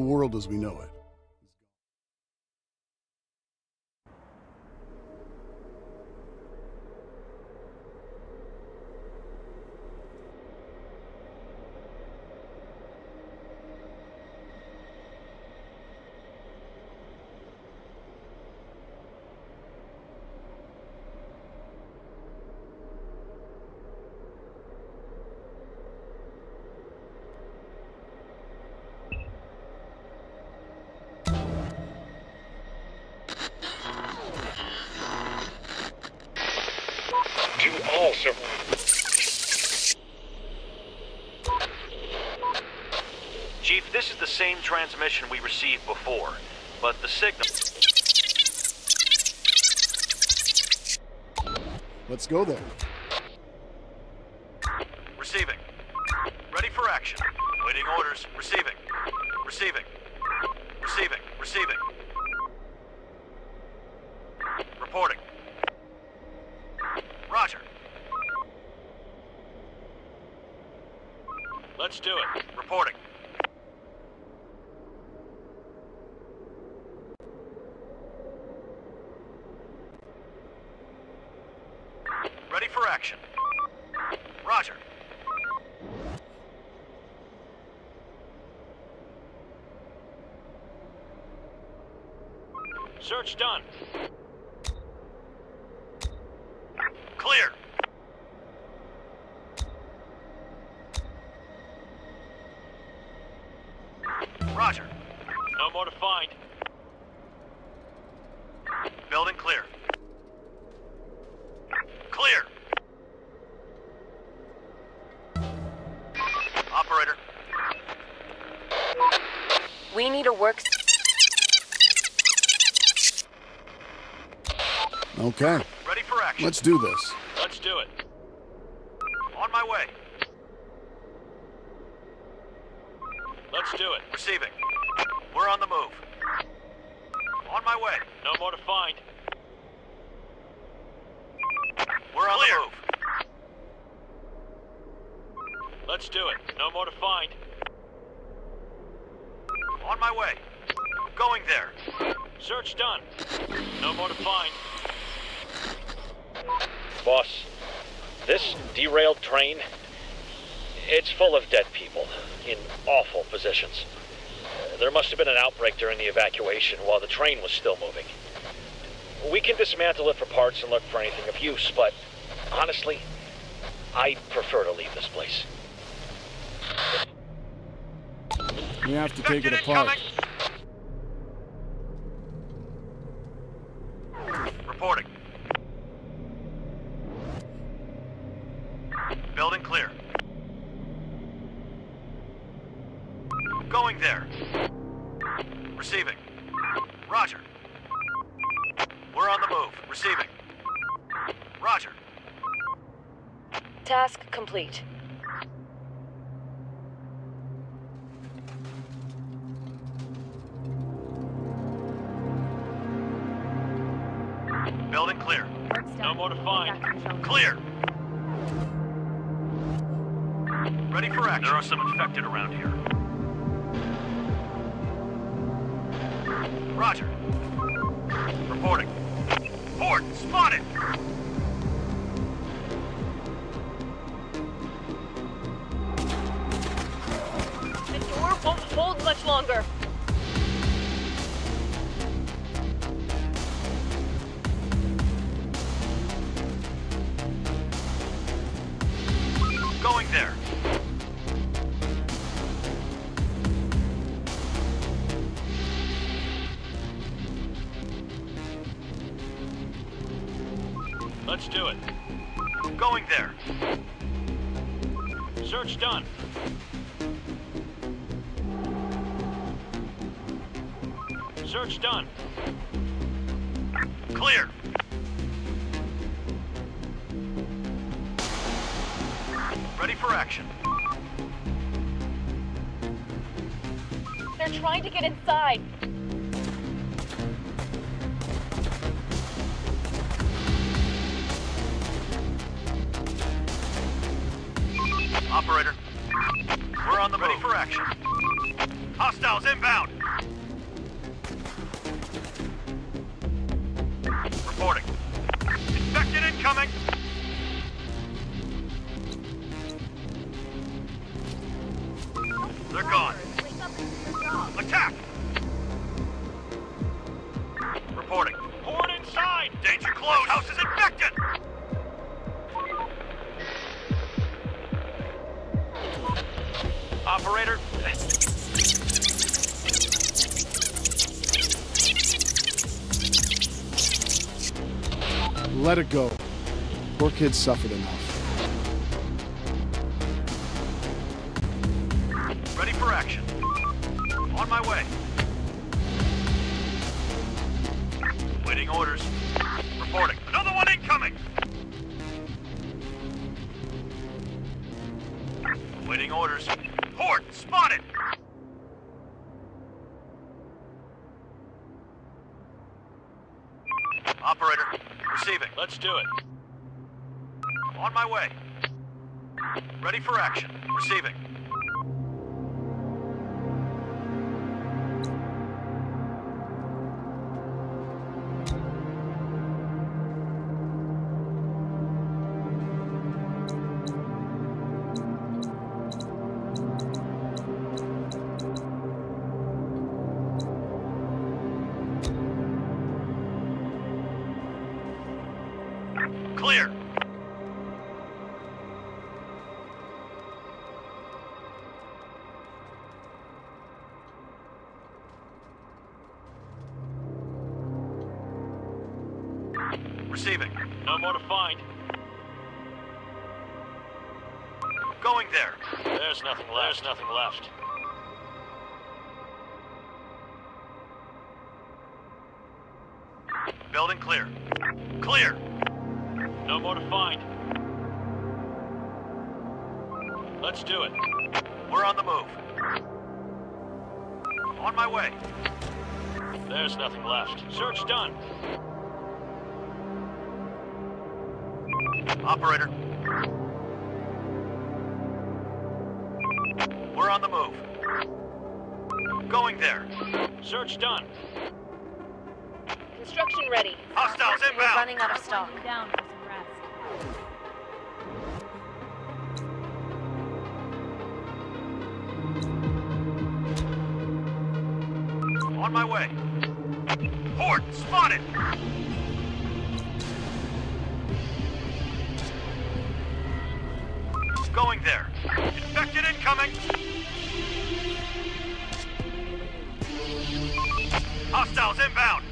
the world as we know it. same transmission we received before, but the signal... Let's go there. done. Okay. Ready for action. Let's do this. train, it's full of dead people in awful positions. There must have been an outbreak during the evacuation while the train was still moving. We can dismantle it for parts and look for anything of use, but honestly, I prefer to leave this place. We have to take it apart. let go. Poor kids suffered enough. operator. We're on the move. Going there. Search done. Construction ready. Hostiles inbound. Running out of stock. Down for some rest. On my way. Port spotted! going there. Infected incoming! Hostiles inbound!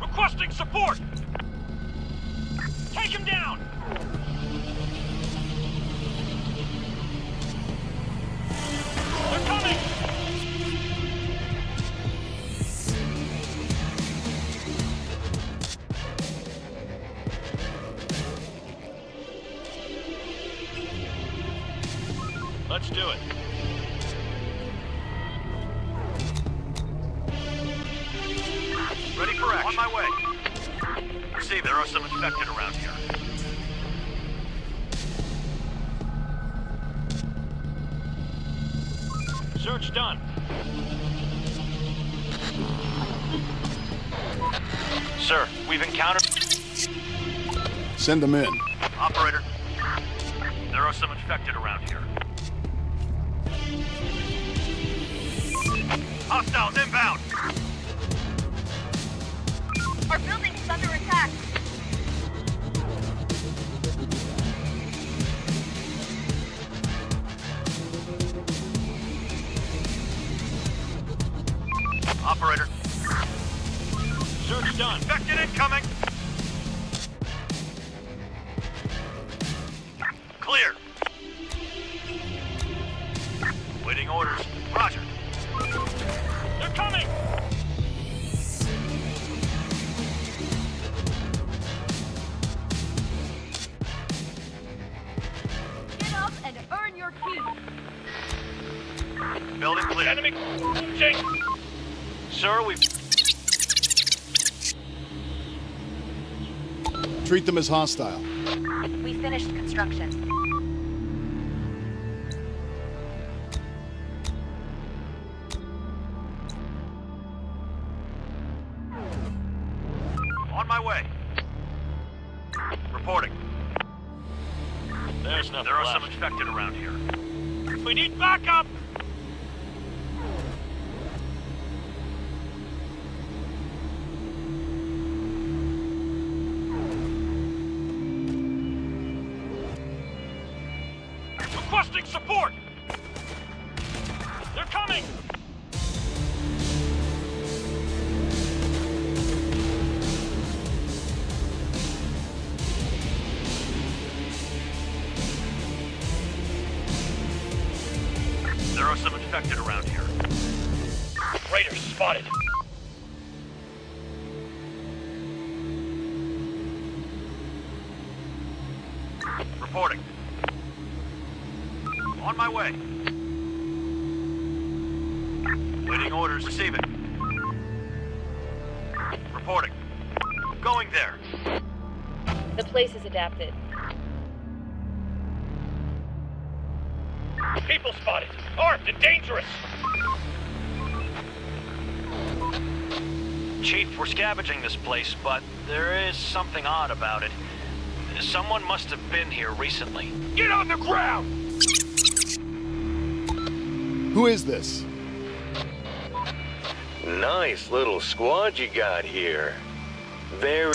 Requesting support! Take him down! Send them in. is hostile. We finished construction. Place, but there is something odd about it. Someone must have been here recently. Get on the ground! Who is this? Nice little squad you got here. Very.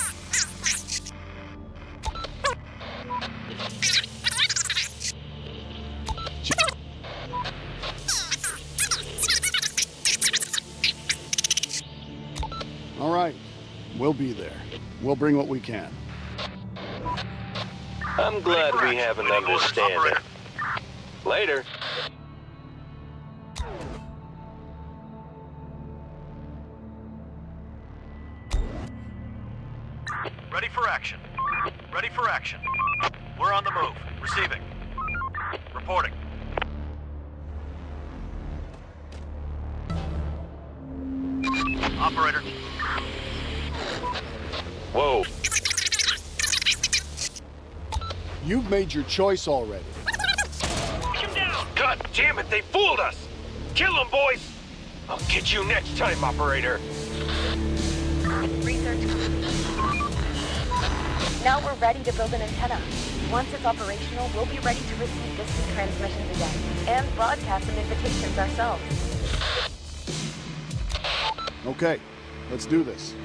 We'll bring what we can. I'm glad we have an understanding. Later. Made your choice already. Him down. God damn it, they fooled us! Kill them, boys! I'll get you next time, operator. Research complete. Now we're ready to build an antenna. Once it's operational, we'll be ready to receive distant transmissions again and broadcast some invitations ourselves. Okay. Let's do this.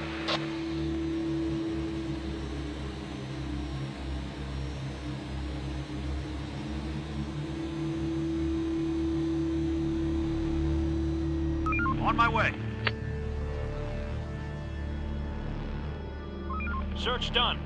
Search done.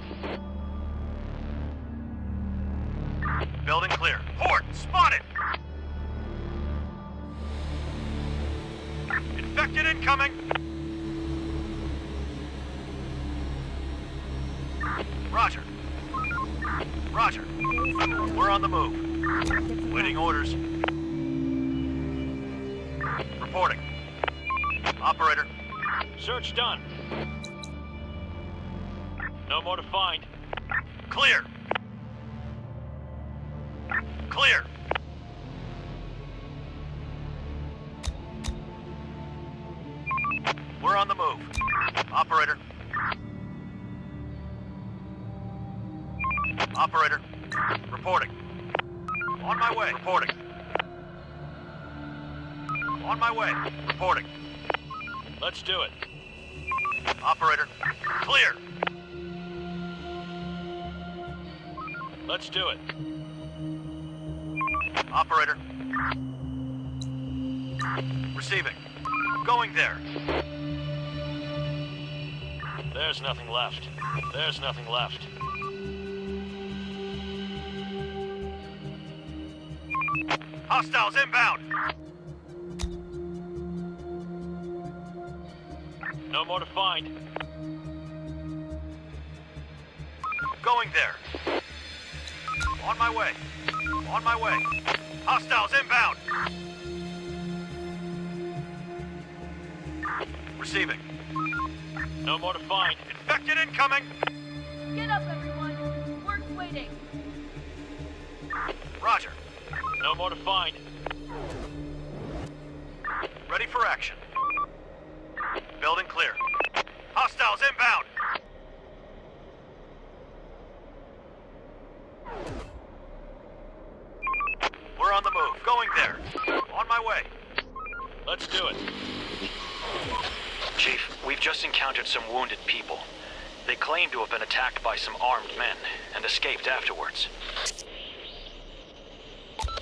Nothing left. There's nothing left.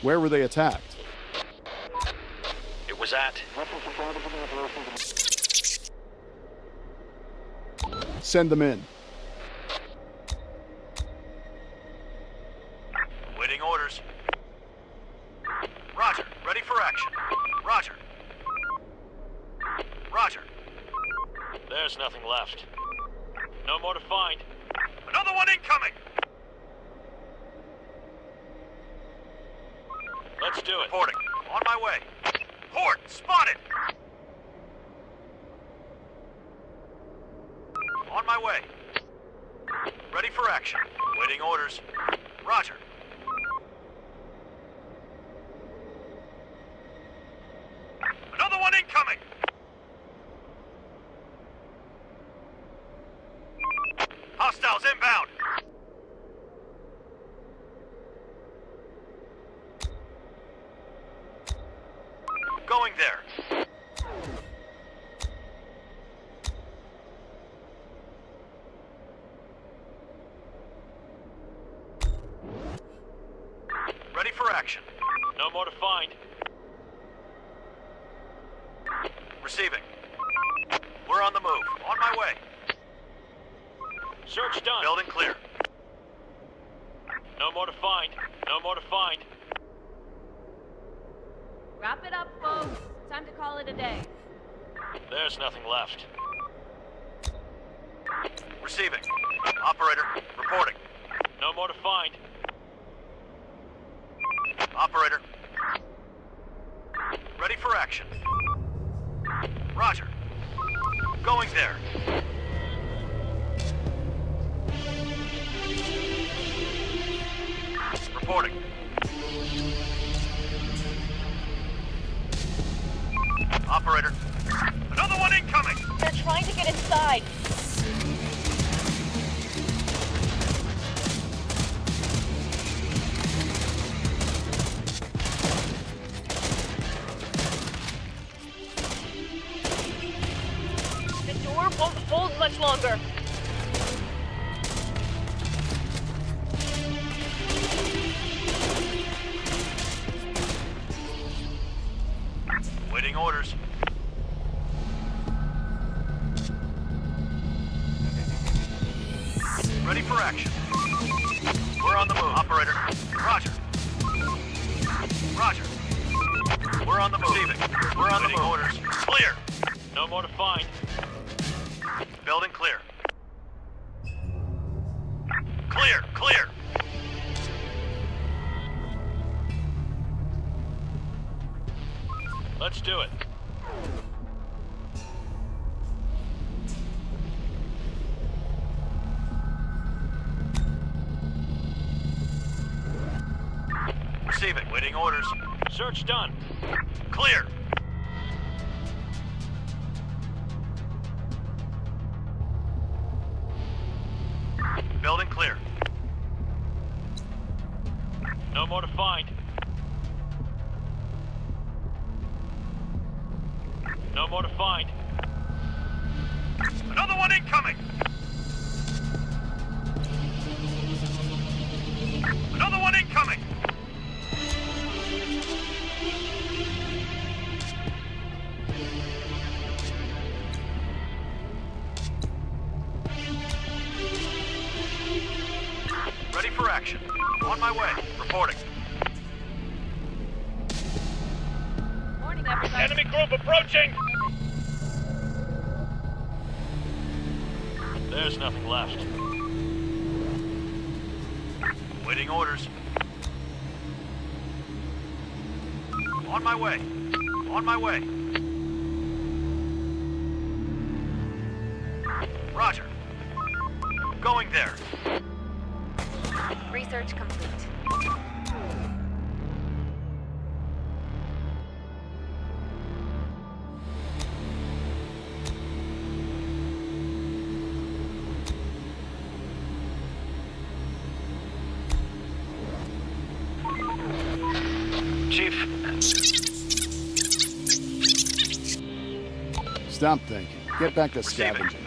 Where were they attacked? It was at Send them in. Waiting orders. Roger. Ready for action. Roger. Roger. There's nothing left. No more to find. Another one incoming! Let's do it. Reporting. On my way. Port! Spotted! On my way. Ready for action. Waiting orders. Roger. Another one incoming! Hostiles inbound! Going there. Ready for action. No more to find. Receiving. We're on the move. On my way. Search done. Building clear. No more to find. No more to find. Wrap it up, folks. Time to call it a day. There's nothing left. Receiving. Operator, reporting. No more to find. Operator. Ready for action. Roger. Going there. Reporting. Operator. Another one incoming! They're trying to get inside. The door won't hold much longer. Stop thinking. Get back to scavenging.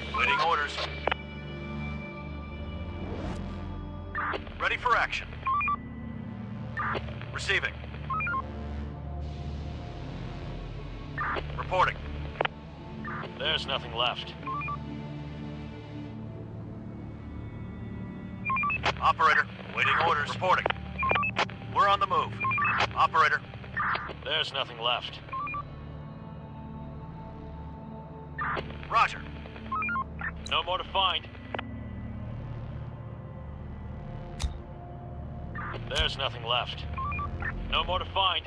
Find.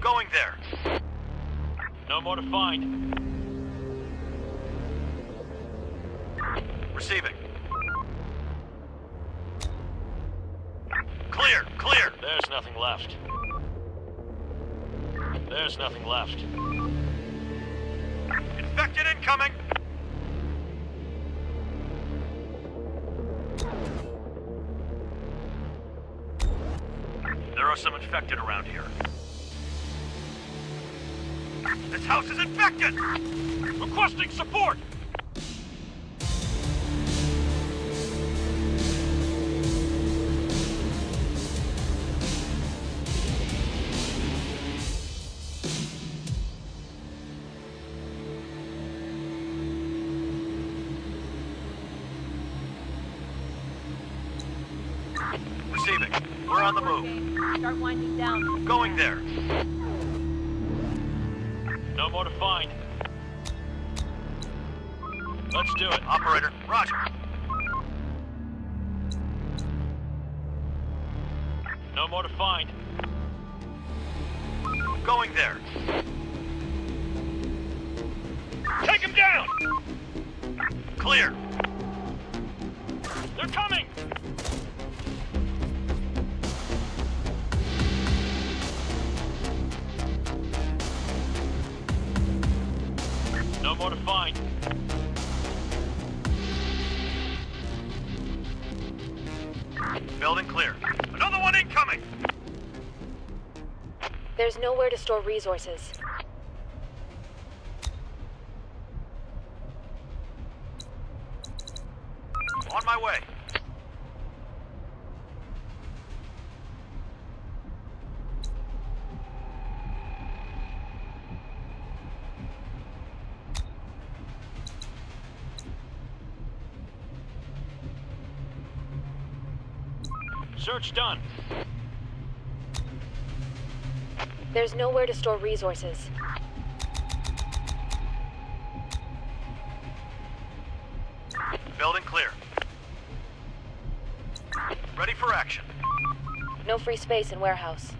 Going there. No more to find. Infected around here. This house is infected! Requesting support! Going there. No more to find. Resources. On my way. Search done. Nowhere to store resources. Building clear. Ready for action. No free space in warehouse.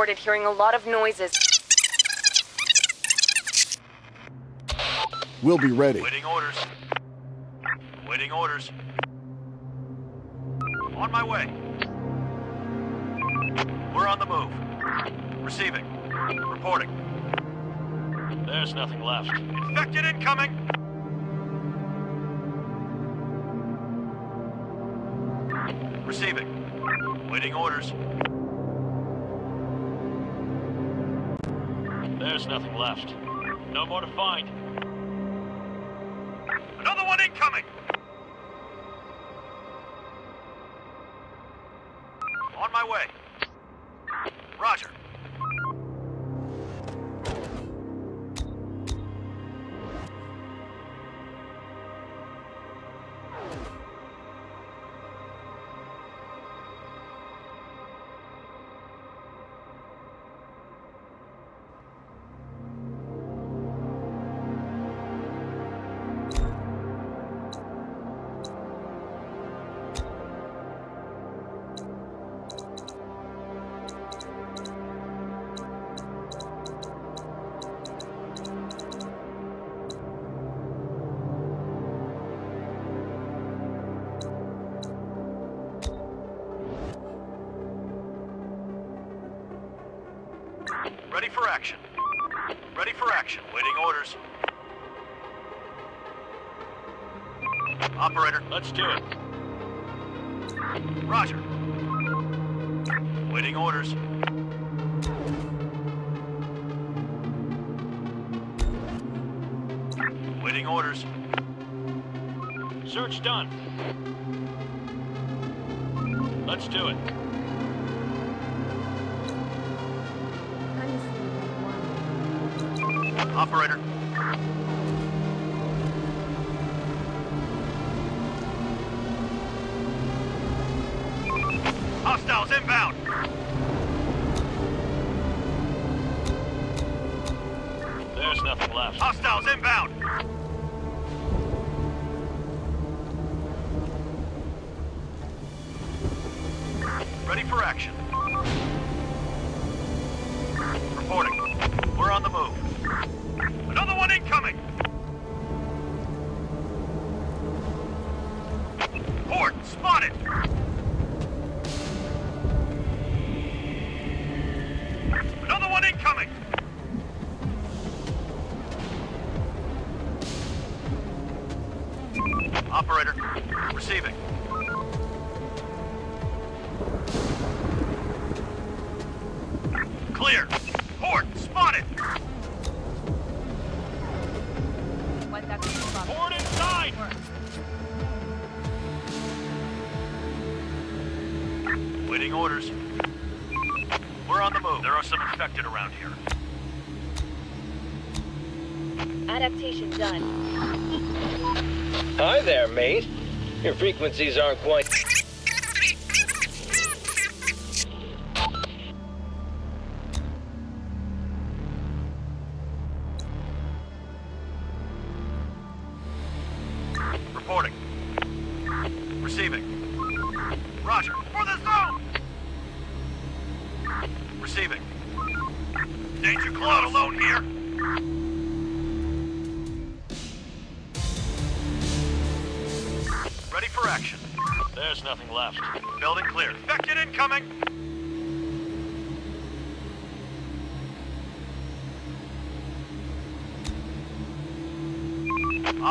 Reported hearing a lot of noises. We'll be ready. Waiting orders. Waiting orders. On my way. We're on the move. Receiving. Reporting. There's nothing left. Infected incoming! Receiving. Waiting orders. There's nothing left. No more to find. Another one incoming! done. Let's do it. Operator, done. Hi there, mate. Your frequencies aren't quite...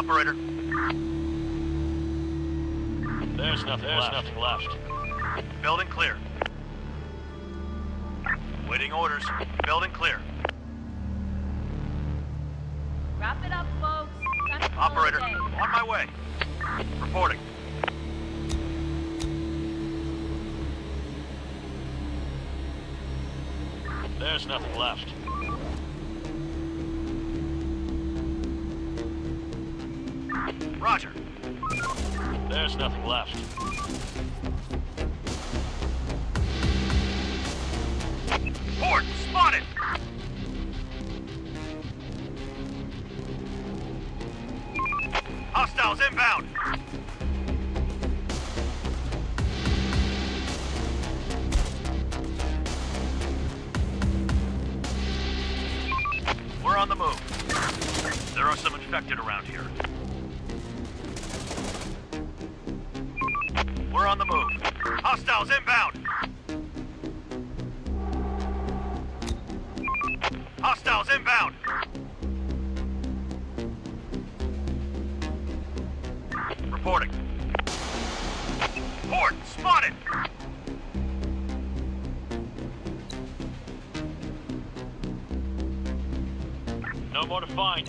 operator. There's nothing There's left. nothing left. Building clear. Waiting orders. Building clear. Wrap it up, folks. That's operator, on my way. Reporting. There's nothing left. more to find.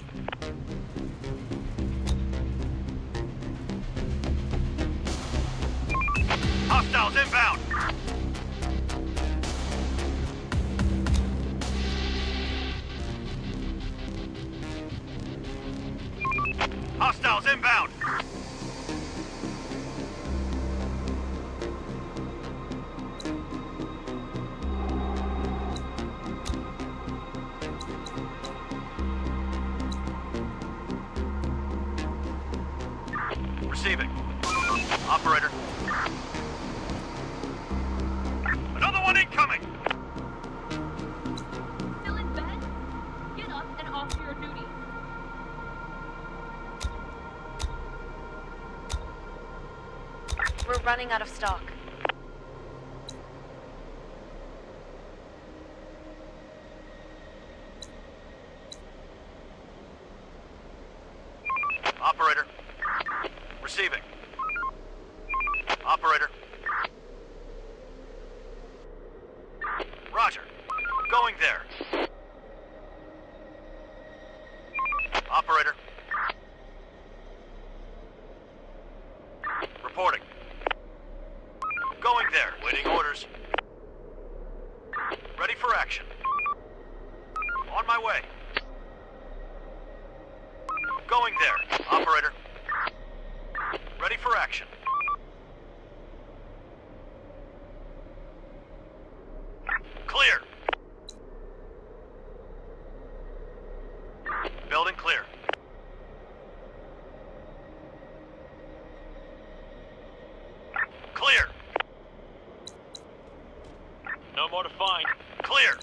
more to find. Clear!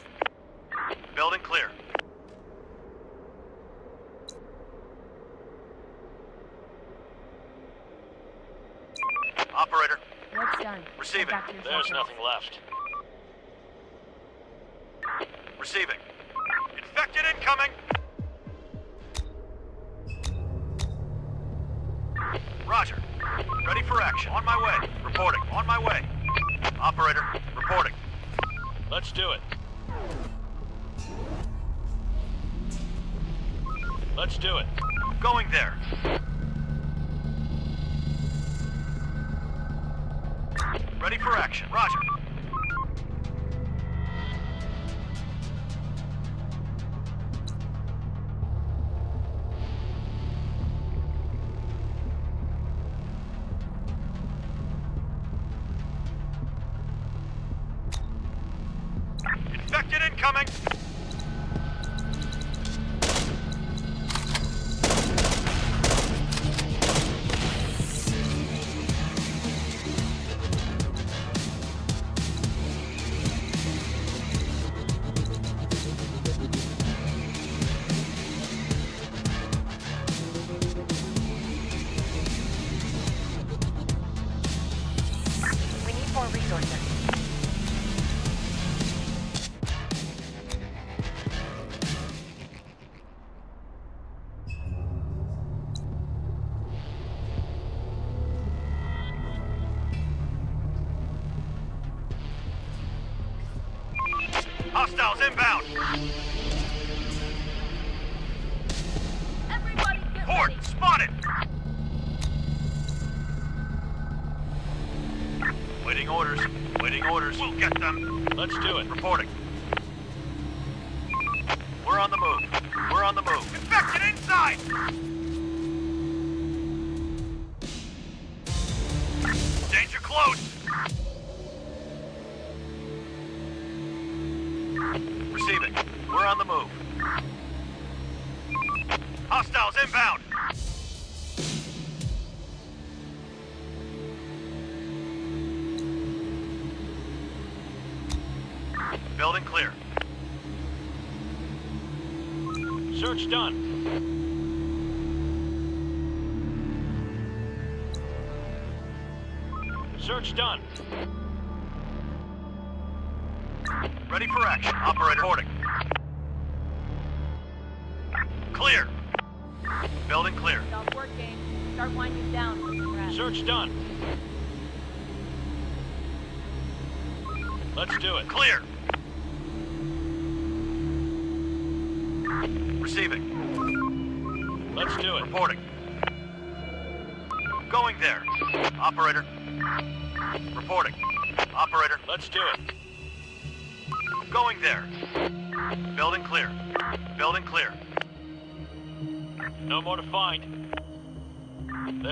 Building clear. Operator. What's done. Receiving. There's nothing left.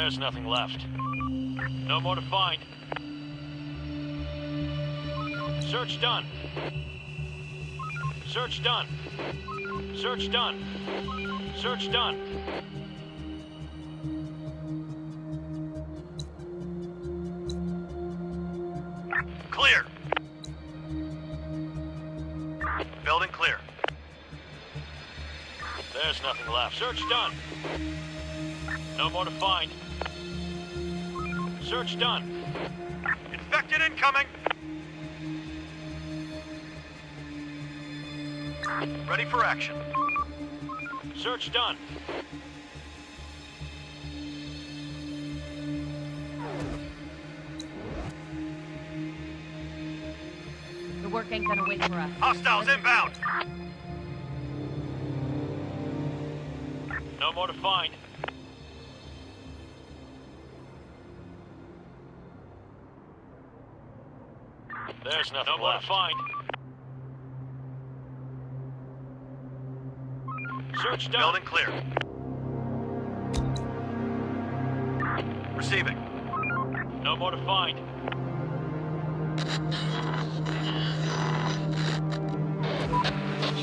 There's nothing left. No more to find. Search done. Search done. Search done. Search done. Search done. Infected incoming. Ready for action. Search done. The work ain't gonna wait for us. Hostiles inbound! No more to find. nothing no left. More to find. Search done. Building clear. Receiving. No more to find.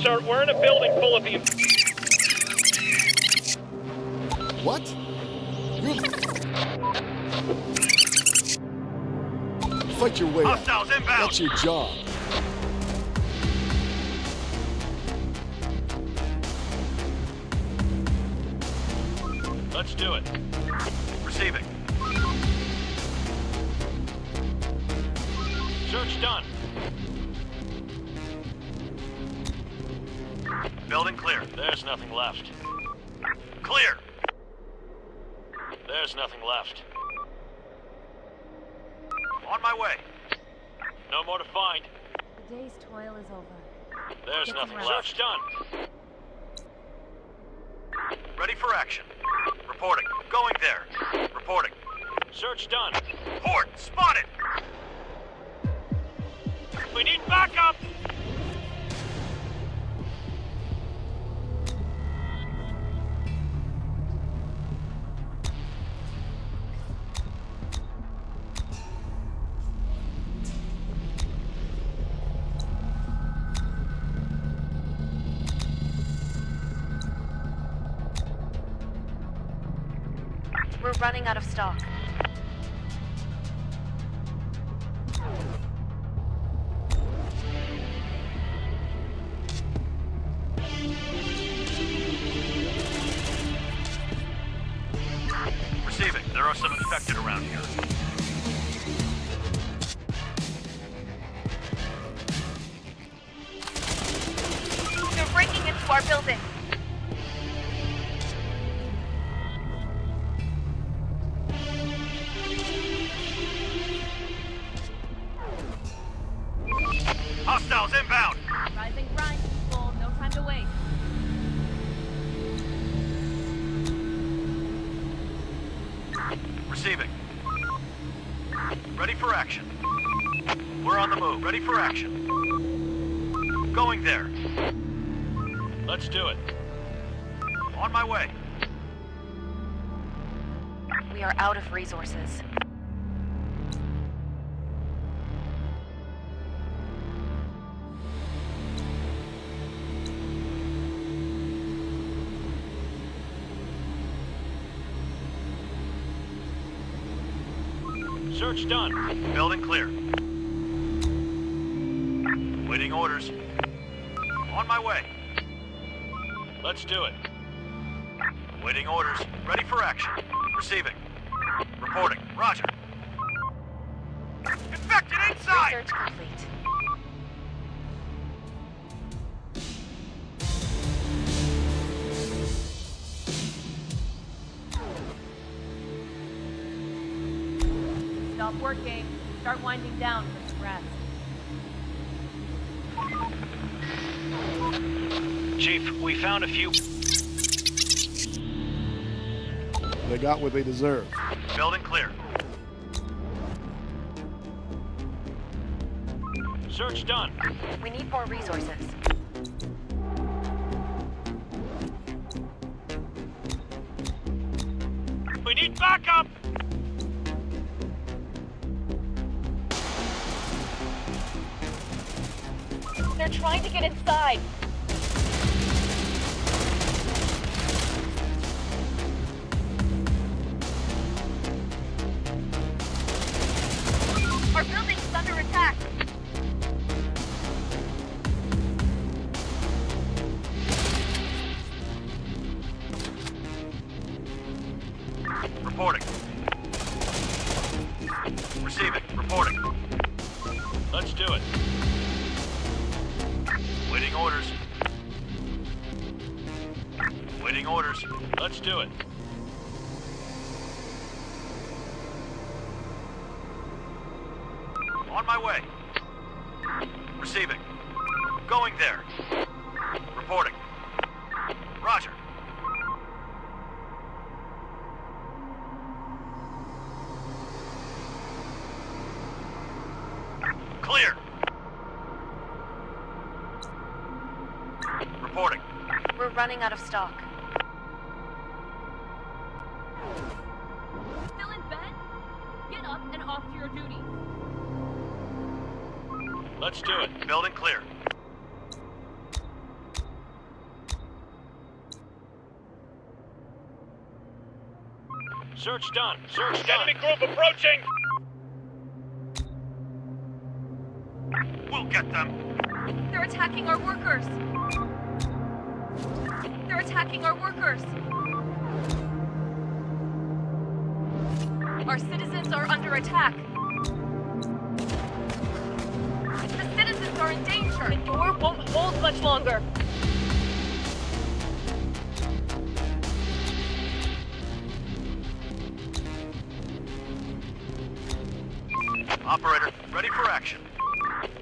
Sir, we're in a building full of the... Fight your way out. Inbound. That's your job. Let's do it. Receiving. Search done. Building clear. There's nothing left. Clear. There's nothing left. On my way. No more to find. The day's toil is over. There's Get nothing left. Search done. Ready for action. Reporting. Going there. Reporting. Search done. Port spotted. We need backup. Building clear. Got what they deserve. Running out of stock. Still in bed? Get up and off to your duties. Let's do it. Building clear. Search done. Search done. Enemy group approaching. Under attack. The citizens are in danger. The door won't hold much longer. Operator, ready for action.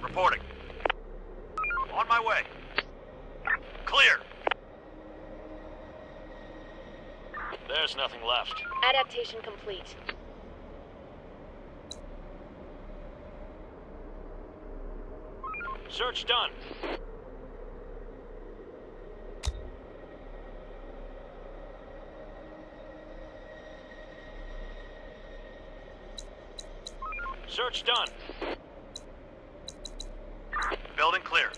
Reporting. On my way. Clear. There's nothing left. Adaptation complete. Search done. Search done. Building clear.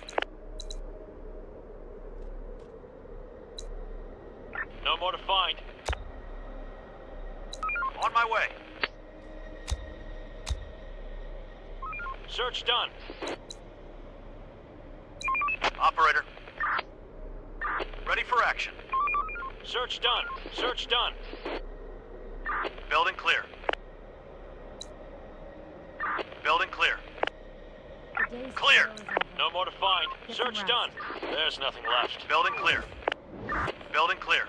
No more to find. On my way. Search done. Operator. Ready for action. Search done. Search done. Building clear. Building clear. Clear. No more to find. Search done. There's nothing left. Building clear. Building clear.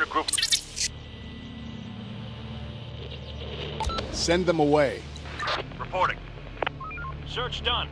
A group. Send them away. Reporting. Search done.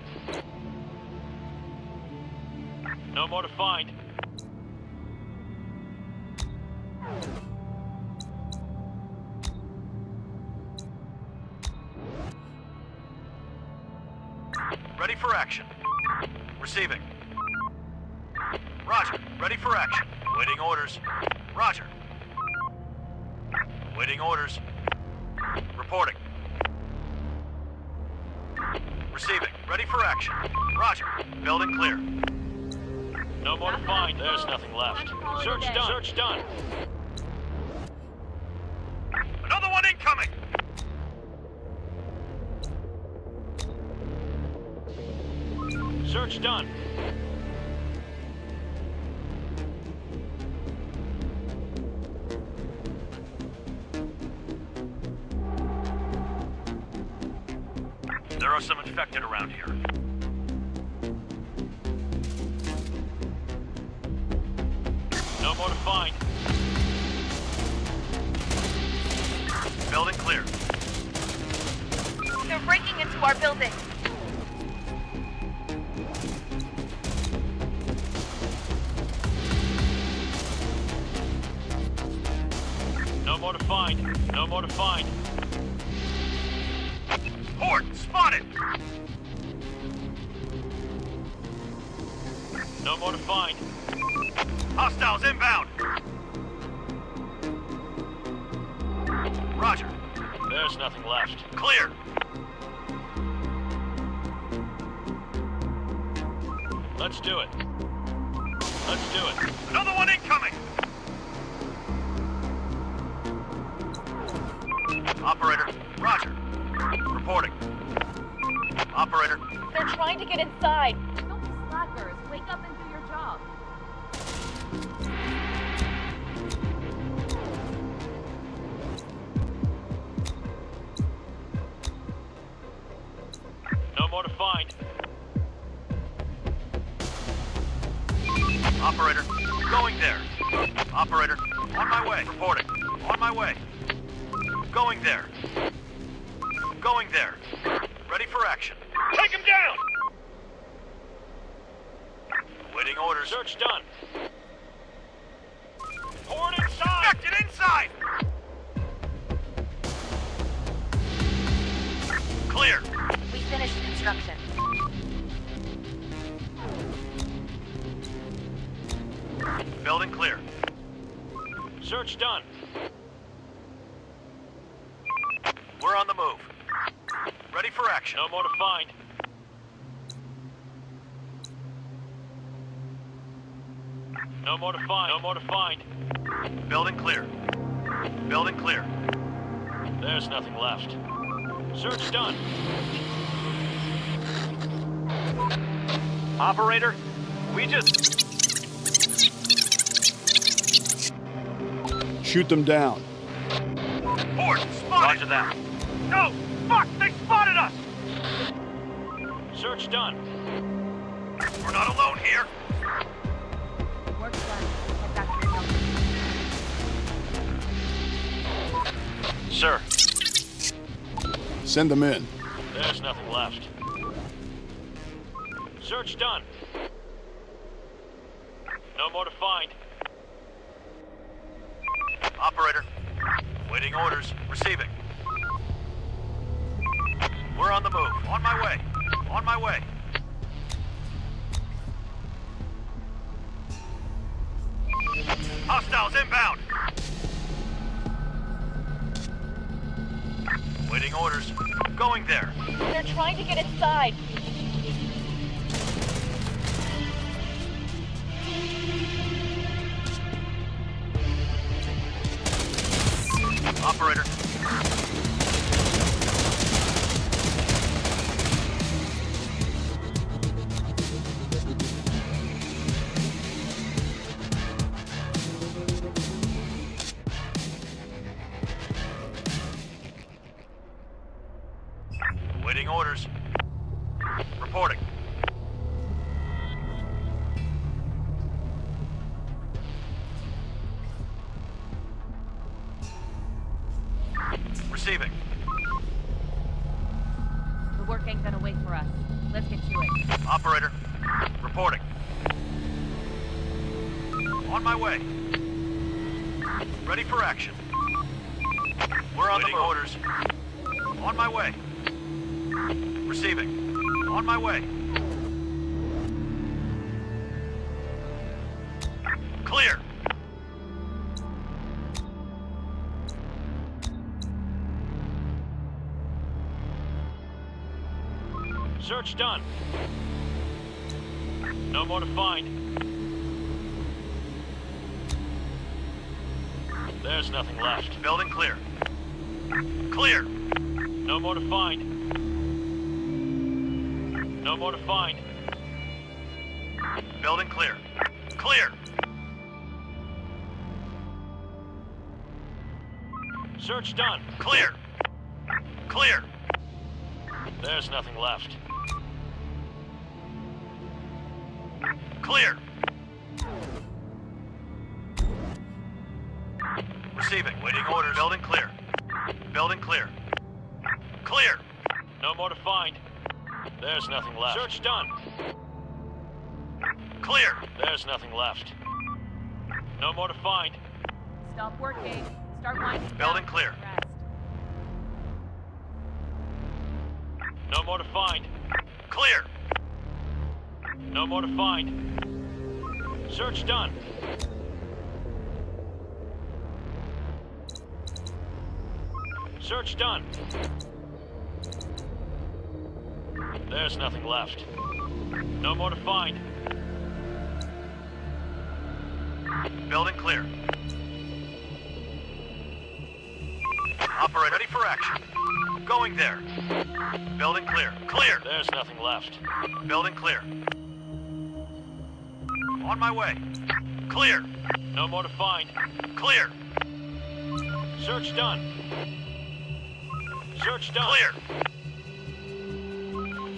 operator? We just... Shoot them down. Ford, spotted! Roger that. No! Fuck! They spotted us! Search done. We're not alone here. Sir. Send them in. There's nothing left. Search done. No more to find. Operator. Waiting orders. Receiving. We're on the move. On my way. On my way. Hostiles inbound. Waiting orders. Going there. They're trying to get inside. done. No more to find. There's nothing left. Building clear. Clear! No more to find. No more to find. Building clear. Clear! Search done. Clear! Clear! There's nothing left. Nothing left. No more to find. Stop working. Start winding. Building clear. No more to find. Clear. No more to find. Search done. Search done. There's nothing left. No more to find. Going there. Building clear. Clear. There's nothing left. Building clear. On my way. Clear. No more to find. Clear. Search done. Search done. Clear.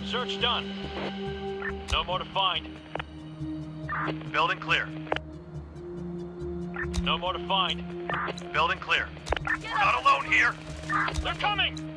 Search done. No more to find. Building clear. No more to find. Building clear. We're not alone here. They're coming!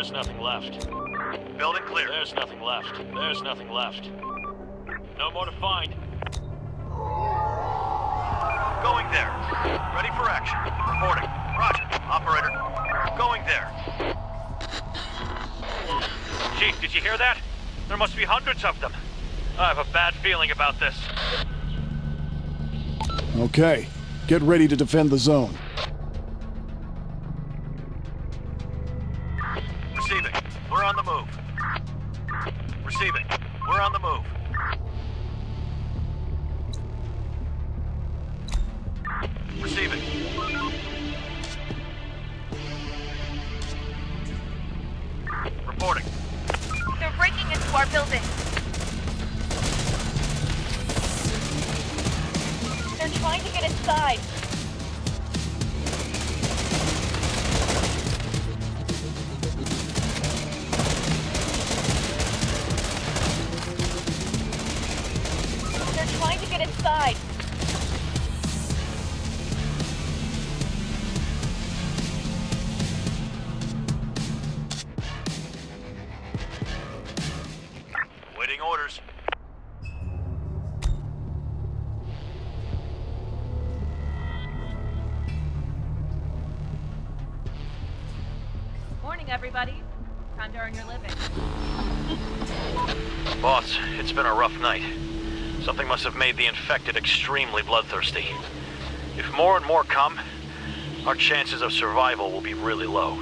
There's nothing left. Building clear. There's nothing left. There's nothing left. No more to find. Going there. Ready for action. Reporting. Roger. Operator. Going there. Chief, did you hear that? There must be hundreds of them. I have a bad feeling about this. Okay. Get ready to defend the zone. infected extremely bloodthirsty. If more and more come, our chances of survival will be really low.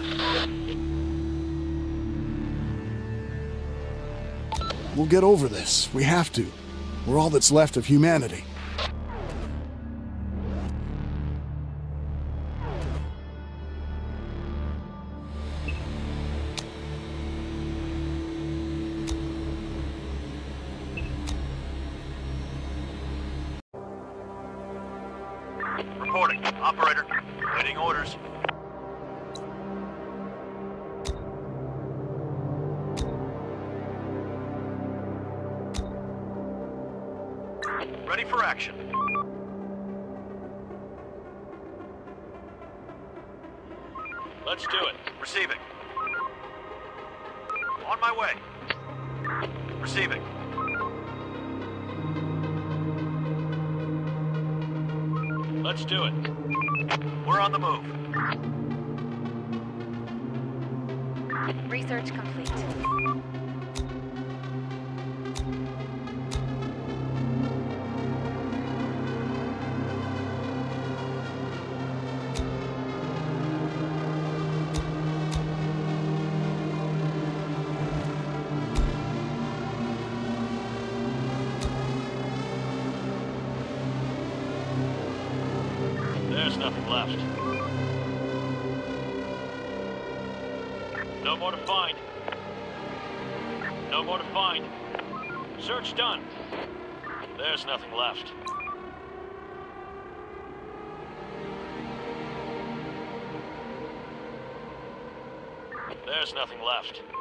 We'll get over this. We have to. We're all that's left of humanity. left.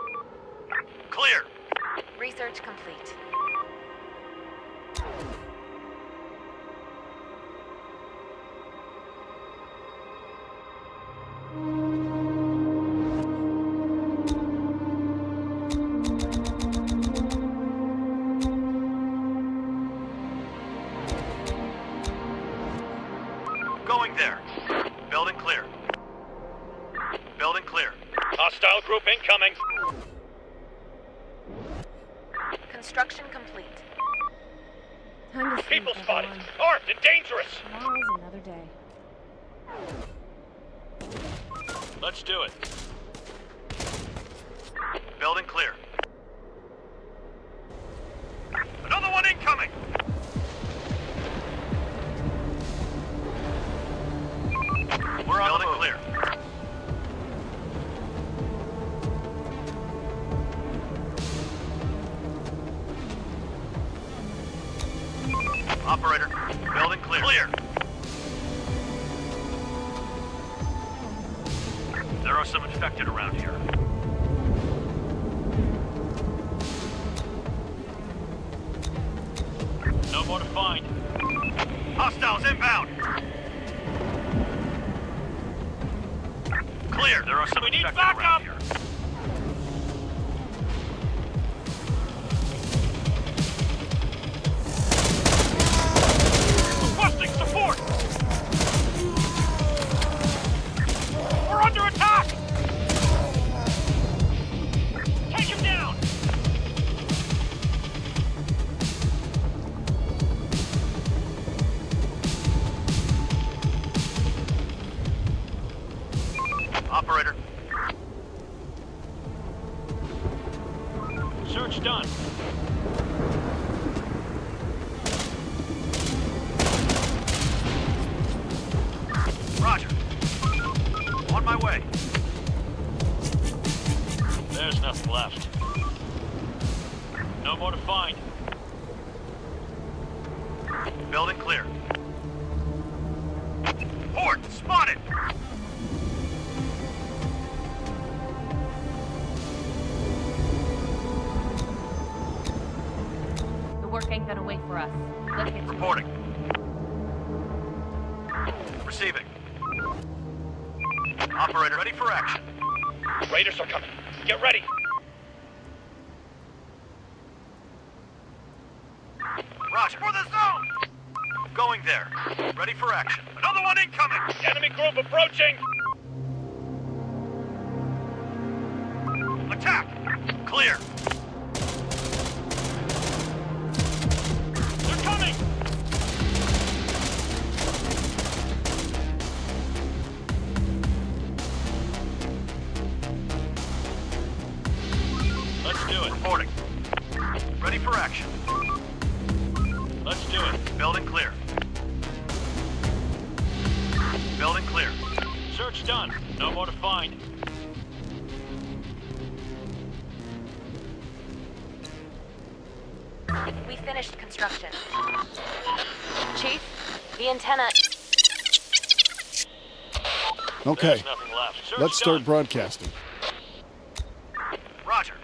Okay, left. Let's start done. broadcasting. Roger.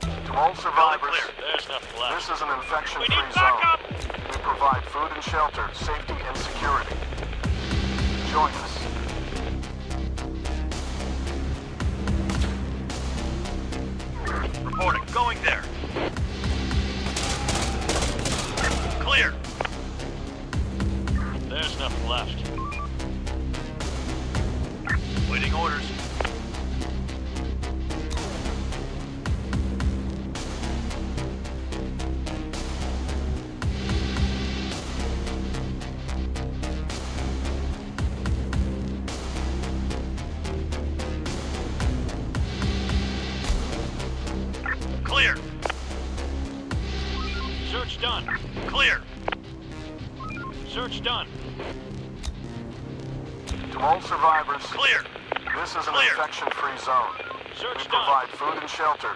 To all survivors, clear. There's nothing this is an infection-free zone. We provide food and shelter, safety and security. Join us. Reporting. Going there. Clear. There's nothing left. Waiting orders.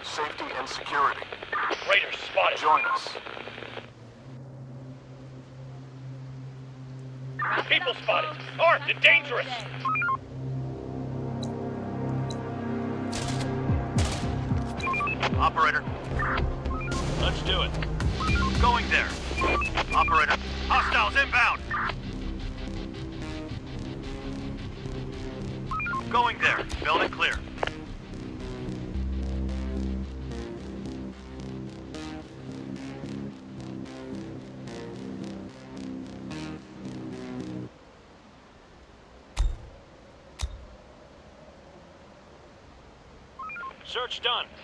And safety and security. Raiders spotted. Join us. People spotted. Armed and dangerous. Operator. Let's do it. Going there. Operator. Hostiles inbound. Going there. Building clear. Done.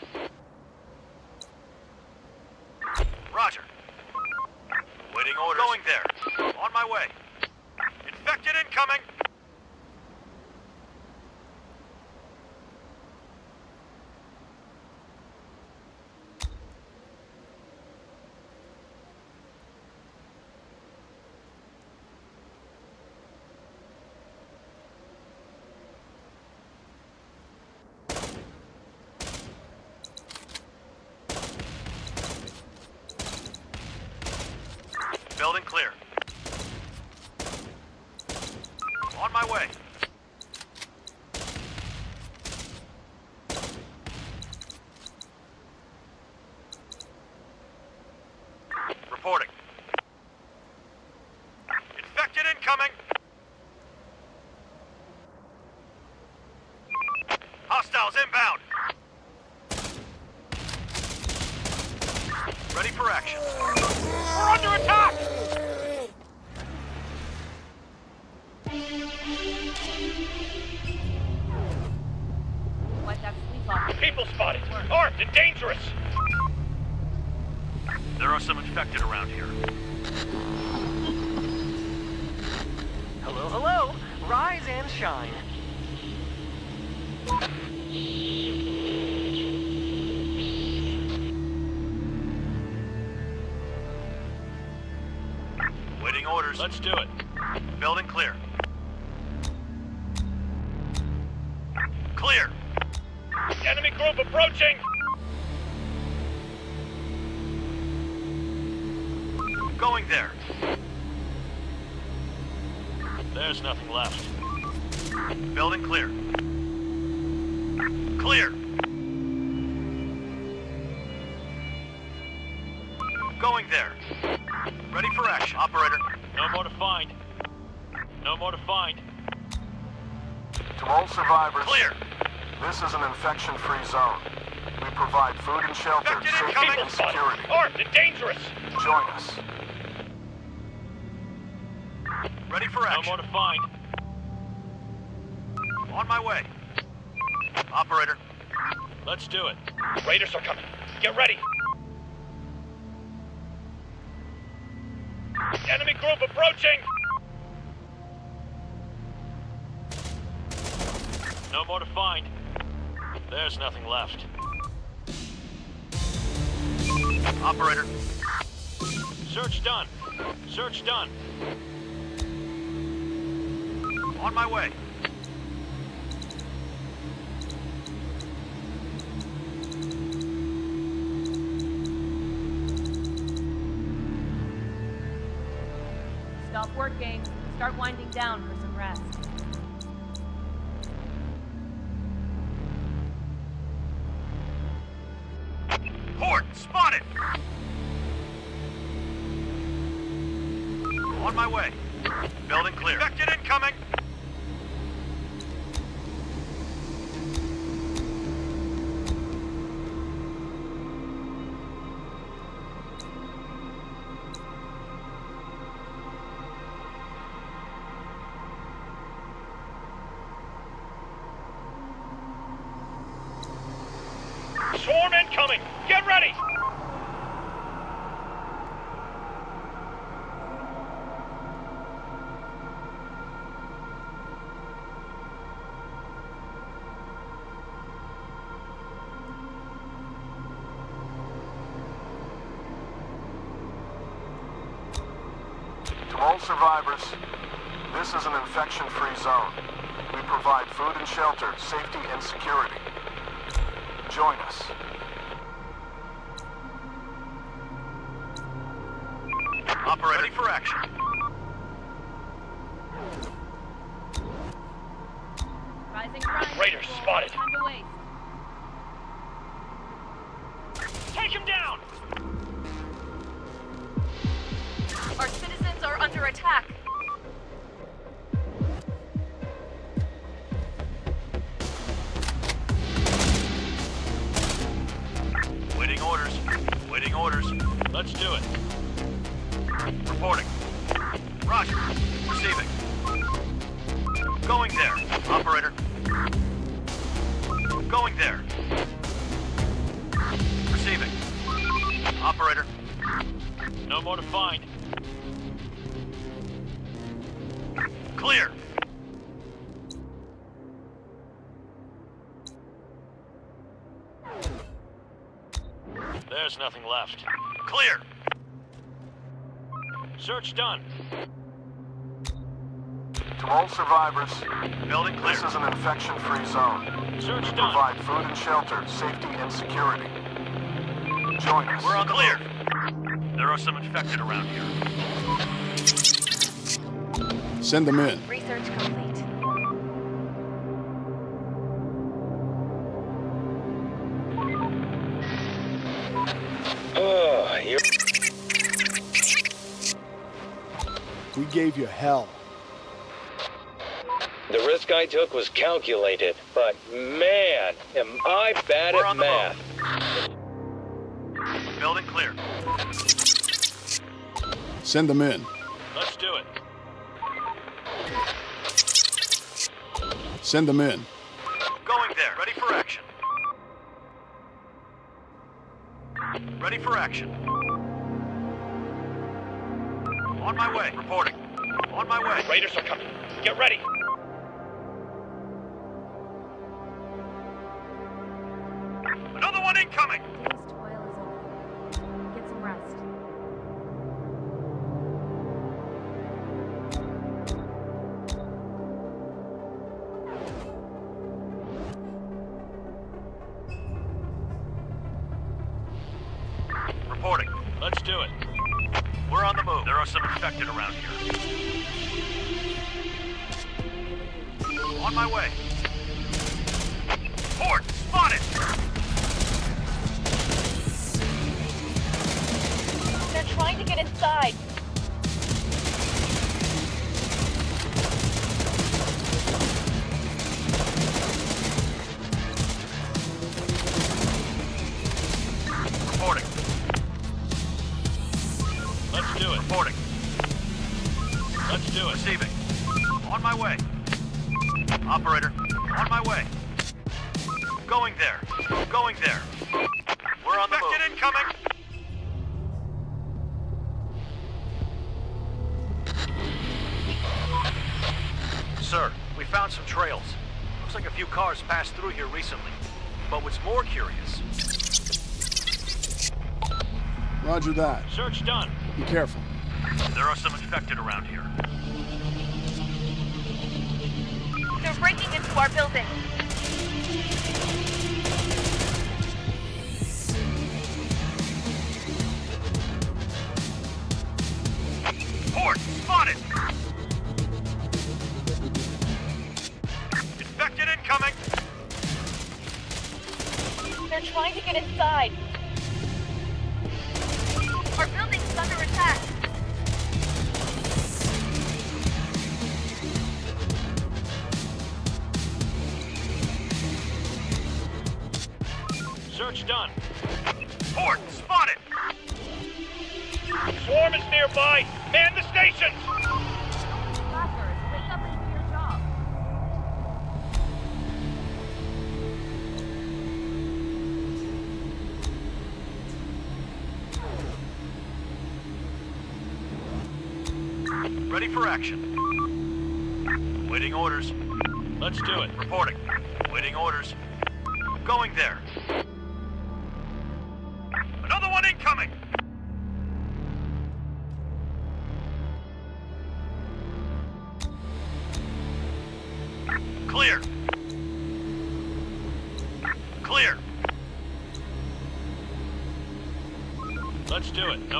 Provide food and shelter, safety incoming. and security. Armed and dangerous. Join us. Ready for action. No more to find. On my way. Operator. Let's do it. Raiders are coming. Get ready. On my way. Stop working. Start winding down. safety and security. Join us. Search done. To all survivors, Building clear. this is an infection-free zone. Search we done. provide food and shelter, safety and security. Join us. We're on clear. There are some infected around here. Send them in. gave you hell. The risk I took was calculated, but man, am I bad We're at math. Building clear. Send them in. Let's do it. Send them in. Going there. Ready for action. Ready for action. Get ready. Search done. Be careful.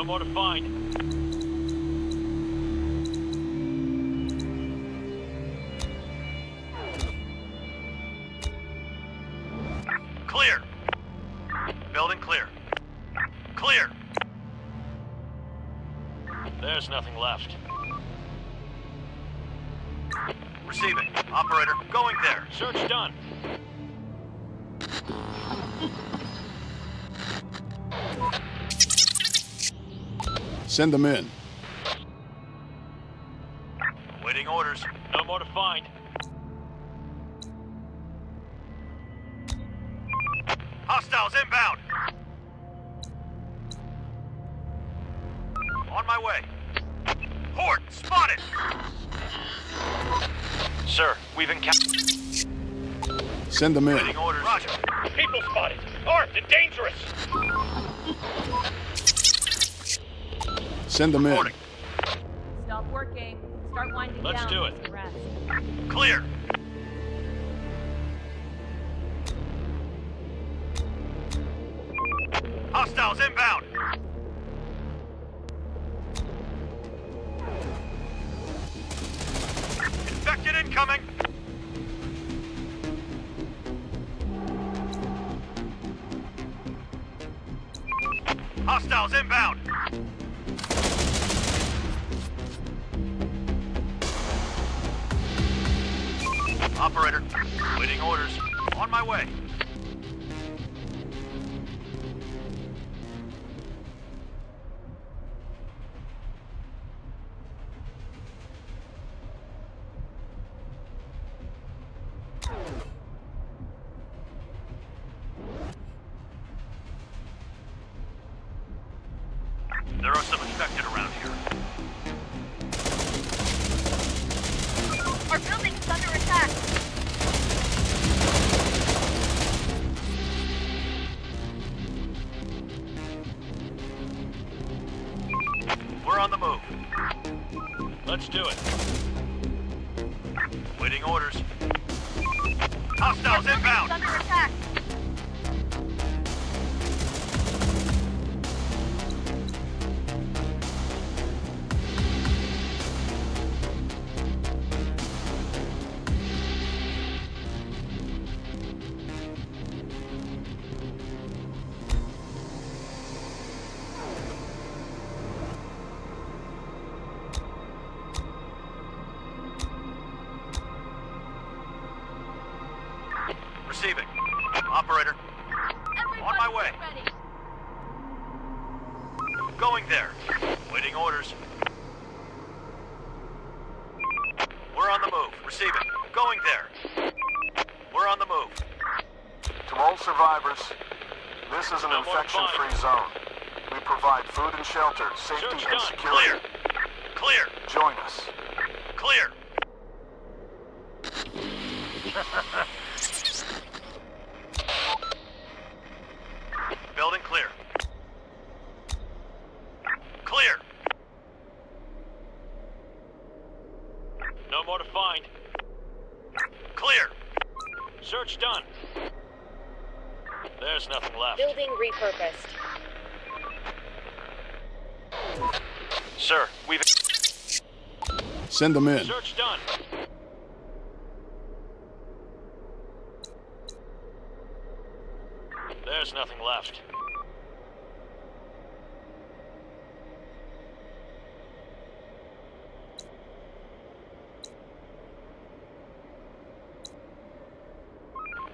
more to find. send them in. Send them in. There are some infected around here. Our building is under attack. We're on the move. Let's do it. Waiting orders. Hostiles inbound. under attack. Building repurposed. Sir, we've... Send them in. Search done. There's nothing left.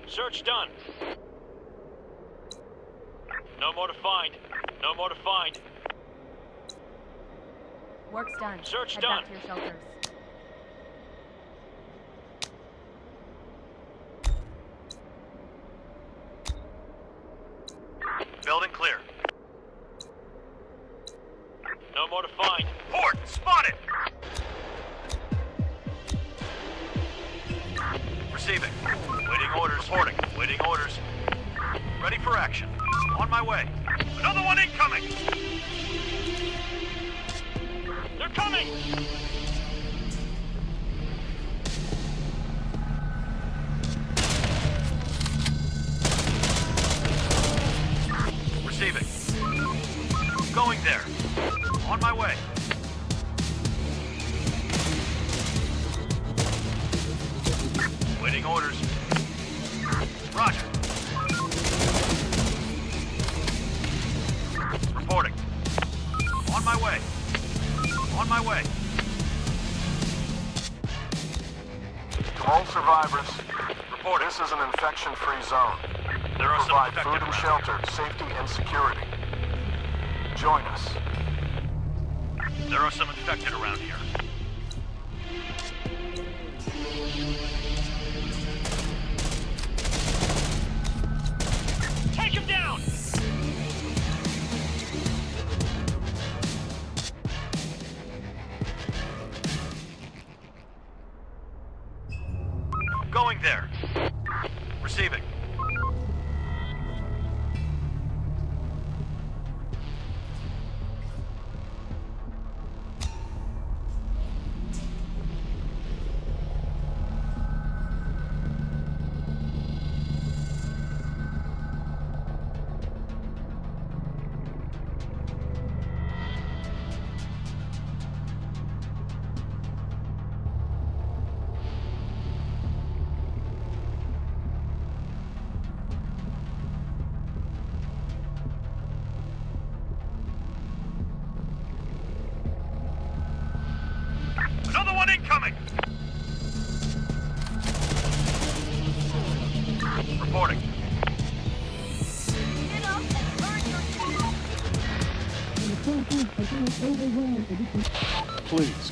Search done. No more to find. No more to find. Work's done. Search Head done. back to your shelters. Building clear. No more to find. Port, spotted! Receiving. Waiting orders. Reporting. Waiting orders. Ready for action. On my way. Another one incoming! They're coming! Receiving. Going there. On my way. Waiting orders. Roger. On my way. On my way. To all survivors, report this is an infection-free zone. There are some Provide infected food and shelter, safety and security. Join us. There are some infected around here.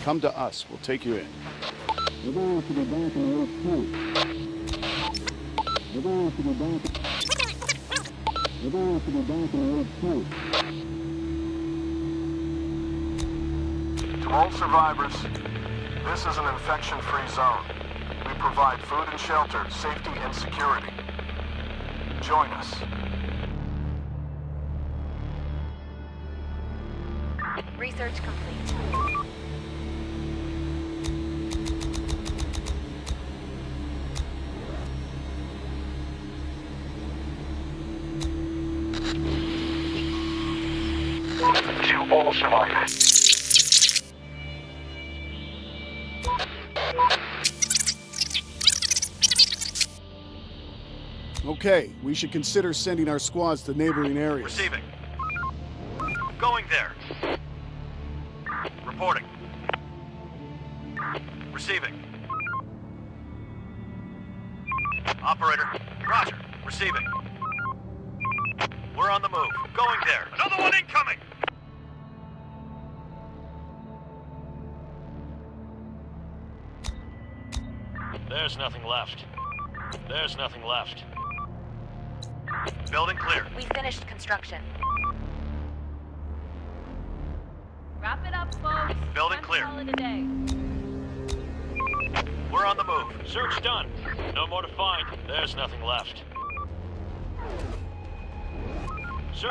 Come to us. We'll take you in. To all survivors, this is an infection-free zone. We provide food and shelter, safety and security. Join us. Research complete. To all survivors. Okay, we should consider sending our squads to neighboring areas. Receiving.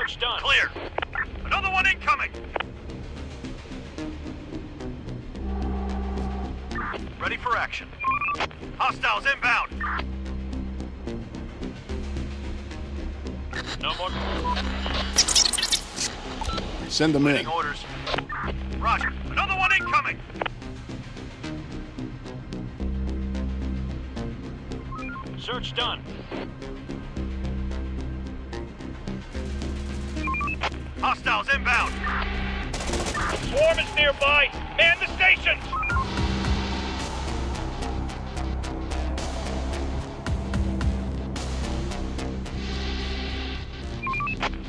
Search done. Clear. Another one incoming! Ready for action. Hostiles inbound. No more. Send them in. Orders. Roger. Another one incoming. Search done. Swarm is nearby. Man the stations.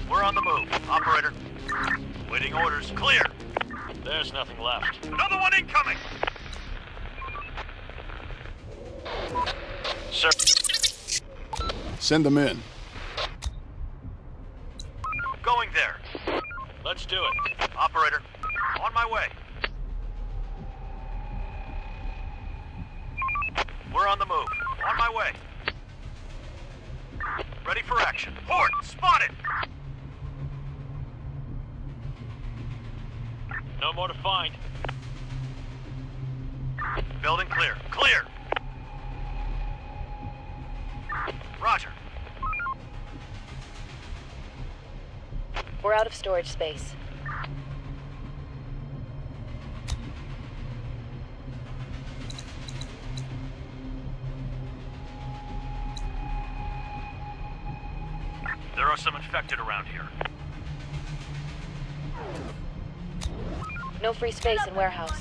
We're on the move. Operator. Waiting orders. Clear. There's nothing left. Another one incoming. Sir. Send them in. Going there. Let's do it. Operator. On my way. We're on the move. On my way. Ready for action. Horde, spotted! No more to find. Building clear. Clear! Roger. We're out of storage space. There are some infected around here. No free space in warehouse.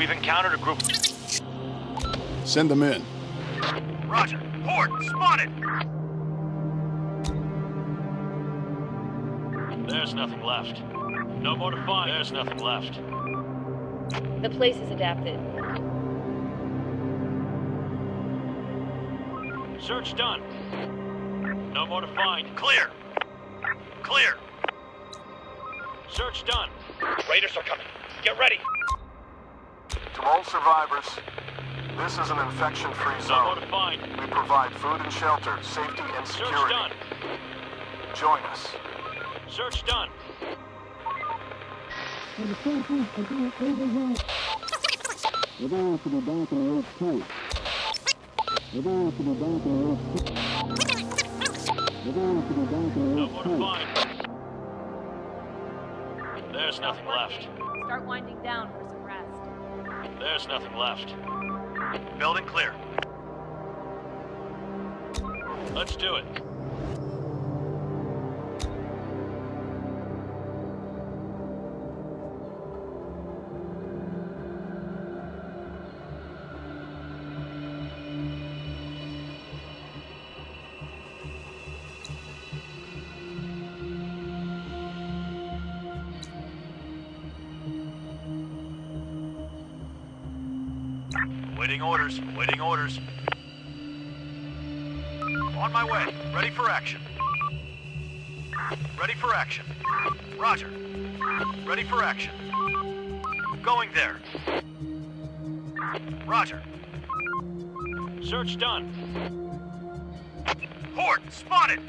We've encountered a group. Send them in. Roger. Horde, spotted! There's nothing left. No more to find. There's nothing left. The place is adapted. Search done. No more to find. Clear. Clear. Search done. Raiders are coming. Get ready. To all survivors, this is an infection-free zone. We provide food and shelter, safety and Search security. done. Join us. Search done. No more to find. There's nothing left. Start winding down for some rest. There's nothing left. Building clear. Let's do it. Orders. Waiting orders. On my way. Ready for action. Ready for action. Roger. Ready for action. Going there. Roger. Search done. Horde, spotted!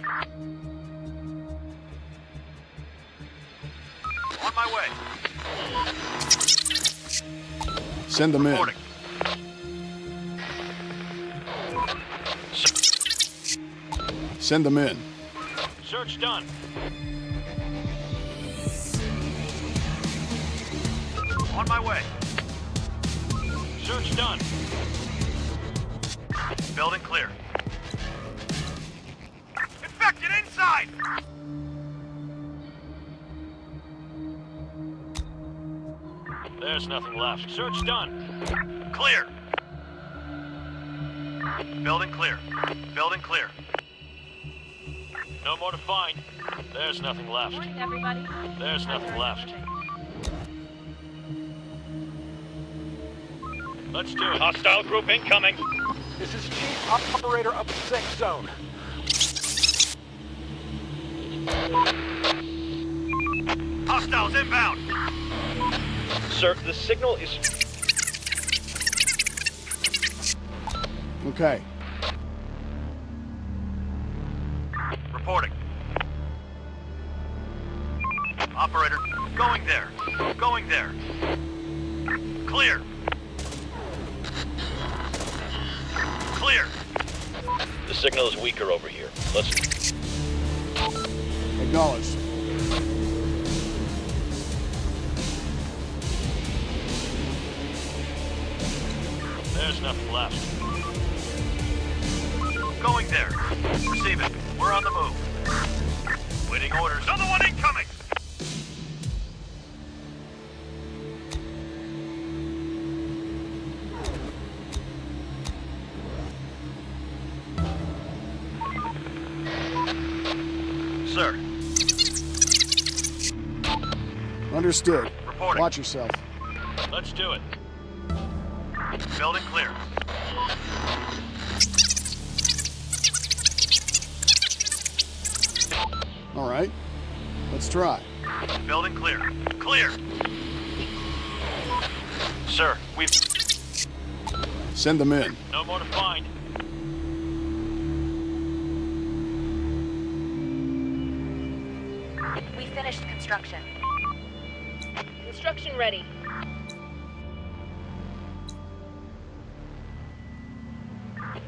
On my way. Send them in. Send them in. Search done. On my way. Search done. Building clear. Infected inside! There's nothing left. Search done. Clear. Building clear. Building clear. No more to find. There's nothing left. Morning, everybody. There's nothing left. Let's do it. Hostile group incoming. This is Chief Operator of the Safe Zone. Hostiles inbound. Sir, the signal is... Okay. Reporting. Operator, going there. Going there. Clear. Clear. The signal is weaker over here. Let's... Acknowledged. There's nothing left. Going there. Receiving. We're on the move. Waiting orders. Another one incoming! Sir, Understood. Reporting. Watch yourself. let's do it. Building clear. All right. Let's try. Building clear. Clear! Sir, we've Send them in. no more to find. We finished construction. Construction ready.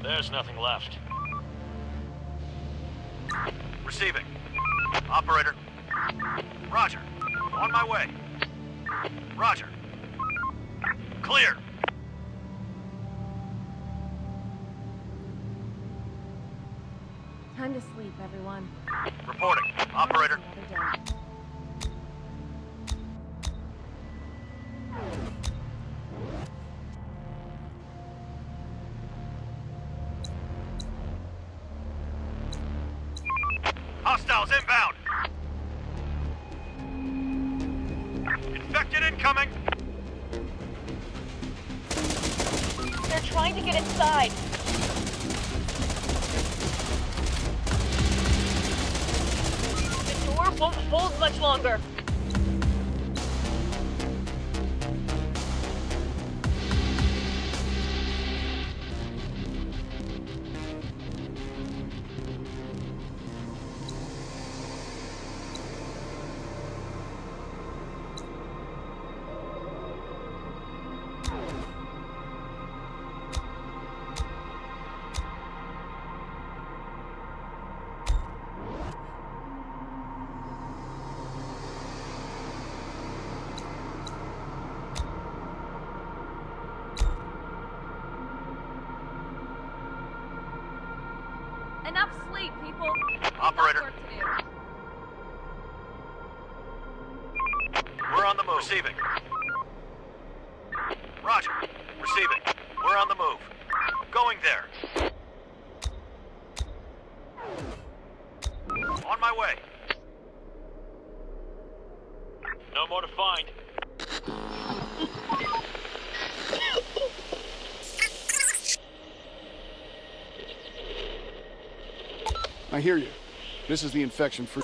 There's nothing left. Receiving. Operator. Roger. On my way. Roger. Clear. Time to sleep, everyone. Reporting. People. Operator. This is the infection free.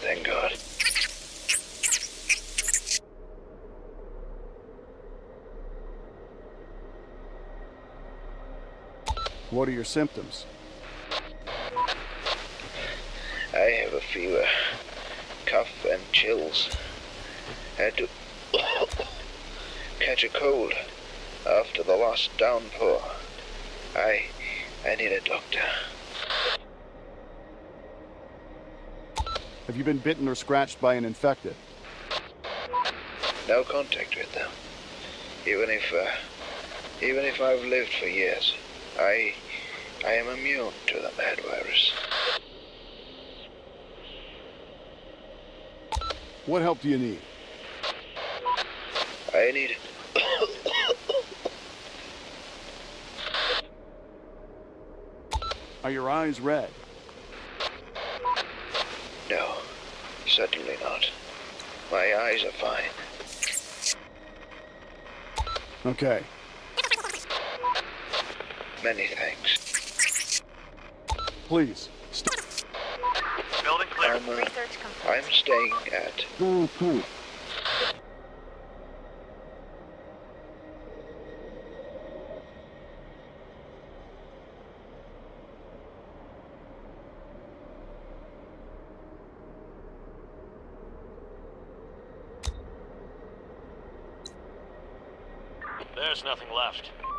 Thank God. What are your symptoms? I have a fever, cough, and chills. Had to catch a cold after the last downpour. I, I need a doctor. Have you been bitten or scratched by an infected? No contact with them. Even if, uh, even if I've lived for years, I, I am immune to the mad virus. What help do you need? I need. Are your eyes red? No, certainly not. My eyes are fine. Okay. Many thanks. Please, stop. Building I'm, uh, Research complete. I'm staying at. There's nothing left.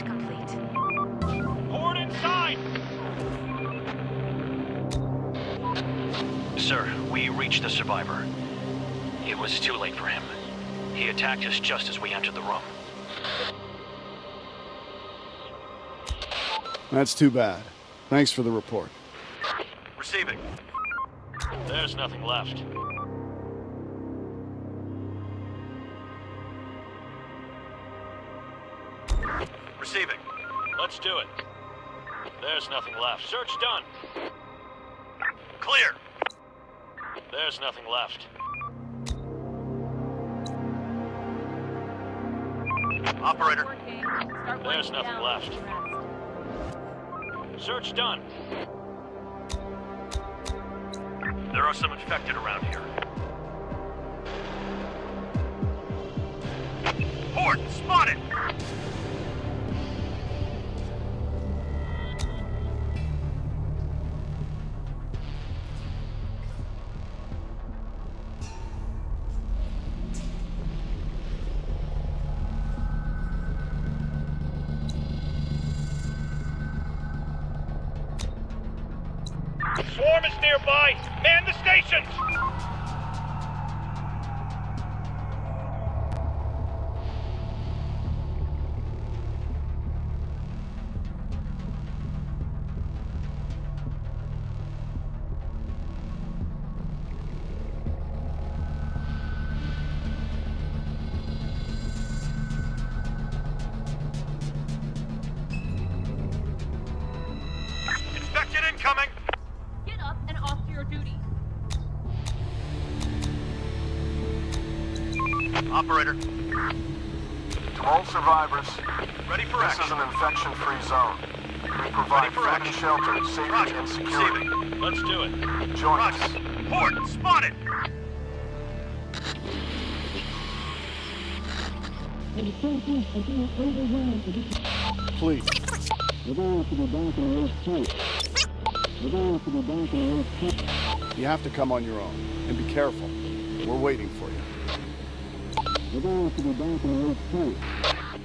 Incoming! Research complete. Port inside! Sir, we reached the survivor. It was too late for him. He attacked us just as we entered the room. That's too bad. Thanks for the report. Receiving. There's nothing left. Search done. Clear. There's nothing left. Operator. There's nothing left. Search done. There are some infected around here. Port spotted! Shelter, safety Roger. and security. Receiving. Let's do it. Join Roger. us. Port spotted! Please. You have to come on your own. And be careful. We're waiting for you.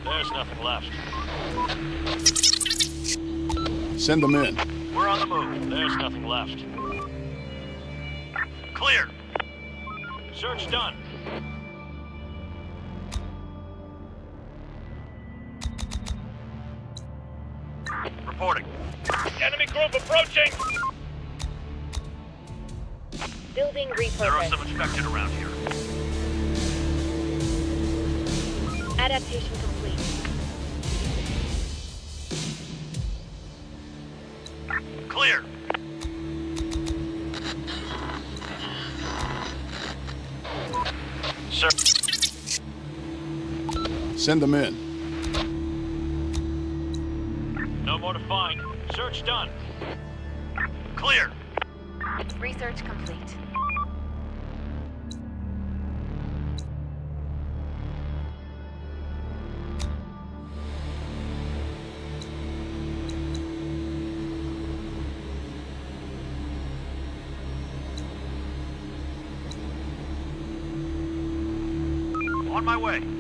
There's nothing left. Send them in. We're on the move. There's nothing left. Clear. Search done. Send them in. No more to find. Search done. Clear. Research complete. On my way.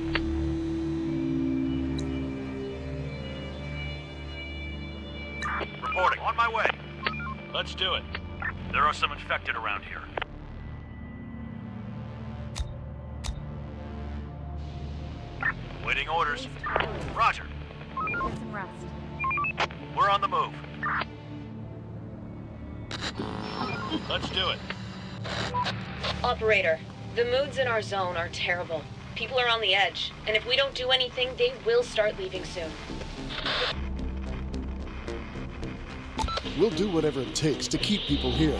Our zone are terrible. People are on the edge, and if we don't do anything, they will start leaving soon. We'll do whatever it takes to keep people here.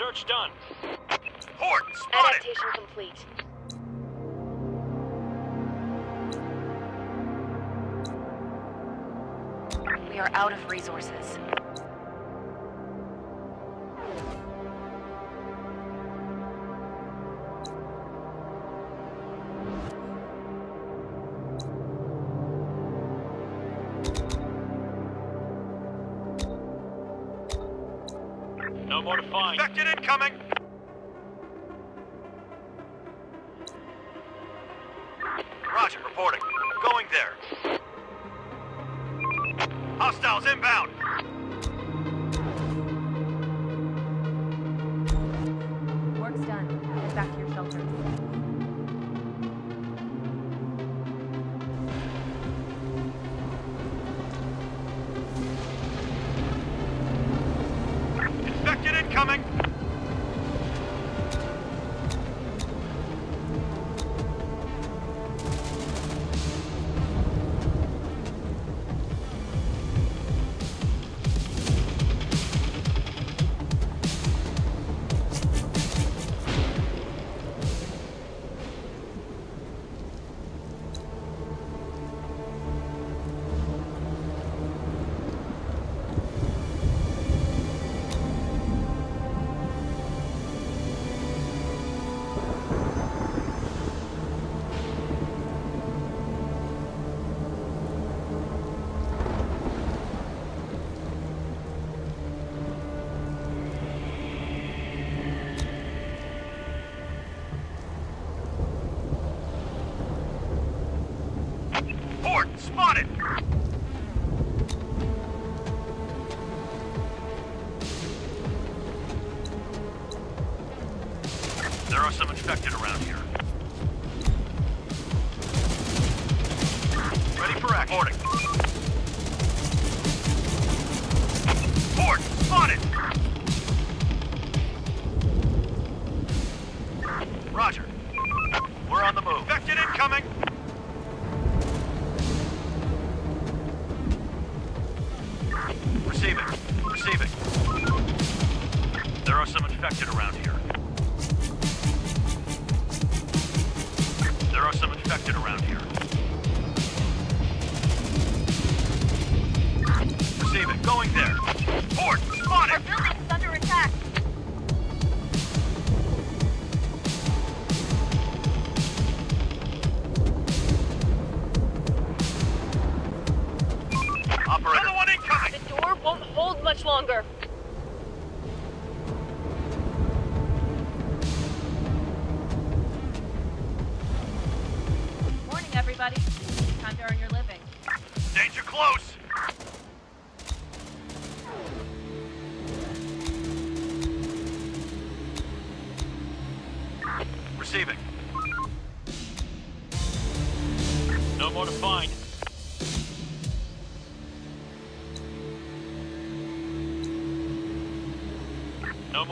Search done. Horde, spotted. Adaptation complete. We are out of resources. Incoming!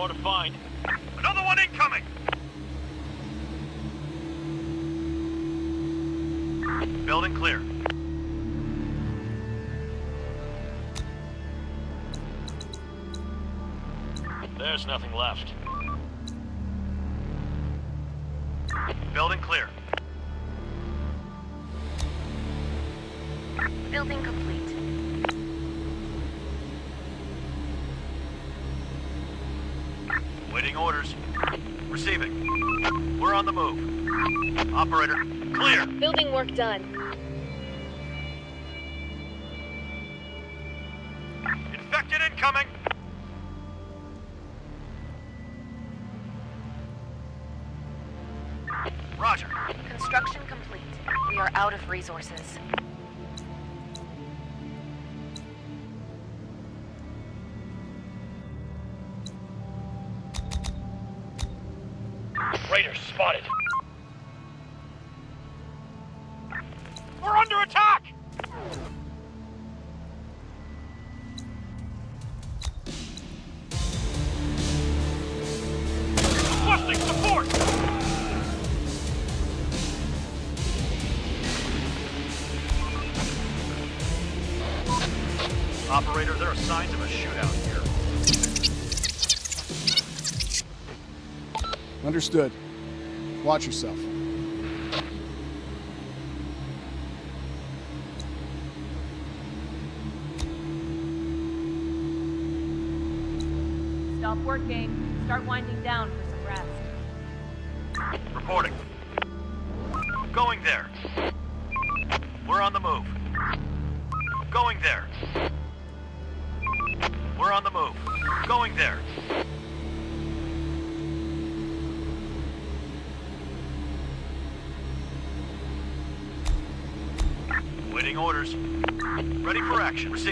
To find. Work done. Watch yourself. action.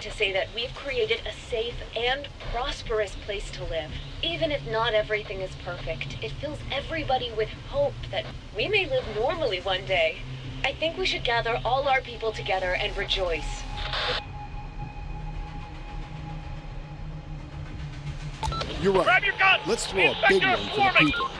to say that we've created a safe and prosperous place to live. Even if not everything is perfect, it fills everybody with hope that we may live normally one day. I think we should gather all our people together and rejoice. You're right. Grab your guns! Let's throw a big one for the people.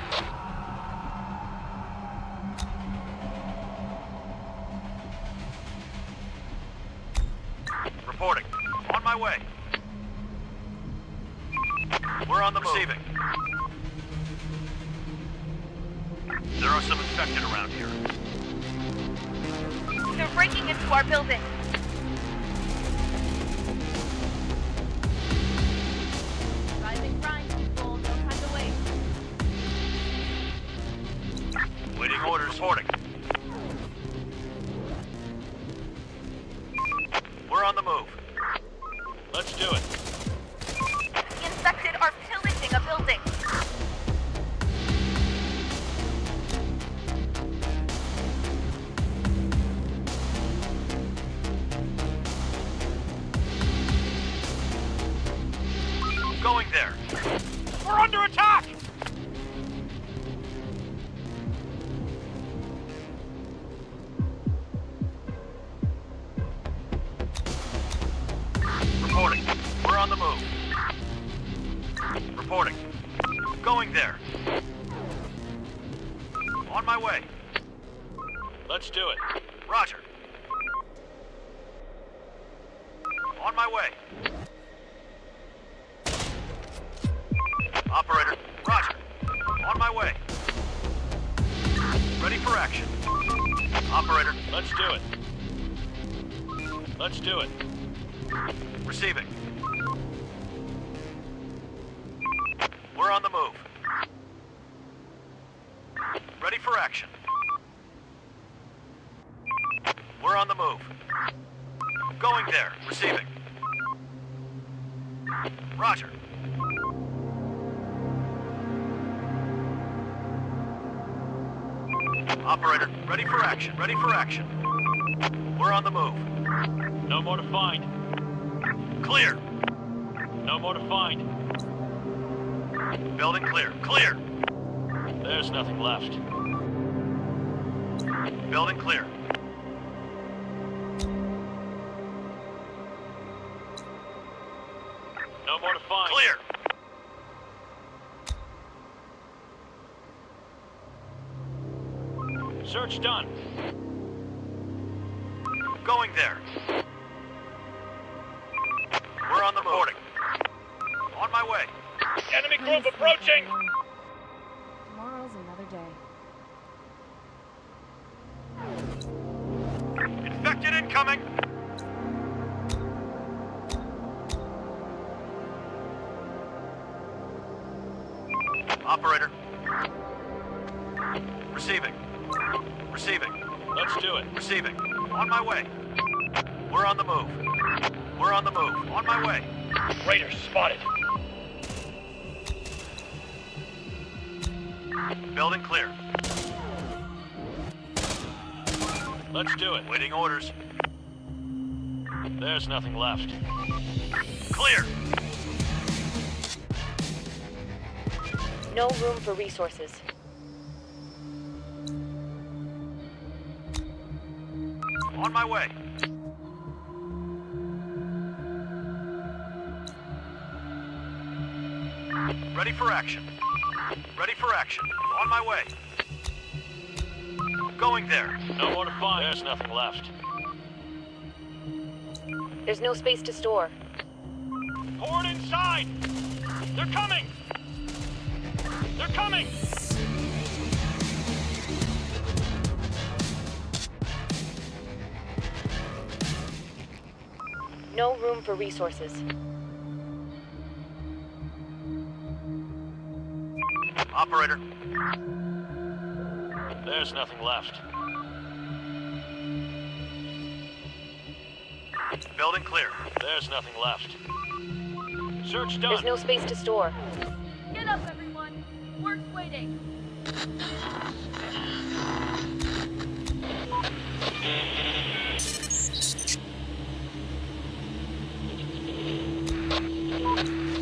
action. Ready for action. We're on the move. orders. There's nothing left. Clear! No room for resources. On my way. Ready for action. Ready for action. On my way. Going there. No more to find. There's nothing left. There's no space to store. Pour it inside! They're coming! They're coming! No room for resources. Operator, There's nothing left. building clear. There's nothing left. Search done. There's no space to store. Get up, everyone. Work's waiting.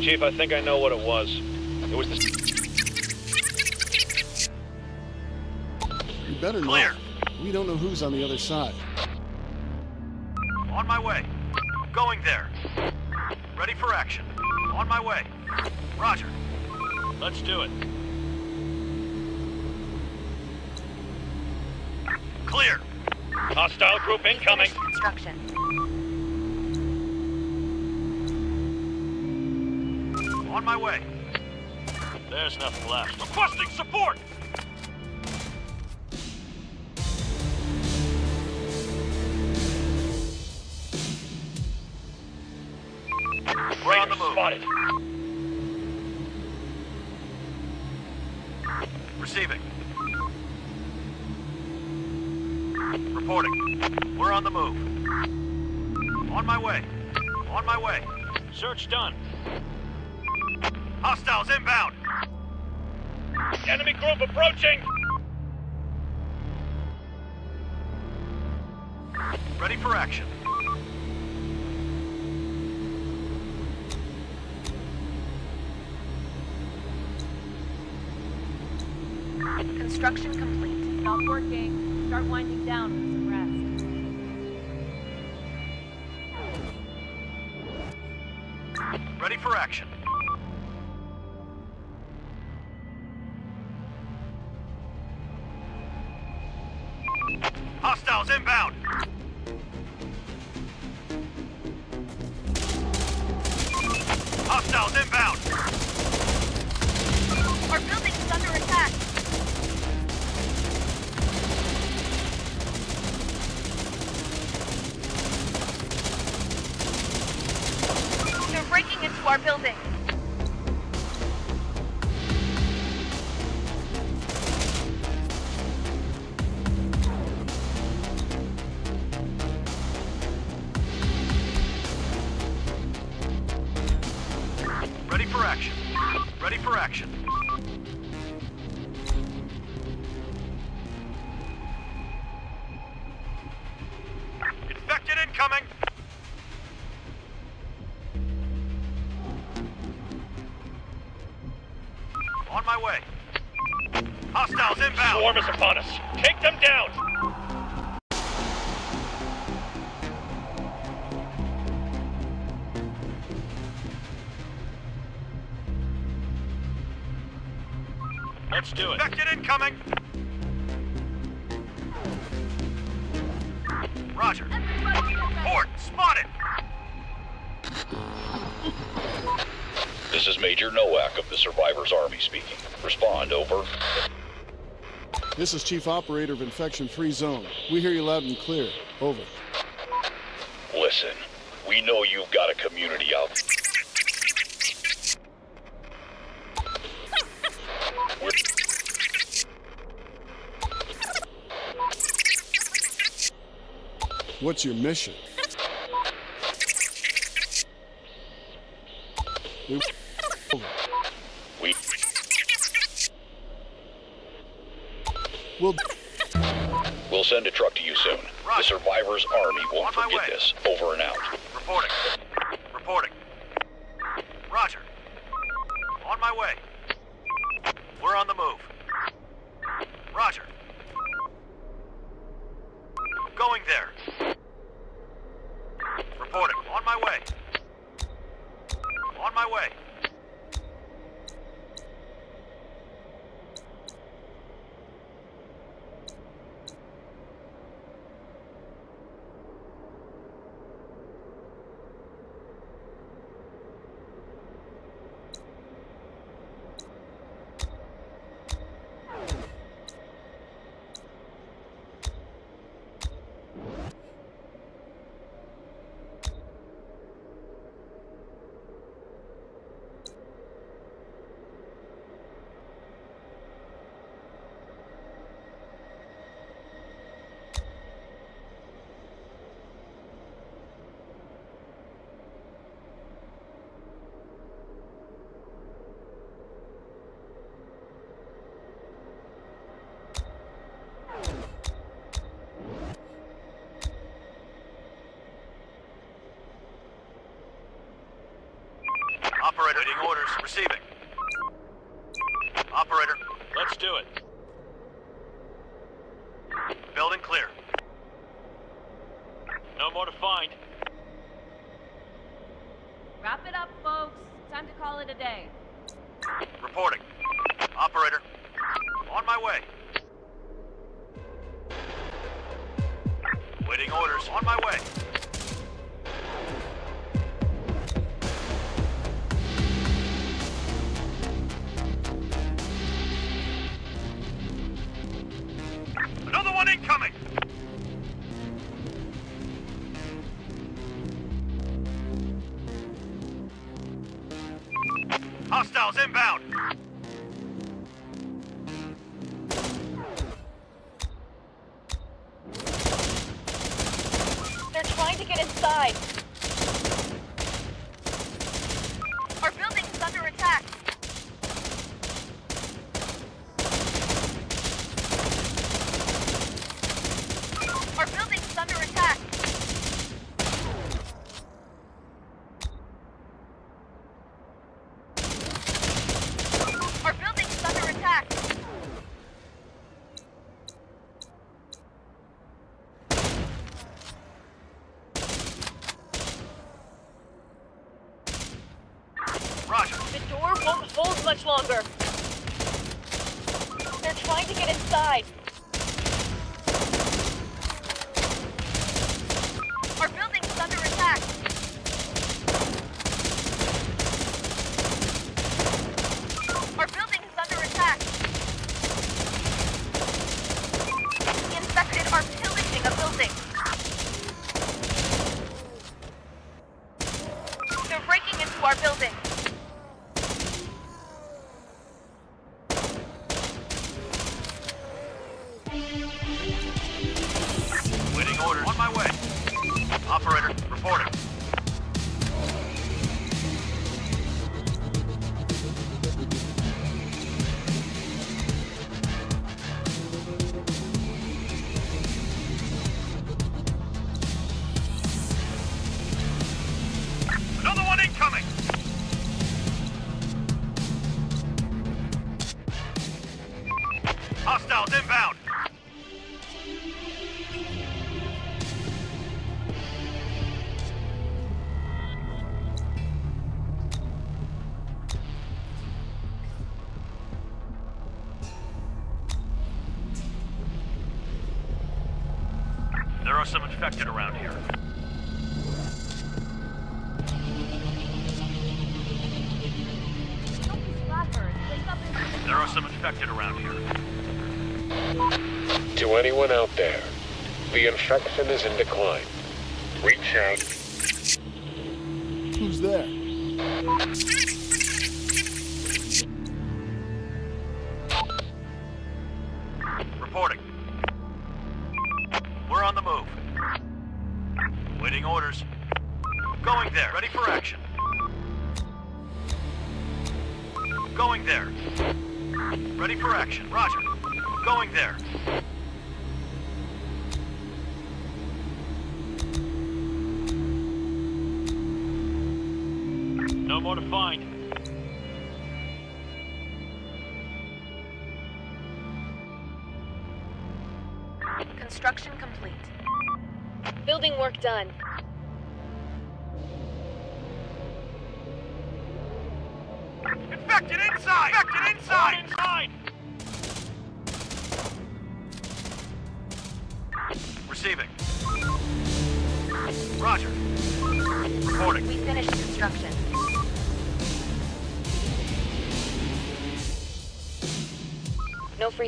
Chief, I think I know what it was. It was the... You better Clear. not. We don't know who's on the other side. On my way. Going there. Ready for action. On my way. Roger. Let's do it. Clear. Hostile group incoming. Finish construction. On my way. There's nothing left. Requesting support! Approaching. Ready for action. Construction complete. Not working. Start winding down Let's do it. Infected incoming. Roger. Port spotted. This is Major Nowak of the Survivors Army speaking. Respond, over. This is Chief Operator of Infection Free Zone. We hear you loud and clear. Over. Listen, we know you've got a community out We're- What's your mission? Receive it. infection is in decline. Reach out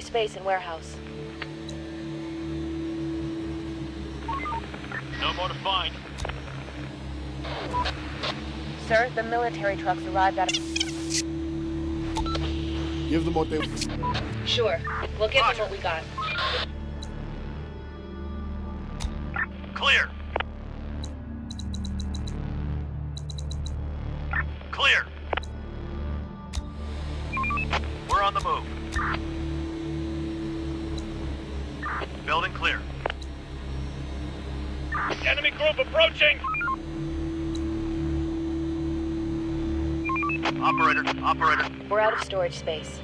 space in warehouse. No more to find. Sir, the military trucks arrived at... Give them what they... Sure. We'll give Roger. them what we got. storage space.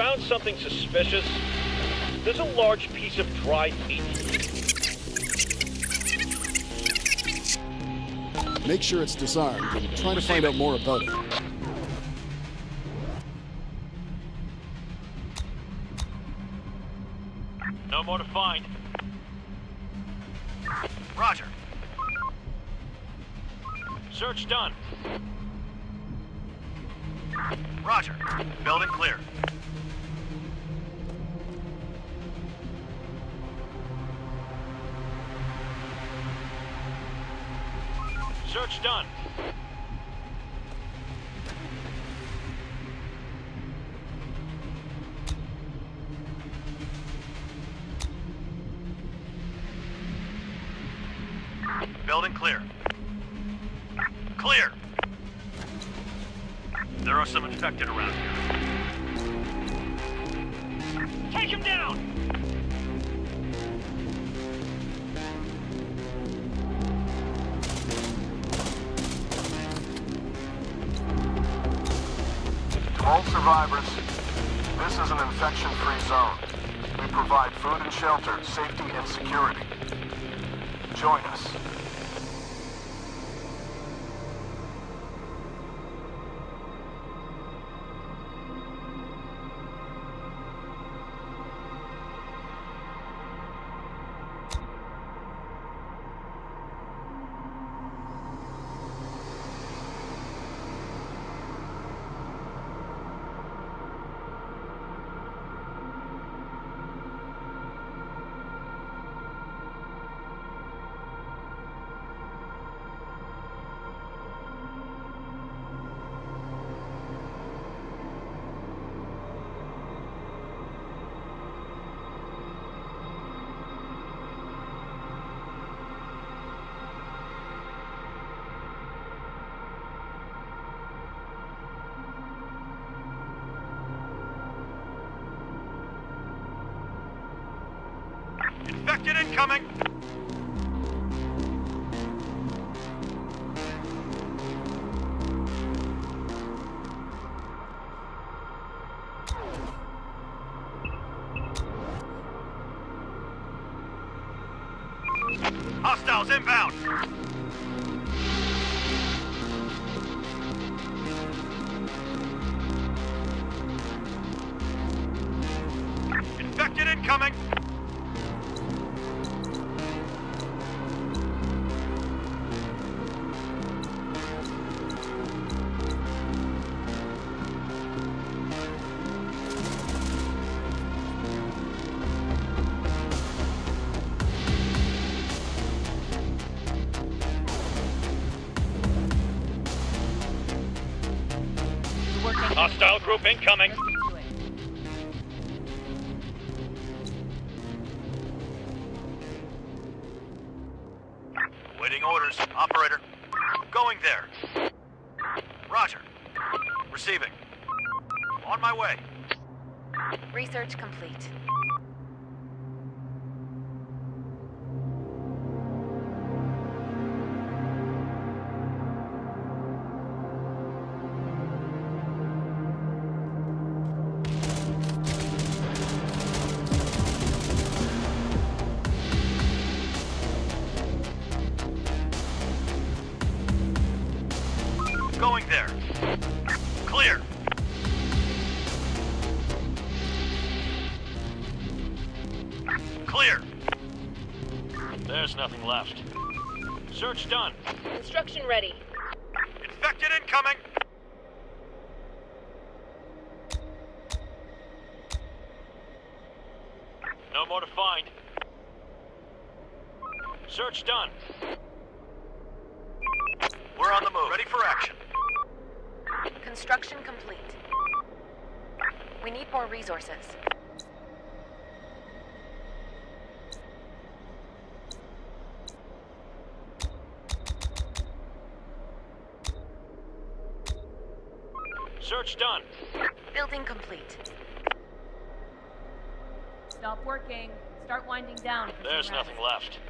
found something suspicious? There's a large piece of dried meat. Make sure it's disarmed and try to find out more about it. Search done. Detected incoming. Incoming. Left.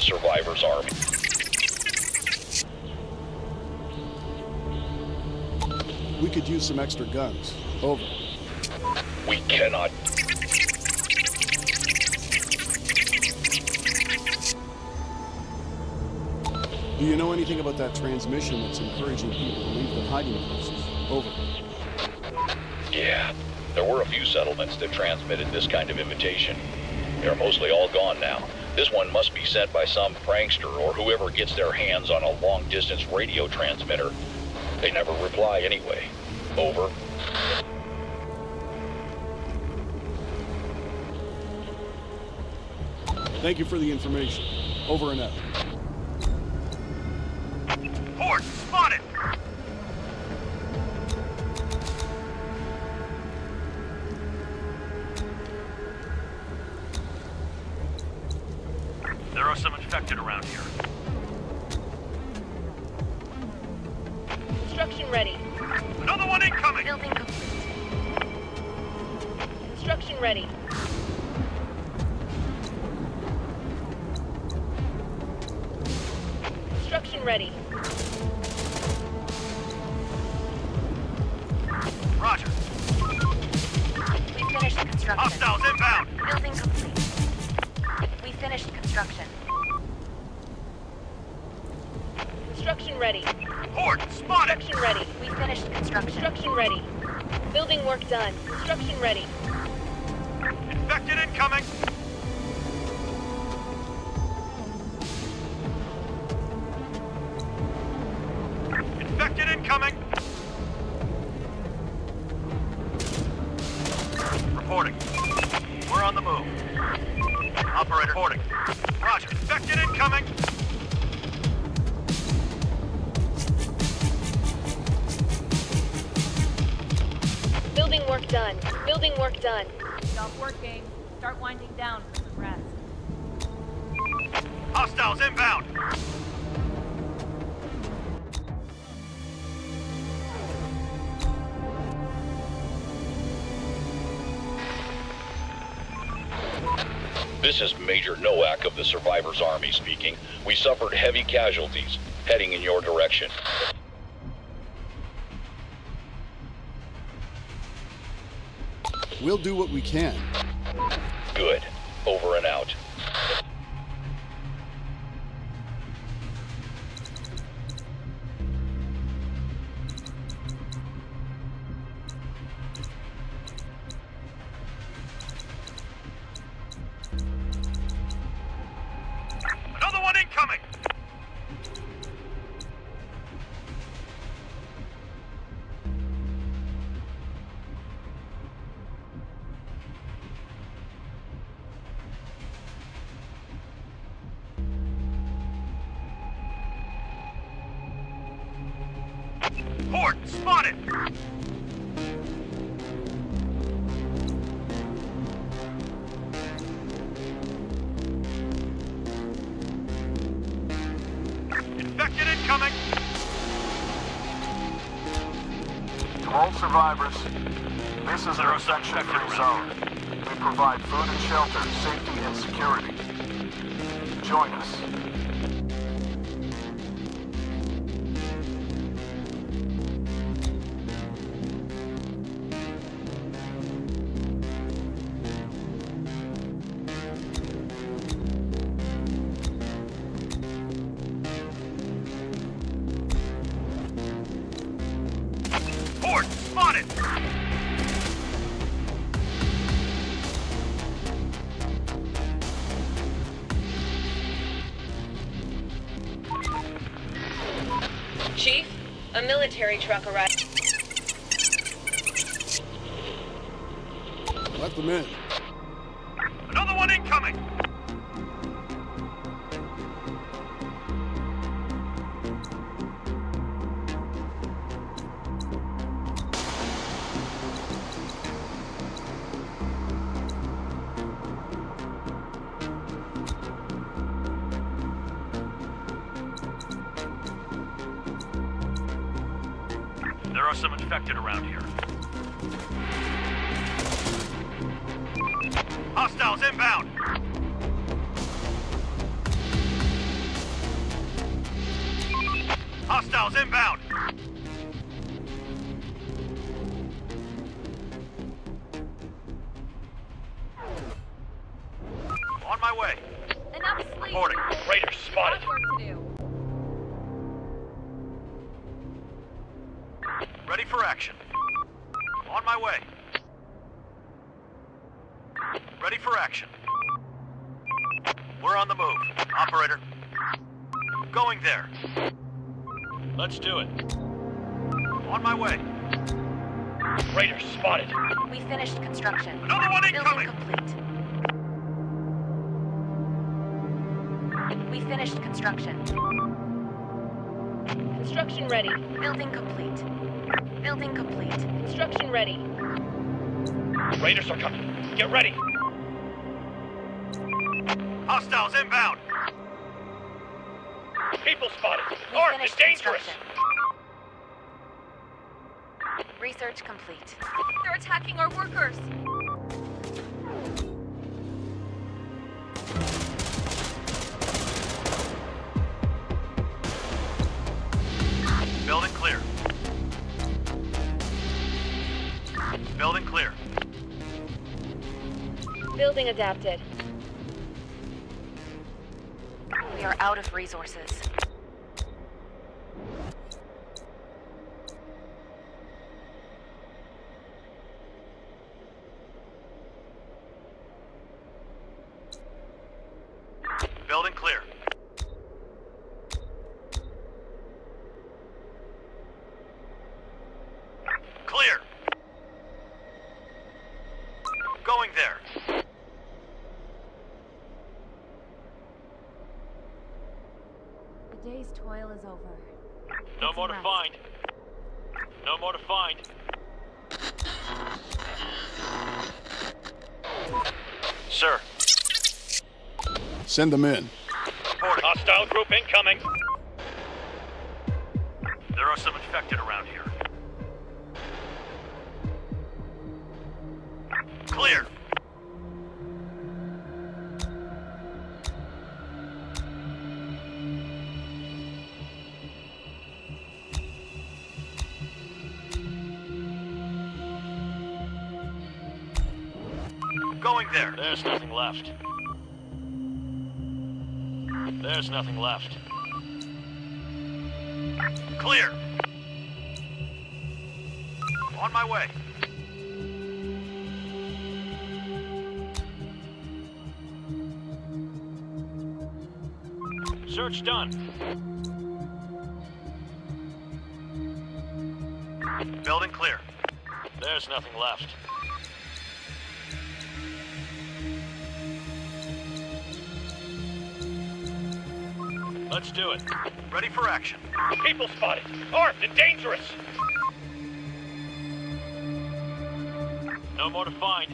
The Survivors Army. We could use some extra guns. Over. We cannot. Do you know anything about that transmission that's encouraging people to leave their hiding places? Over. Yeah, there were a few settlements that transmitted this kind of invitation. They're mostly all gone now. One must be sent by some prankster or whoever gets their hands on a long-distance radio transmitter. They never reply anyway. Over. Thank you for the information. Over and out. This is Major Nowak of the Survivors Army speaking. We suffered heavy casualties, heading in your direction. We'll do what we can. On my way. Raiders spotted. We finished construction. Another one incoming! Building complete. We finished construction. Construction ready. Building complete. Building complete. Construction ready. Raiders are coming. Get ready. Hostiles inbound. People spotted. We Armed and finished dangerous. Construction. Research complete. They're attacking our workers. Building clear. Building clear. Building adapted. We are out of resources. Building clear. Clear. Going there. The day's toil is over. No more to rest. find. No more to find. Sir. Send them in. Reporting. Hostile group incoming. There are some infected around here. Clear. Going there. There's nothing left. There's nothing left. Clear. On my way. Search done. Building clear. There's nothing left. Let's do it. Ready for action. People spotted. Armed and dangerous. No more to find.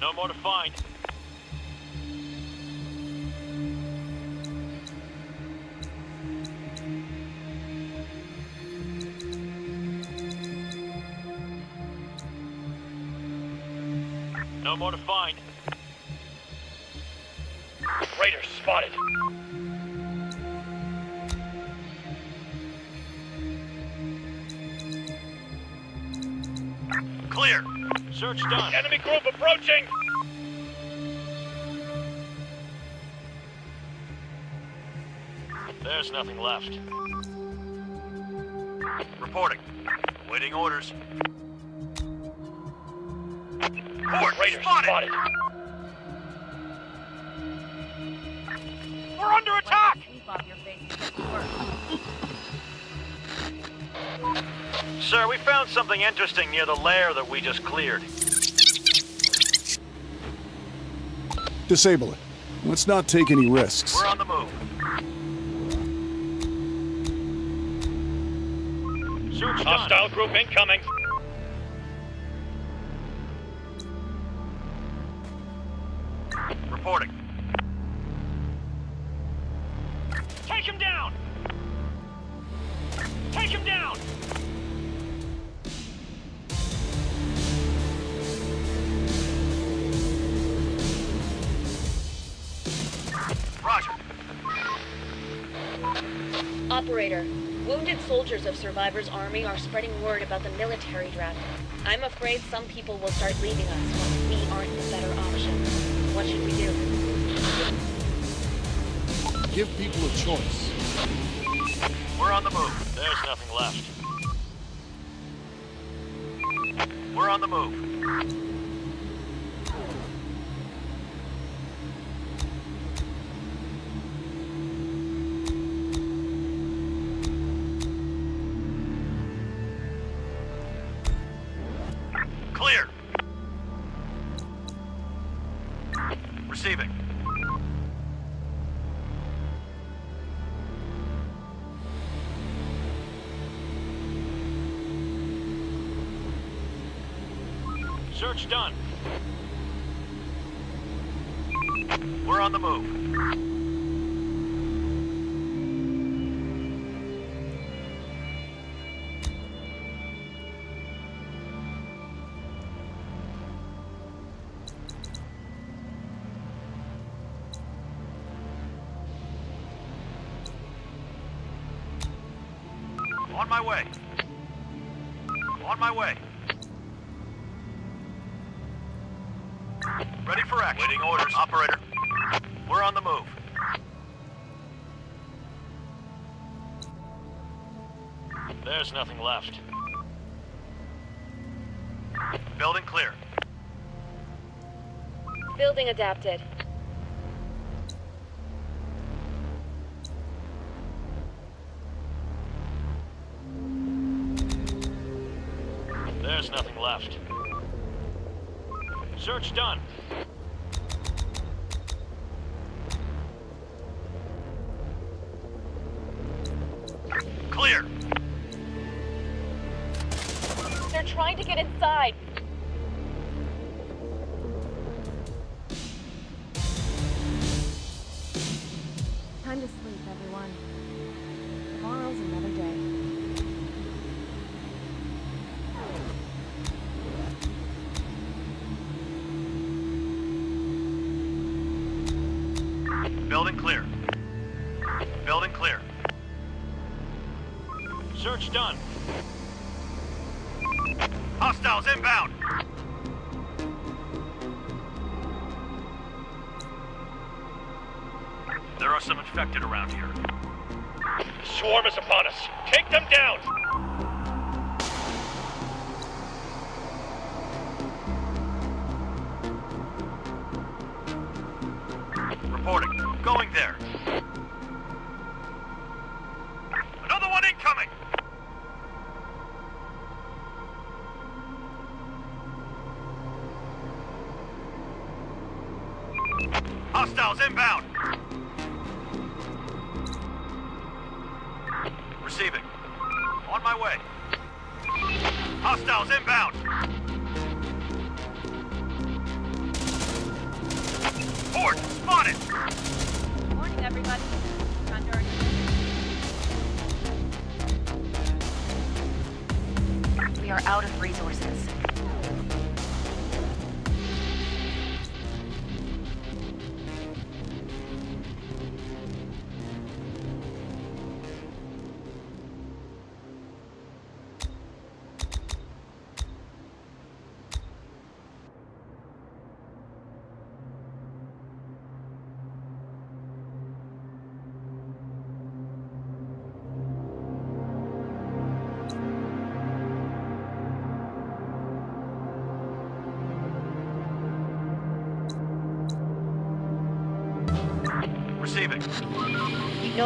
No more to find. No more to find. Raiders spotted. Search done. Enemy group approaching. There's nothing left. Reporting. Waiting orders. Port Raiders spotted. spotted. We're under attack. Sleep off your face and get to work. Sir, we found something interesting near the lair that we just cleared. Disable it. Let's not take any risks. We're on the move. Search. Hostile group incoming. Survivor's army are spreading word about the military draft. I'm afraid some people will start leaving us once we aren't the better option. What should we do? Give people a choice. We're on the move. There's nothing left. We're on the move. There's nothing left. Building clear. Building adapted.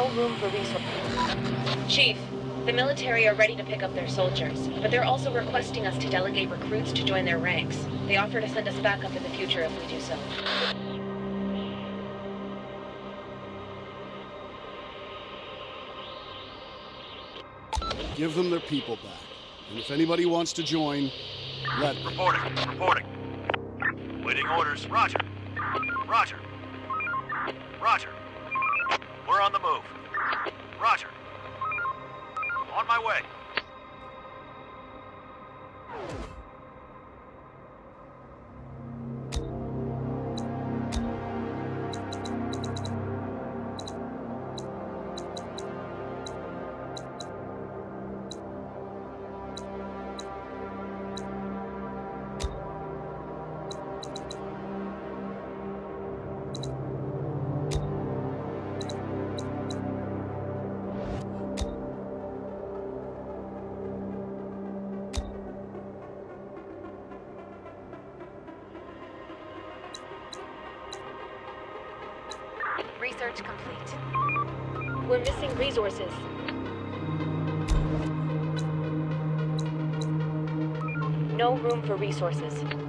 No room for resources. Chief, the military are ready to pick up their soldiers, but they're also requesting us to delegate recruits to join their ranks. They offer to send us backup in the future if we do so. Give them their people back. And if anybody wants to join, let them. Reporting. Reporting. Waiting orders. Roger. Roger. Resources.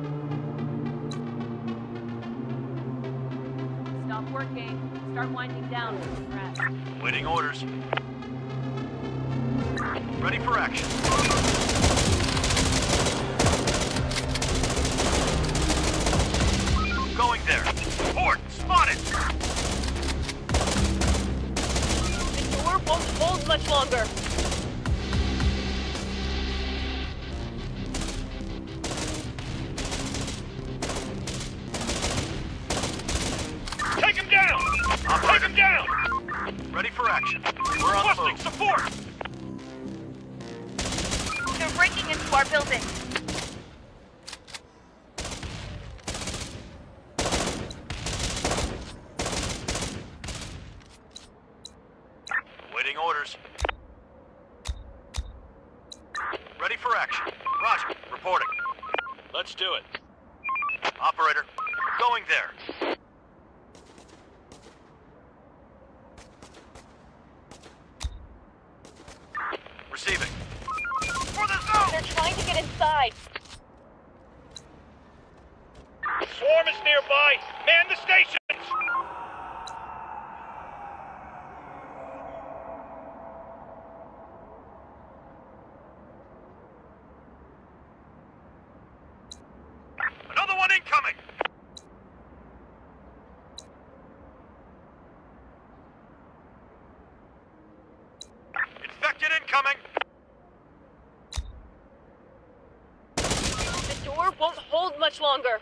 Longer.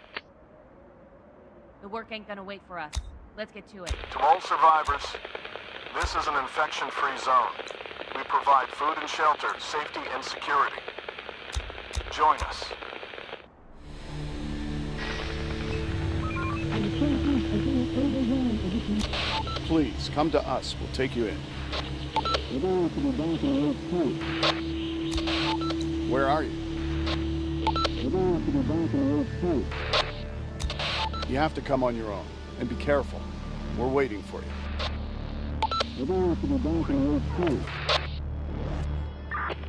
The work ain't gonna wait for us. Let's get to it. To all survivors, this is an infection-free zone. We provide food and shelter, safety and security. Join us. Please, come to us. We'll take you in. Where are you? You have to come on your own. And be careful. We're waiting for you.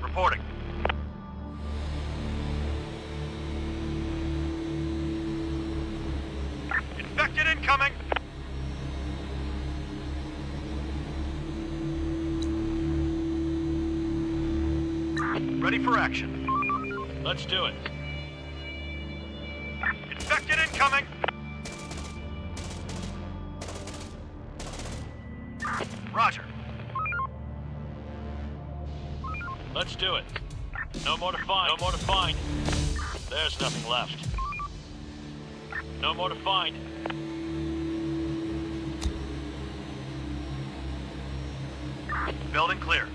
Reporting. Infected incoming! Ready for action. Let's do it. Infected incoming! Roger. Let's do it. No more to find. No more to find. There's nothing left. No more to find. Building clear.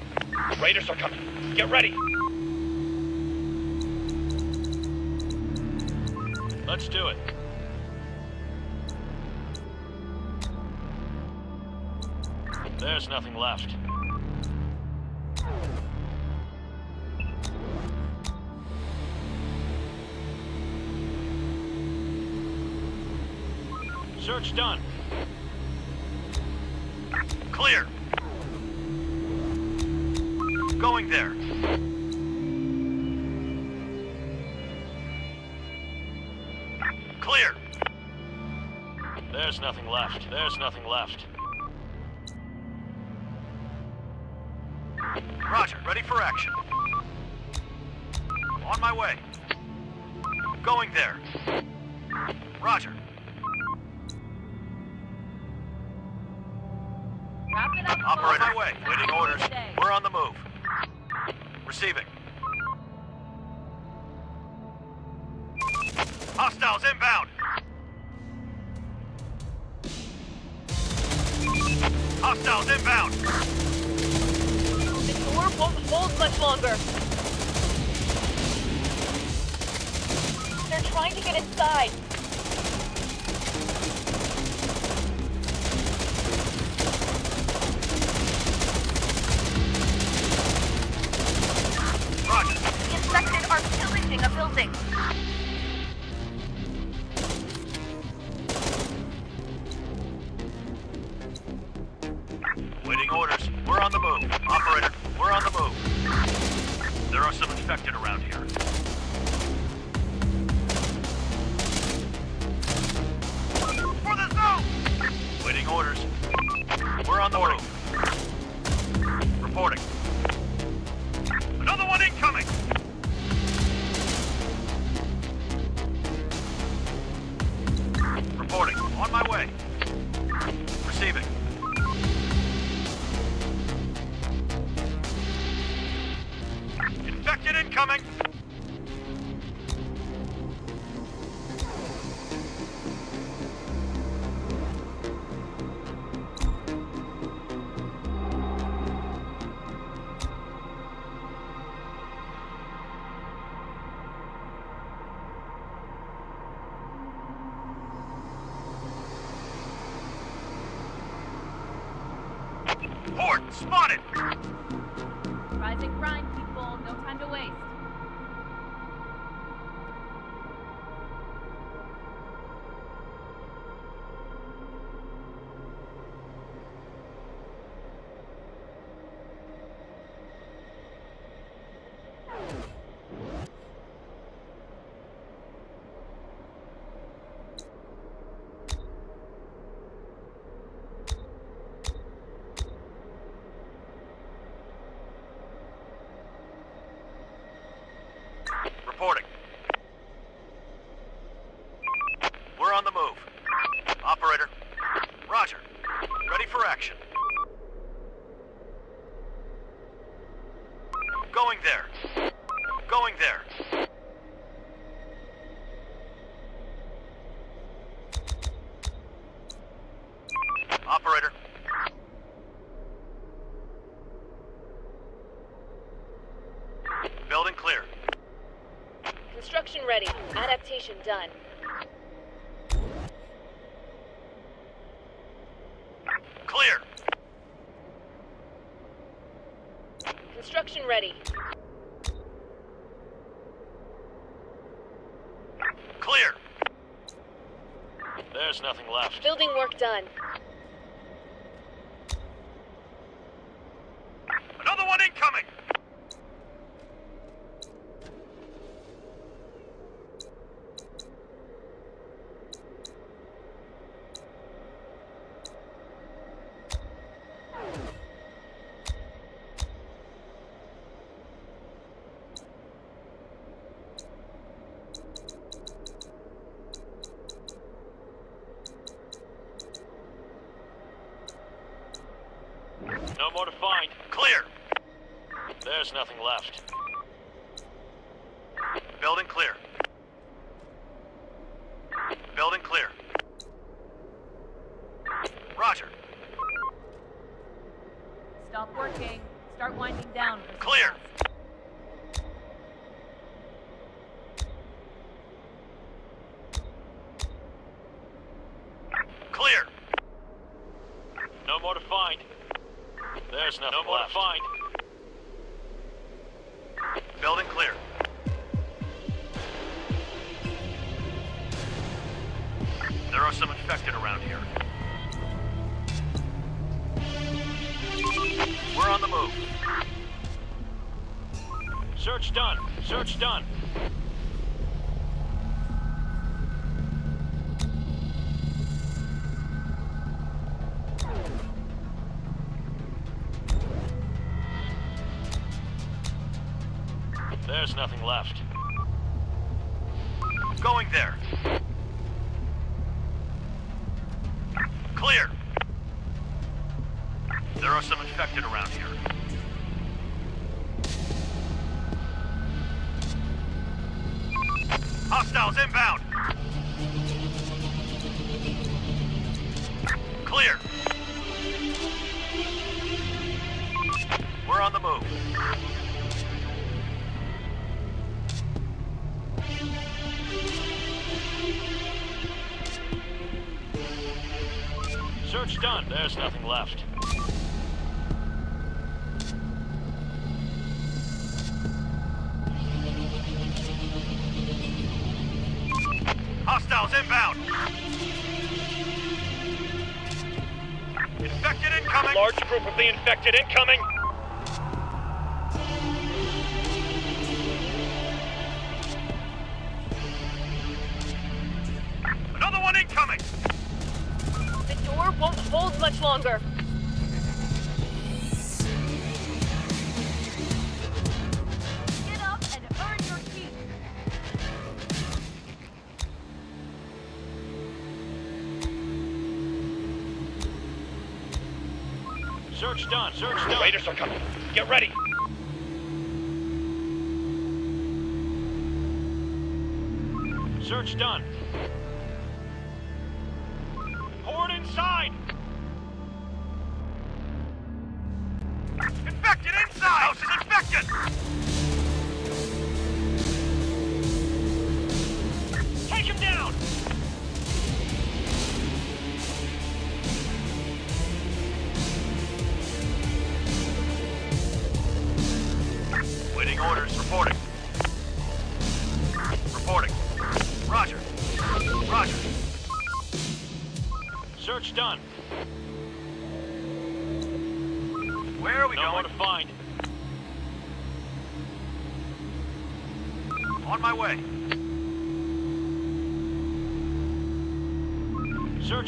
Raiders are coming. Get ready. Let's do it. There's nothing left. Search done. Clear. Going there. Left. There's nothing left. Spotted! Ready. Adaptation done. Clear. Construction ready. Clear. There's nothing left. Building work done. Approach done. detected incoming.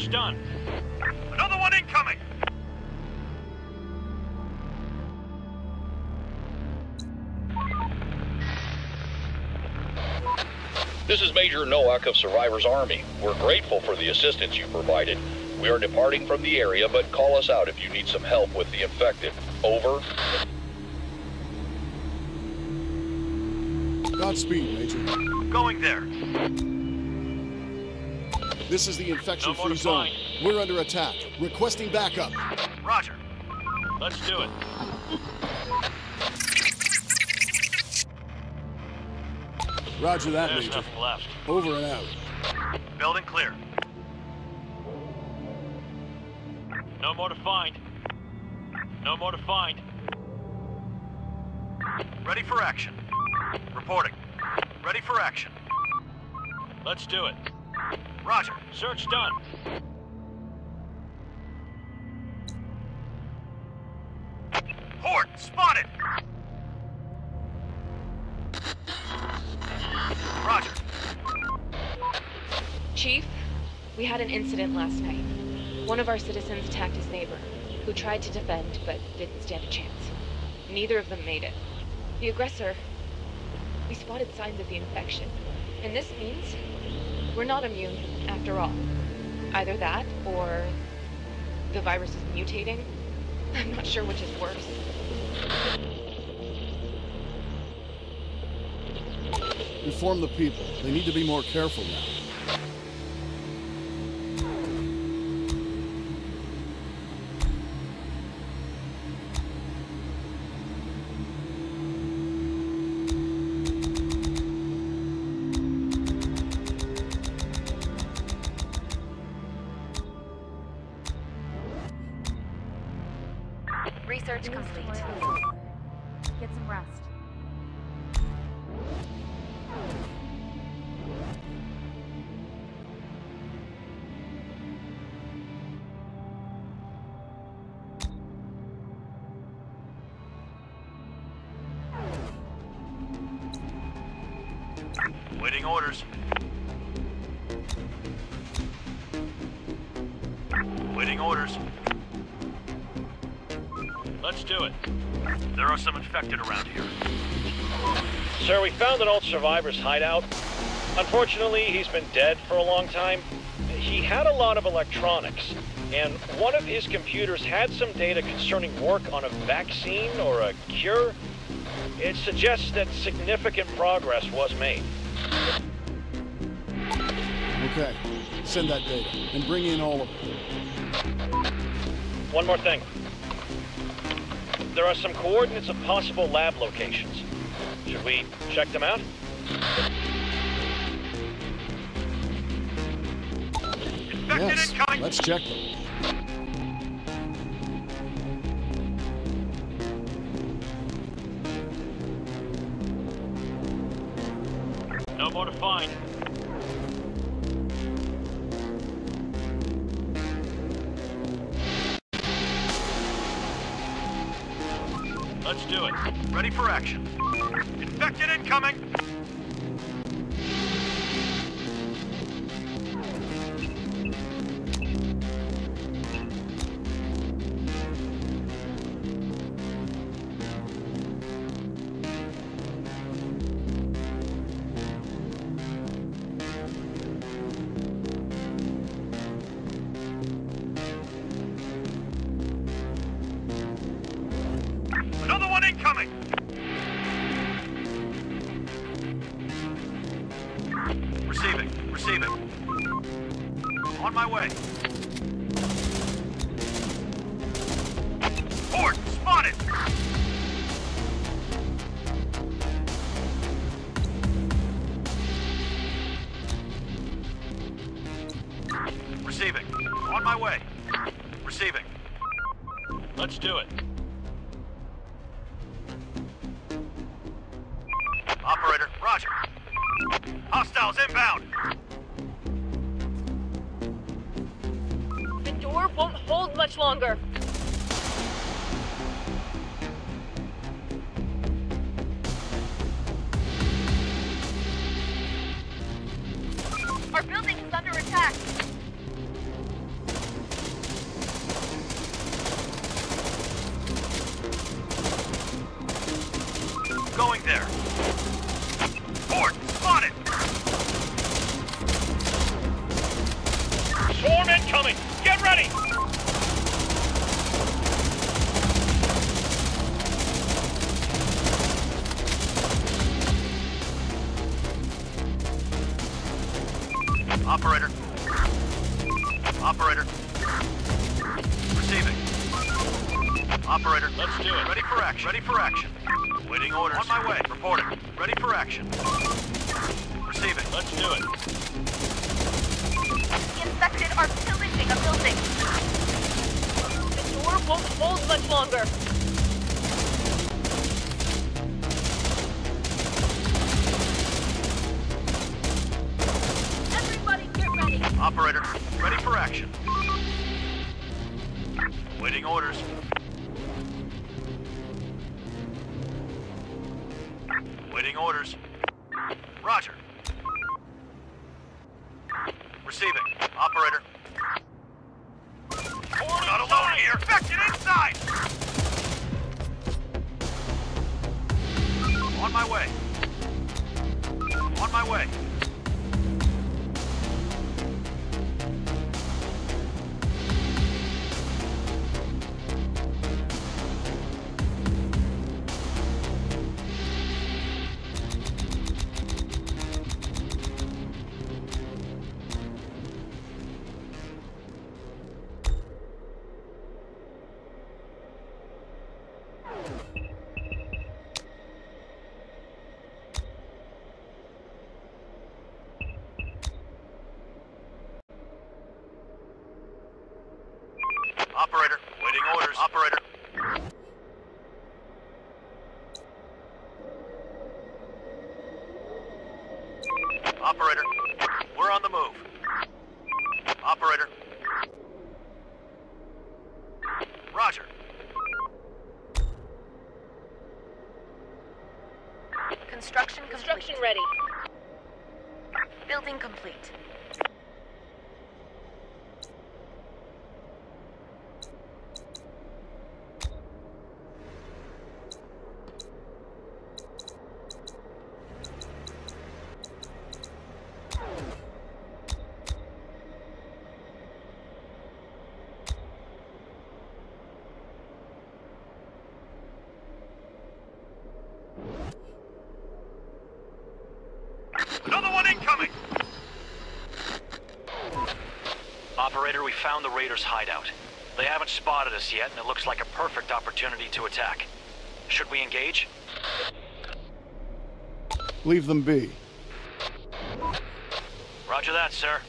Search done. Another one incoming! This is Major Nowak of Survivor's Army. We're grateful for the assistance you provided. We are departing from the area, but call us out if you need some help with the infected. Over. Godspeed, Major. Going there. This is the infection-free No zone. We're under attack. Requesting backup. Roger. Let's do it. Roger that, There's Major. nothing left. Over and out. Building clear. No more to find. No more to find. Ready for action. Reporting. Ready for action. Let's do it. Search done. Horde spotted. Roger. Chief, we had an incident last night. One of our citizens attacked his neighbor, who tried to defend but didn't stand a chance. Neither of them made it. The aggressor. We spotted signs of the infection, and this means we're not immune after all. Either that, or the virus is mutating. I'm not sure which is worse. Inform the people. They need to be more careful now. Survivor's hideout. Unfortunately, he's been dead for a long time. He had a lot of electronics, and one of his computers had some data concerning work on a vaccine or a cure. It suggests that significant progress was made. Okay. Send that data. And bring in all of it. One more thing. There are some coordinates of possible lab locations. Should we check them out? Let's check them. No more to find. Let's do it. Ready for action. incoming! Receiving, receiving. On my way. found the Raiders' hideout. They haven't spotted us yet, and it looks like a perfect opportunity to attack. Should we engage? Leave them be. Roger that, sir.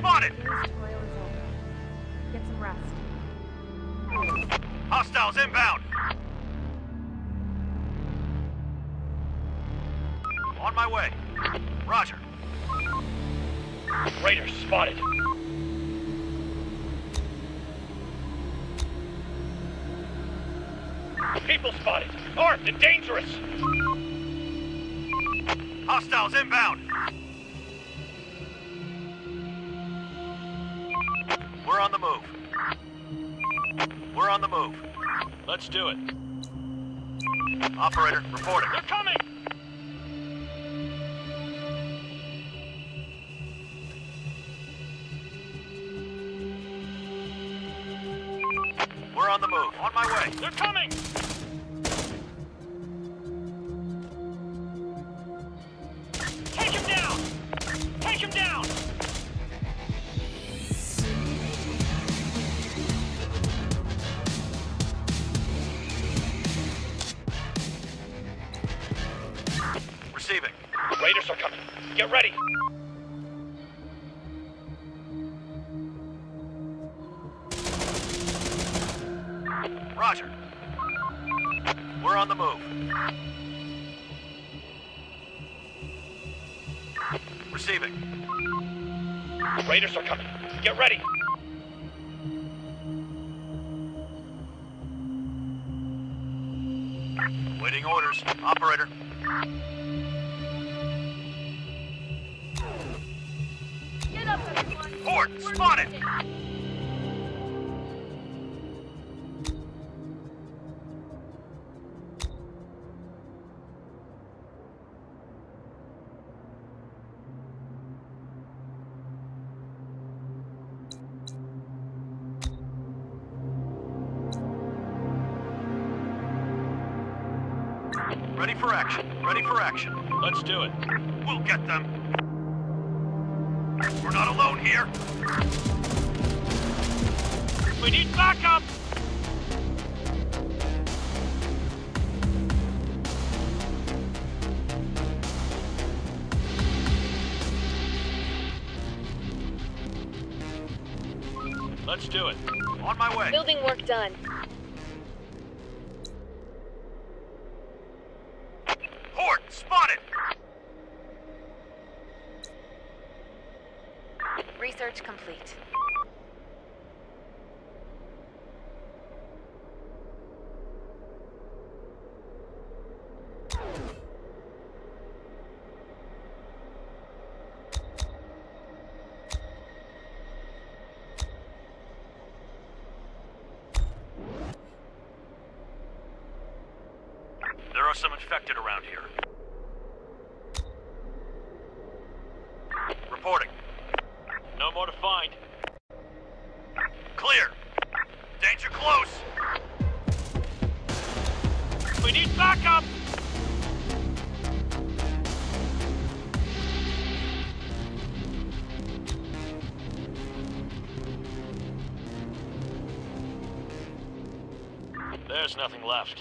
spotted! Operator, reporting. Ready for action. Let's do it. We'll get them. We're not alone here. We need backup! Let's do it. On my way. Building work done. nothing left.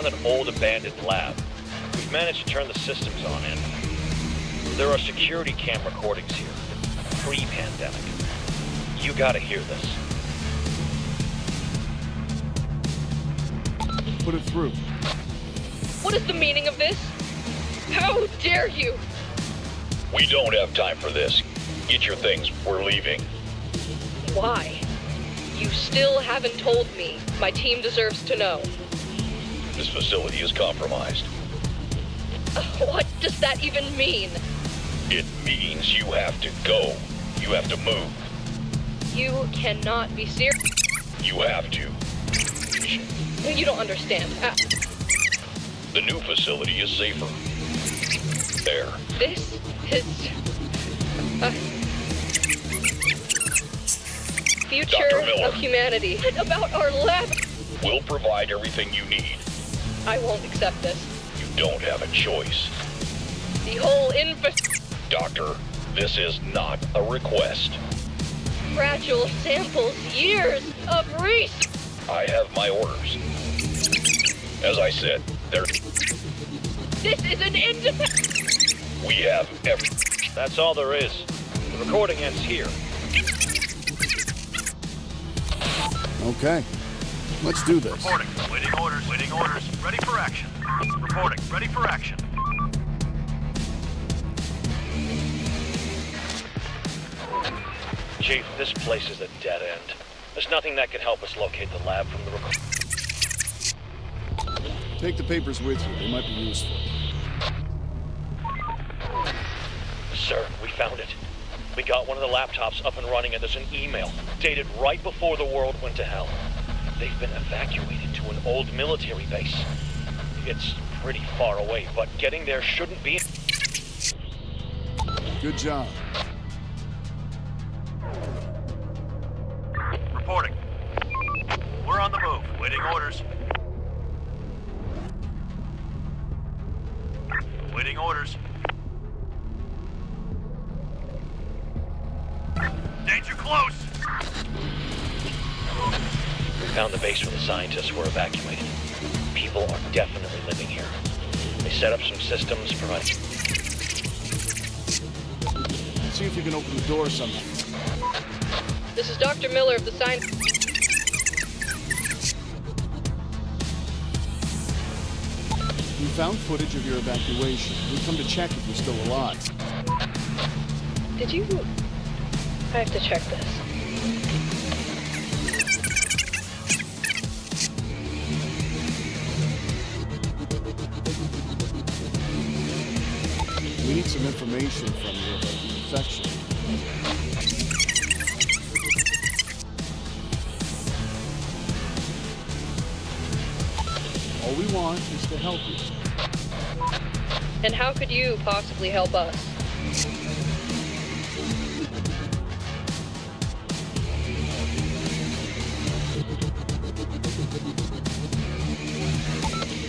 Found an old abandoned lab. We've managed to turn the systems on in. There are security cam recordings here. Pre-pandemic. You gotta hear this. Put it through. What is the meaning of this? How dare you? We don't have time for this. Get your things. We're leaving. Why? You still haven't told me. My team deserves to know. Facility is compromised. What does that even mean? It means you have to go. You have to move. You cannot be serious. You have to. You don't understand. Uh, The new facility is safer. There. this is. Uh, future of humanity. What about our lab? We'll provide everything you need. I won't accept this. You don't have a choice. The whole infra. Doctor, this is not a request. Fragile samples, years of research. I have my orders. As I said, there This is an independent. we have every That's all there is. The recording ends here. Okay. Let's do this. Reporting. Waiting orders. Waiting orders. Ready for action. Reporting. Ready for action. Chief, this place is a dead end. There's nothing that can help us locate the lab from the record. Take the papers with you. They might be useful. Sir, we found it. We got one of the laptops up and running, and there's an email dated right before the world went to hell. They've been evacuated to an old military base. It's pretty far away, but getting there shouldn't be... Good job. found footage of your evacuation. We've come to check if you're still alive. Did you... I have to check this. We need some information from you about the infection. possibly help us?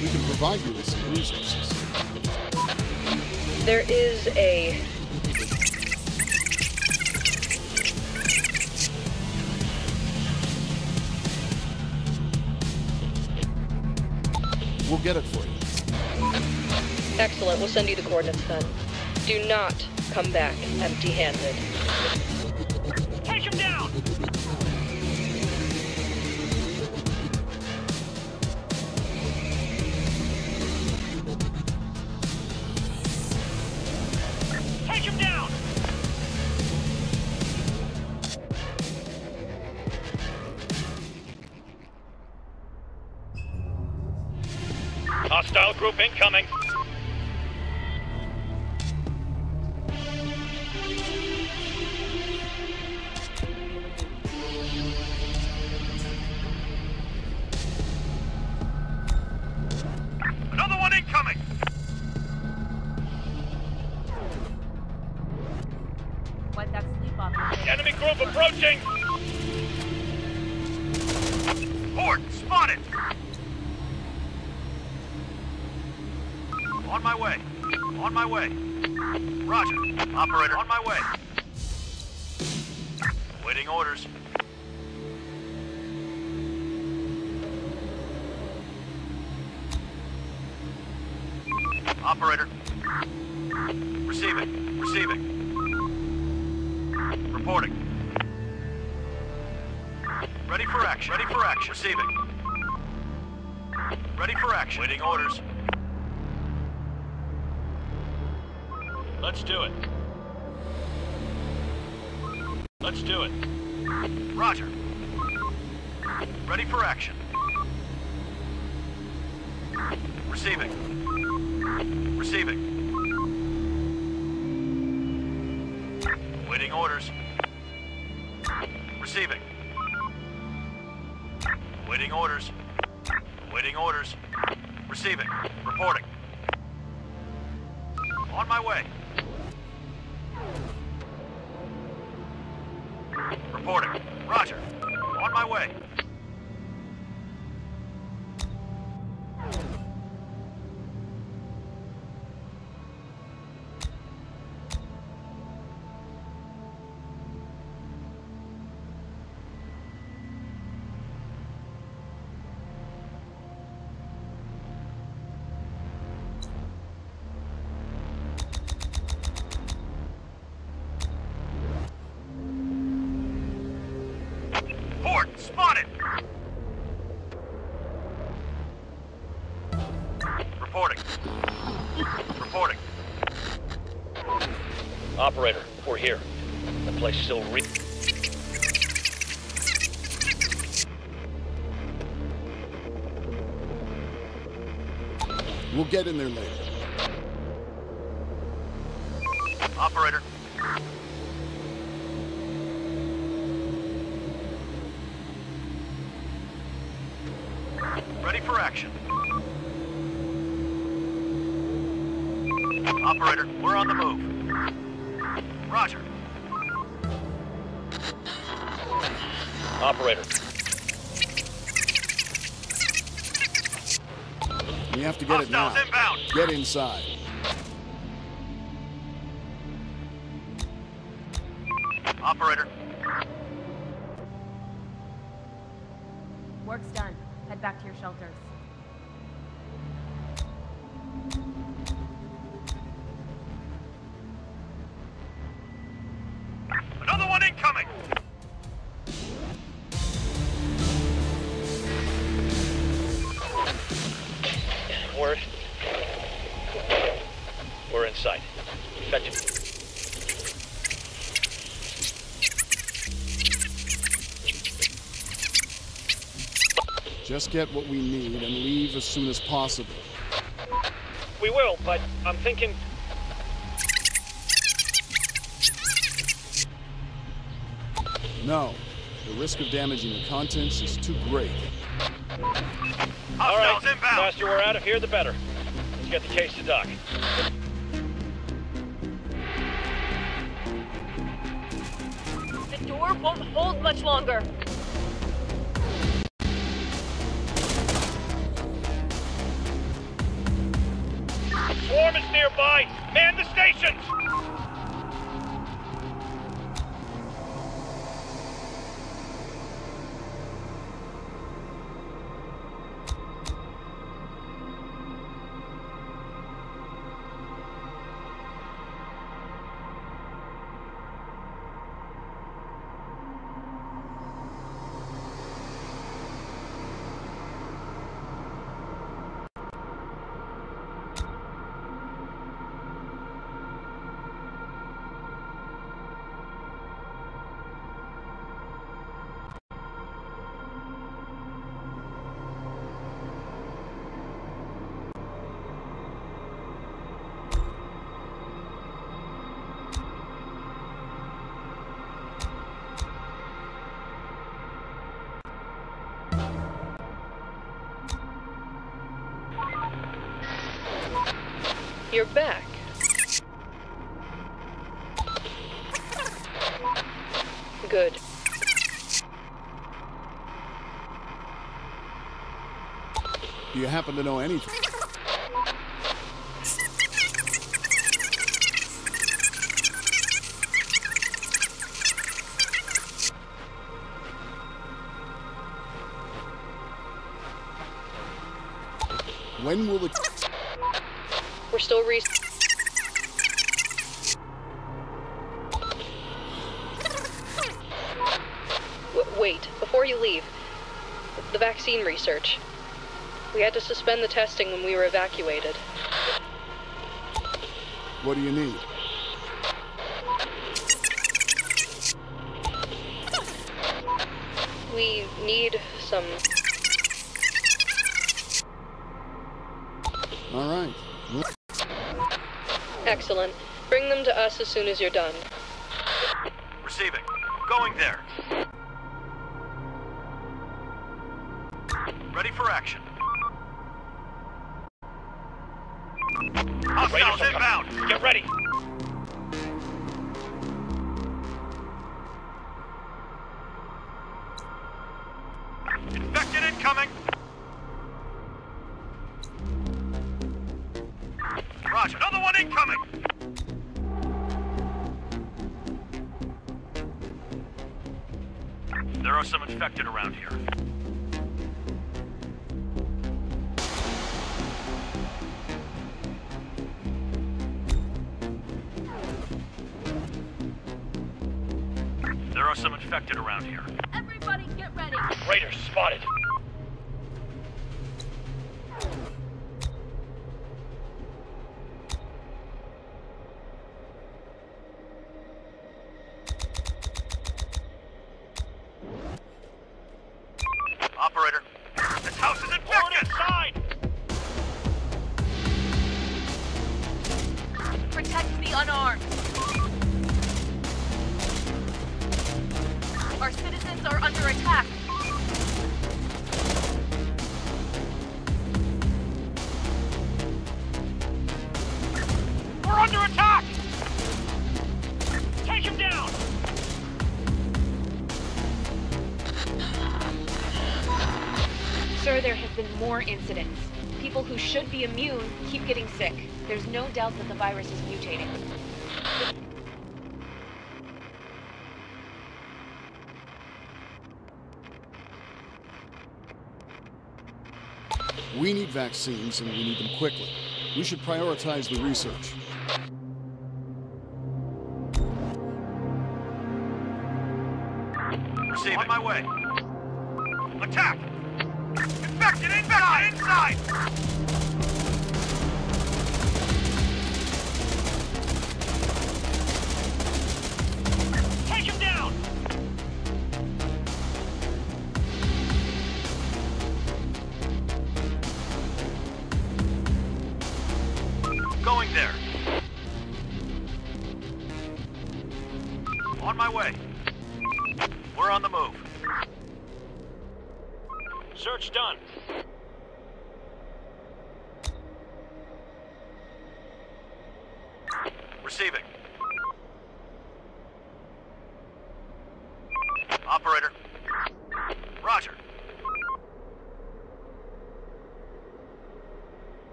We can provide you with some resources. There is a send you the coordinates, son. Do not come back empty-handed. get in there later. Inbound. Just get what we need and leave as soon as possible. We will, but I'm thinking... No. The risk of damaging the contents is too great. All right, Hostiles inbound. faster we're out of here, the better. Let's get the case to dock. The door won't hold much longer. Happen to know anything? When will the... We're still re. Wait, before you leave, the vaccine research. We had to suspend the testing when we were evacuated. What do you need? We need some. All right. Excellent. Bring them to us as soon as you're done. Receiving. Going there. Protect the unarmed. Our citizens are under attack. We're under attack! Take him down! Sir, there have been more incidents. People who should be immune keep getting sick. There's no doubt that the virus is mutating. We need vaccines, and we need them quickly. We should prioritize the research. Receive On my way. Attack! Infected! Infected! Inside!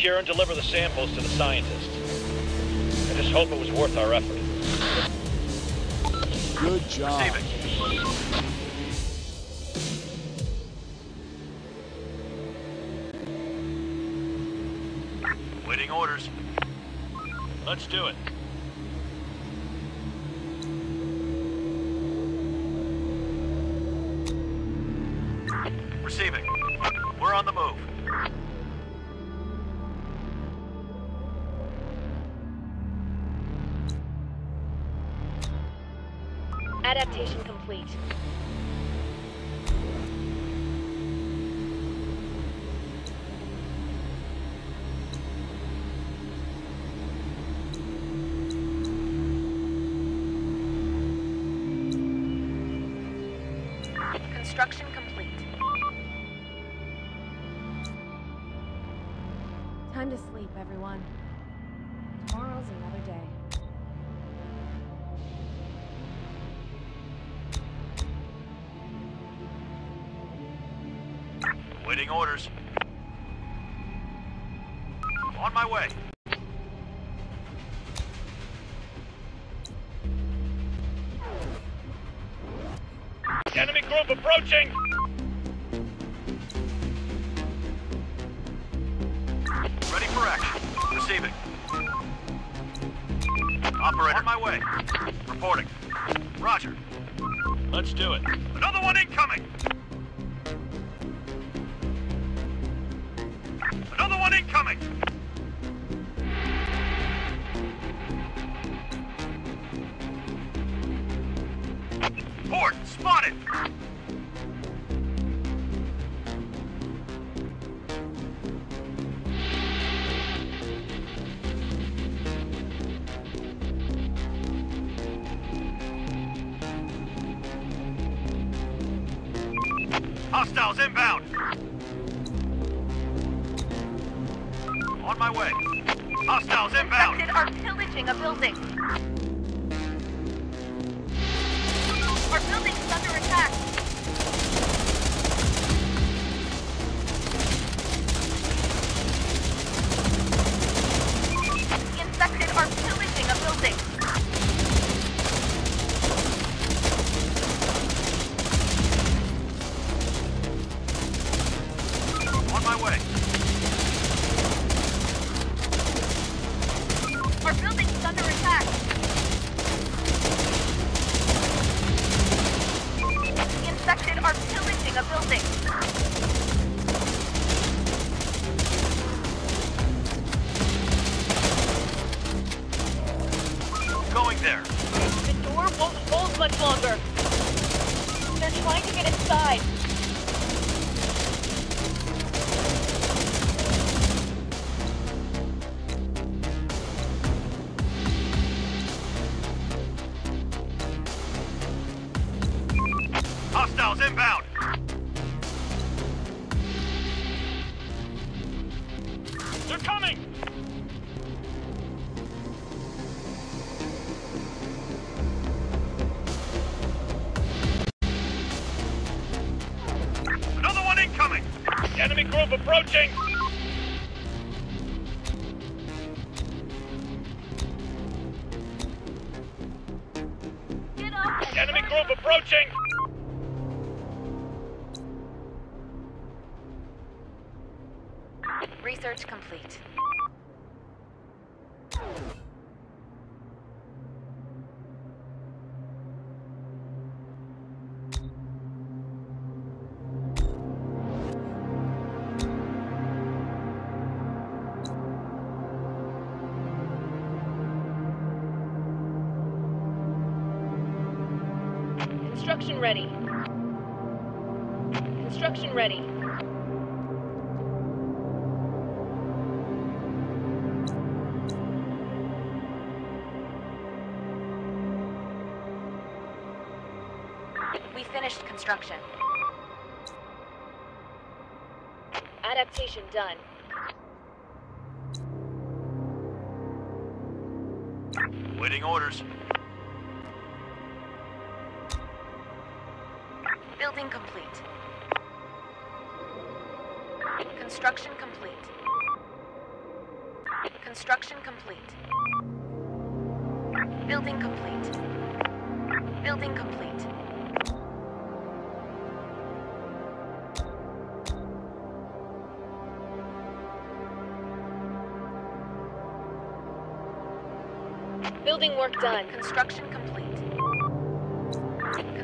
secure and deliver the samples to the scientists. I just hope it was worth our effort. Good job. Waiting orders. Let's do it. Approaching! Ready. Construction ready. We finished construction. Adaptation done. Waiting orders. Building complete. Construction complete. Construction complete. Building complete. Building complete. Building work done. Construction complete.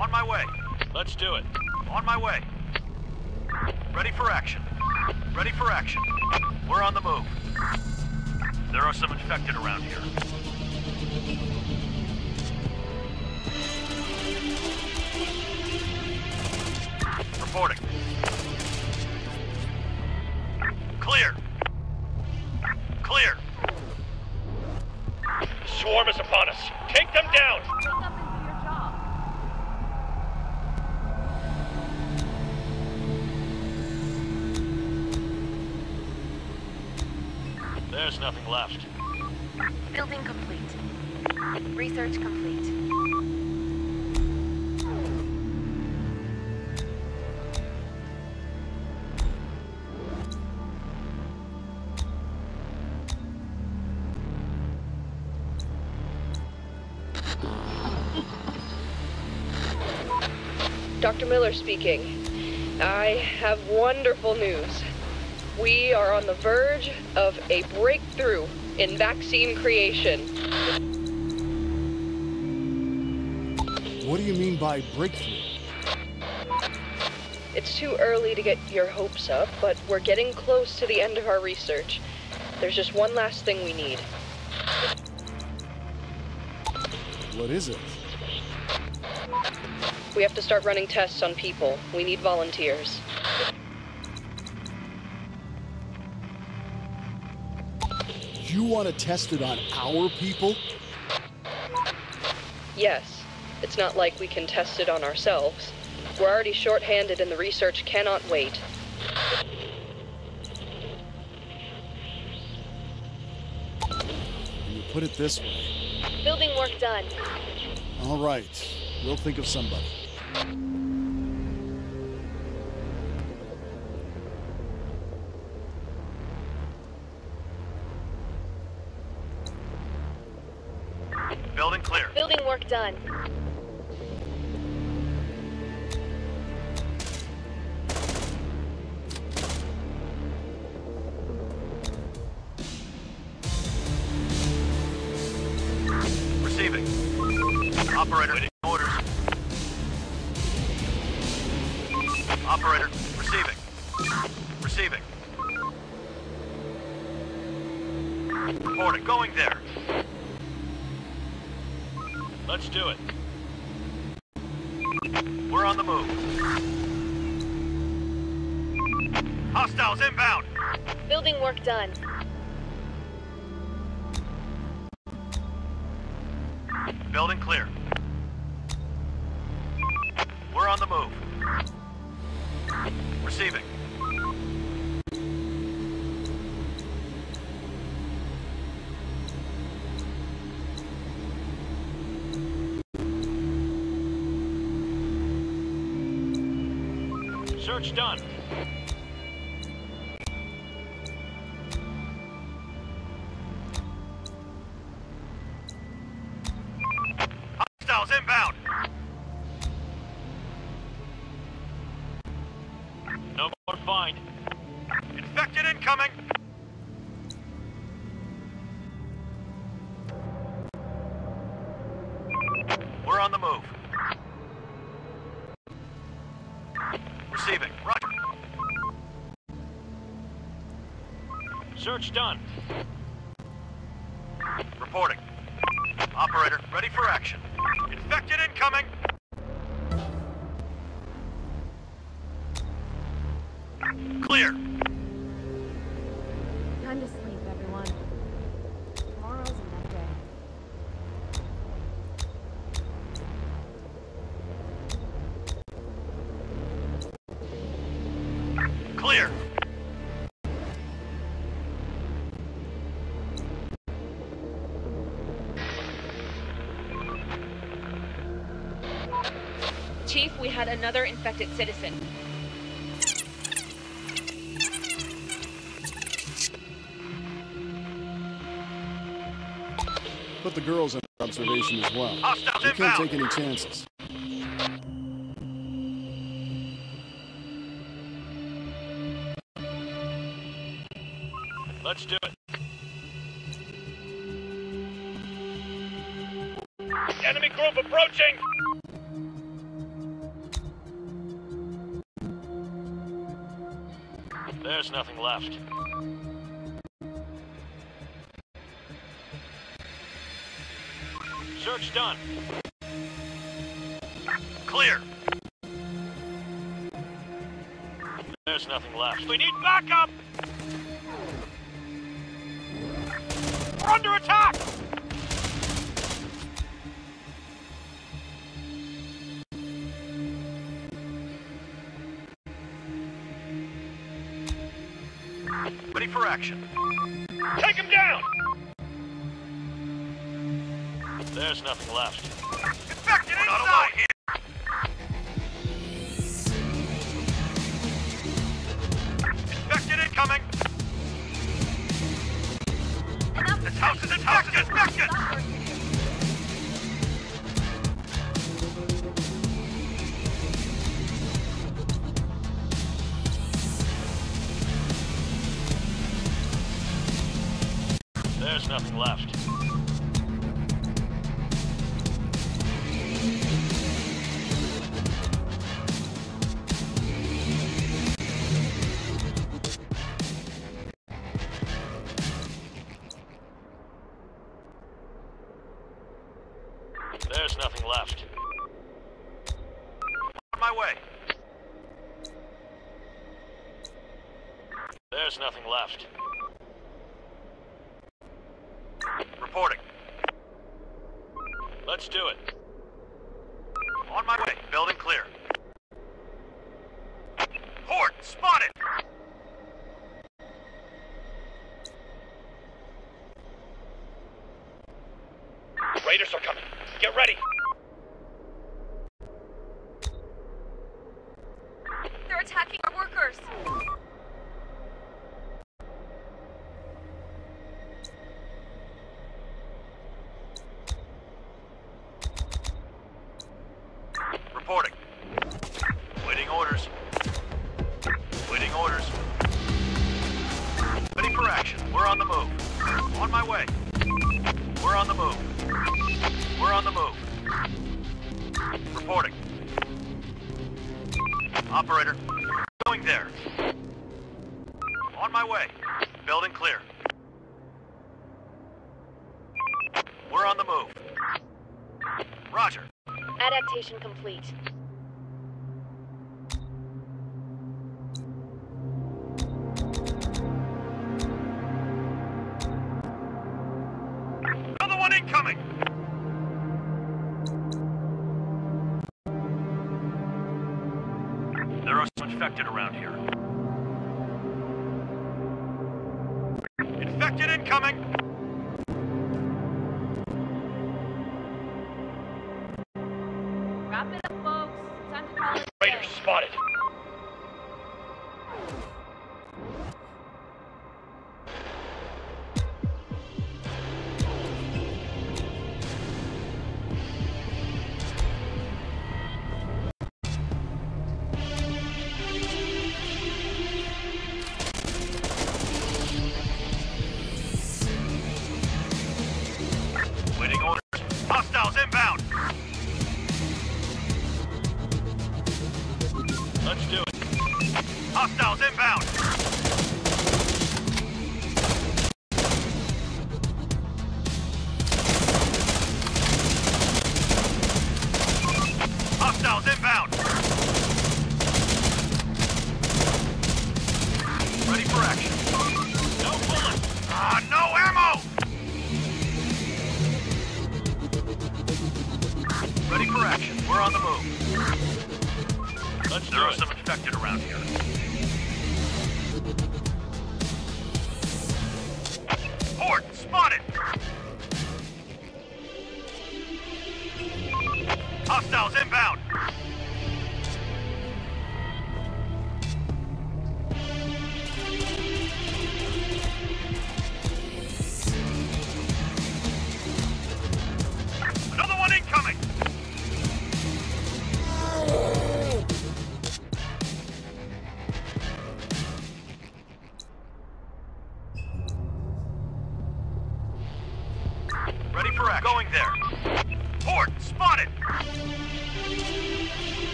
On my way. Let's do it. On my way. Ready for action. Ready for action. We're on the move. There are some infected around here. Reporting. Clear. Clear. Swarm is upon us. Take them down. There's nothing left. Building complete. Research complete. Dr. Miller speaking. I have wonderful news. We are on the verge of a breakthrough in vaccine creation. What do you mean by breakthrough? It's too early to get your hopes up, but we're getting close to the end of our research. There's just one last thing we need. What is it? We have to start running tests on people. We need volunteers. You want to test it on our people? Yes, it's not like we can test it on ourselves. We're already short-handed and the research cannot wait. When you put it this way. Building work done. All right. We'll think of somebody. Search done. Search done. another infected citizen. Put the girls under observation as well. We can't take any chances. Search done. Clear. There's nothing left. We need backup! left. infected around here.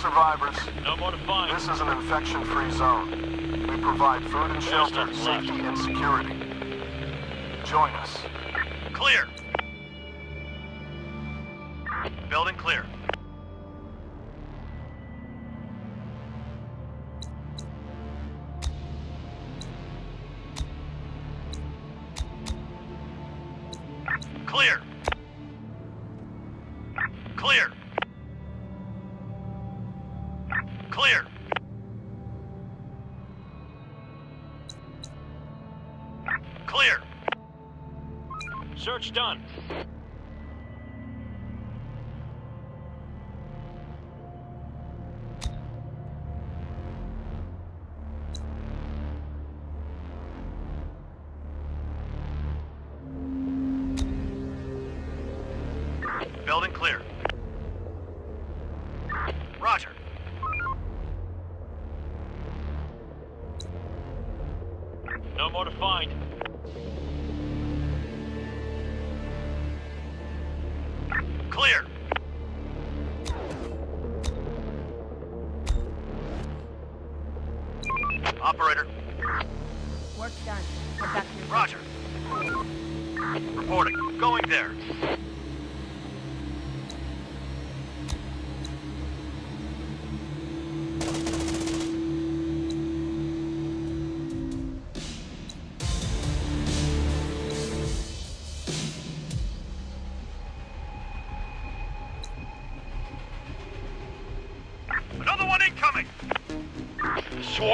survivors. No more to find. This is an infection-free zone. We provide food and shelter, safety Building clear.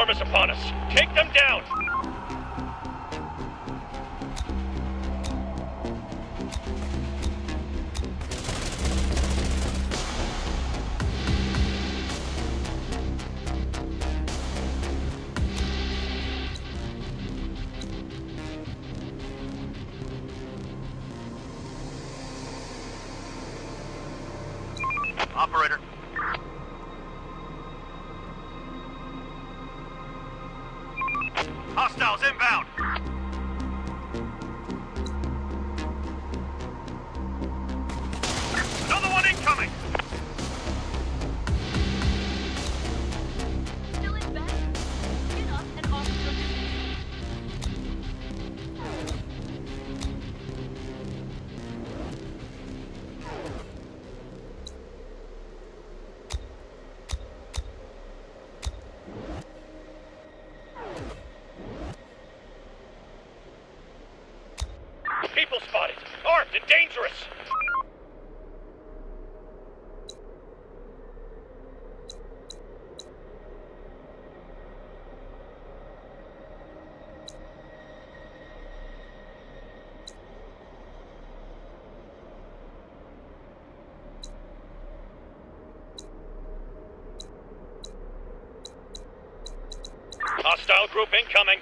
Is upon us. Take them down! Hostile group incoming!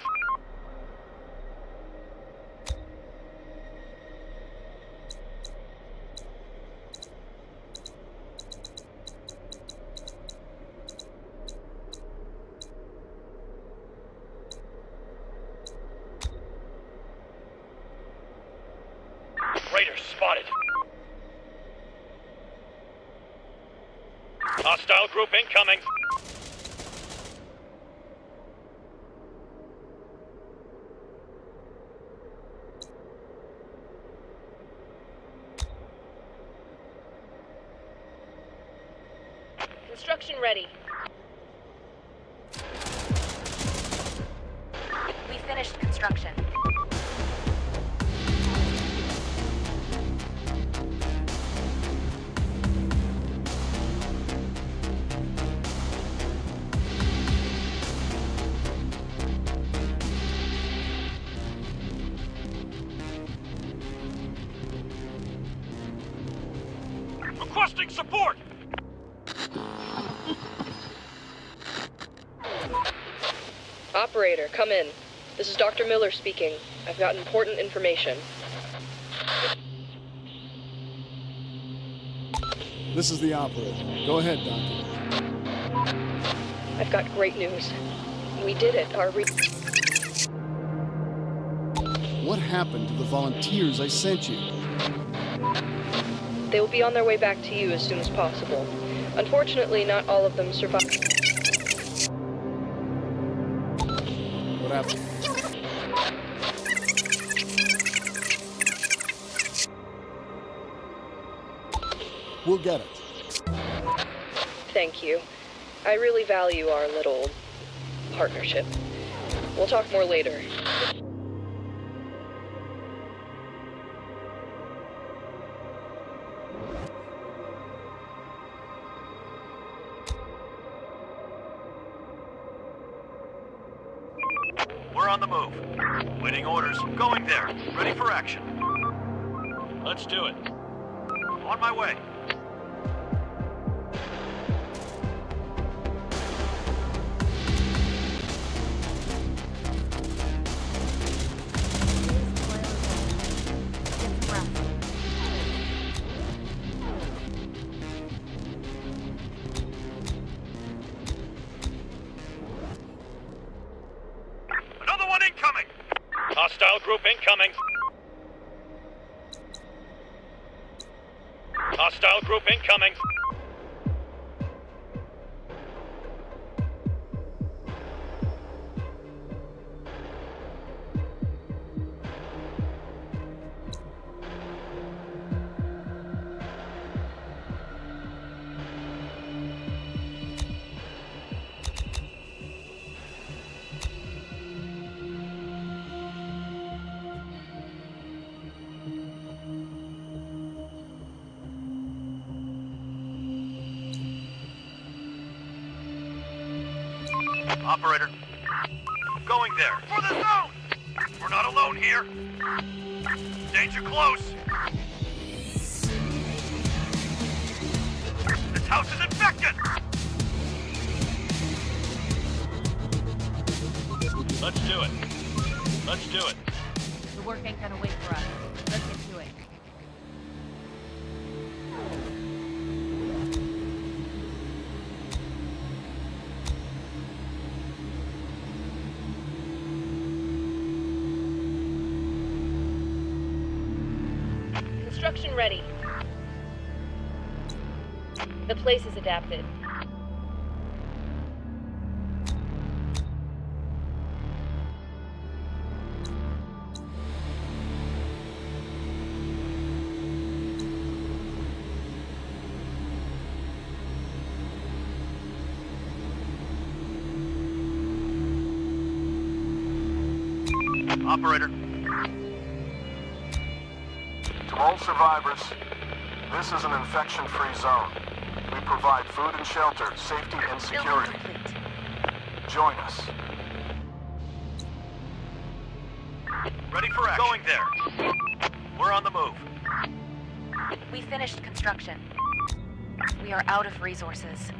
Come in. This is Dr. Miller speaking. I've got important information. This is the operator. Go ahead, Doctor. I've got great news. We did it. Our re- What happened to the volunteers I sent you? They will be on their way back to you as soon as possible. Unfortunately, not all of them survived. We'll get it. Thank you. I really value our little partnership. We'll talk more later. Action. Let's do it. On my way. Operator. adapted. safety and security. Join us. Ready for action. Going there. We're on the move. We finished construction. We are out of resources.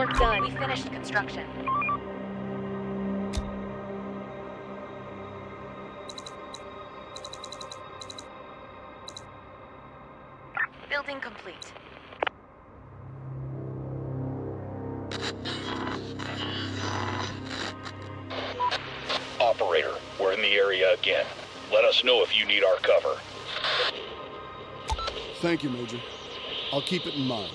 Work done. We finished construction. Building complete. Operator, we're in the area again. Let us know if you need our cover. Thank you, Major. I'll keep it in mind.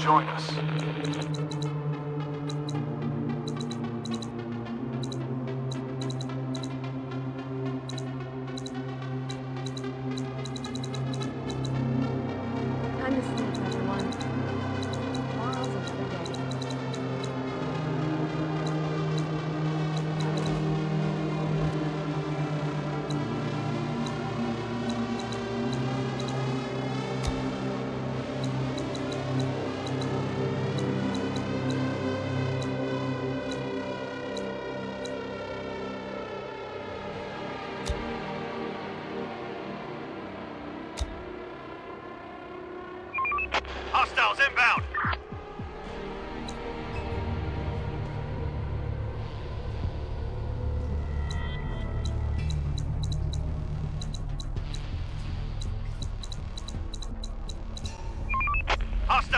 join us.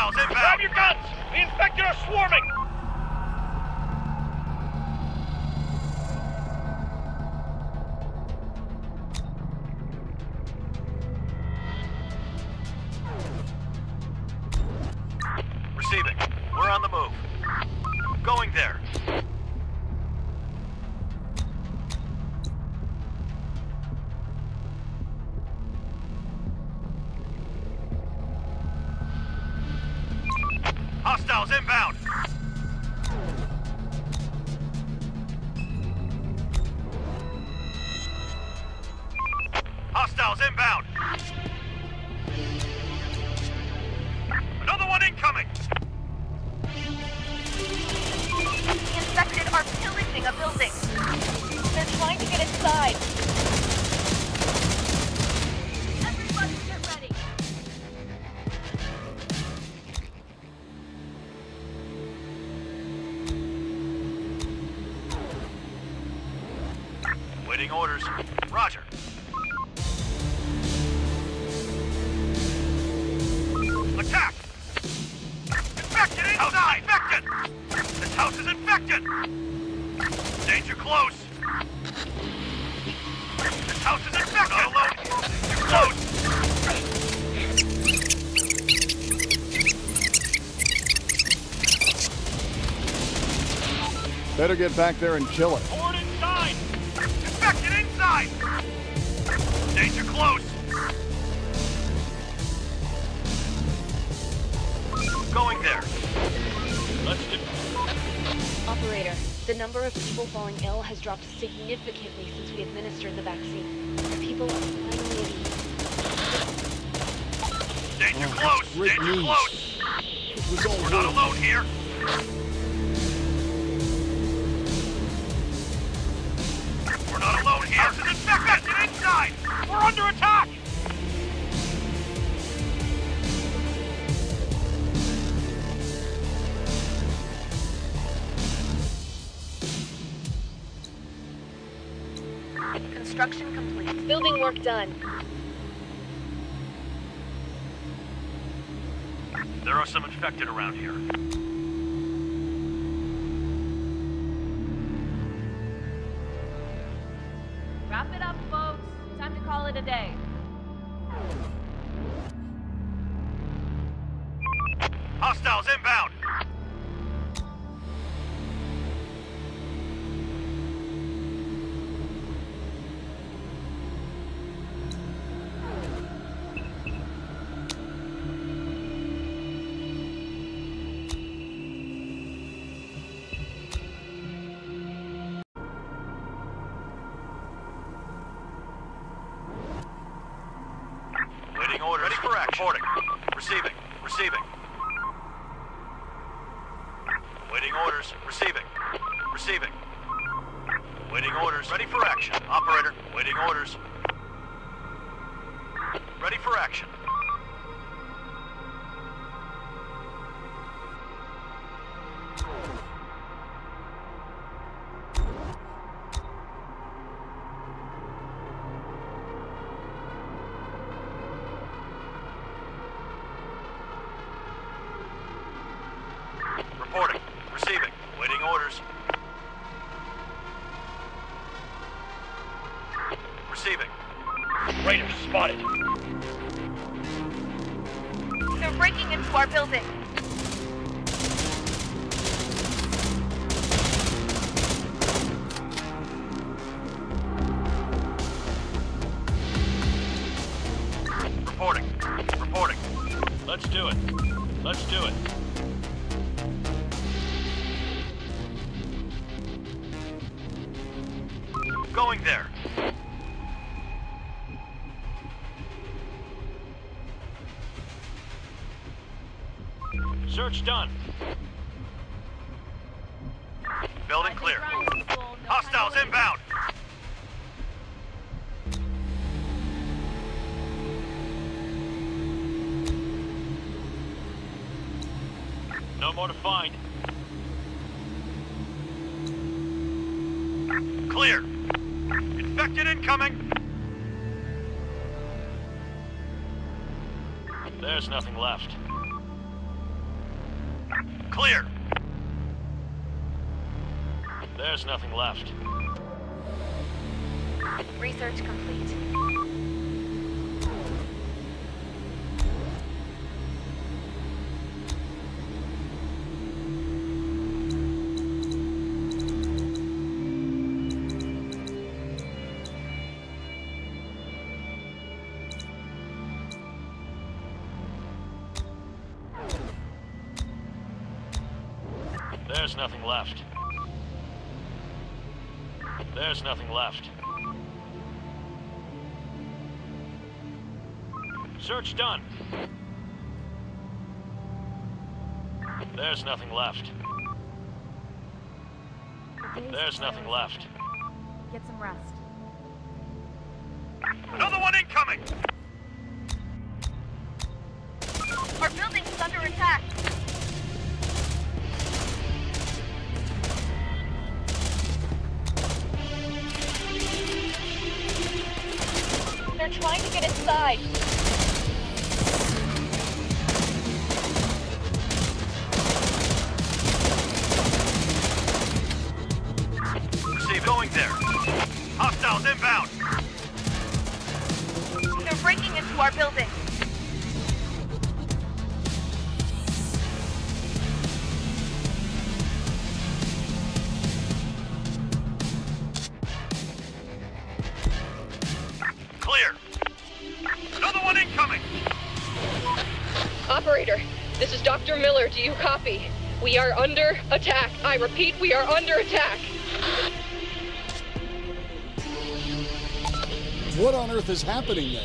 Hostiles inbound! Grab your guns! The infected are swarming! better get back there and kill it. Board inside! Infected inside! Danger close! Going there. Let's do Operator, the number of people falling ill has dropped significantly since we administered the vaccine. People are finally at ease. Danger oh, close! Danger news. close! expected around here. Search done. There's nothing left. There's nothing left. Search done. There's nothing left. There's nothing left. Get some rest. Are under attack. I repeat, we are under attack. What on earth is happening there?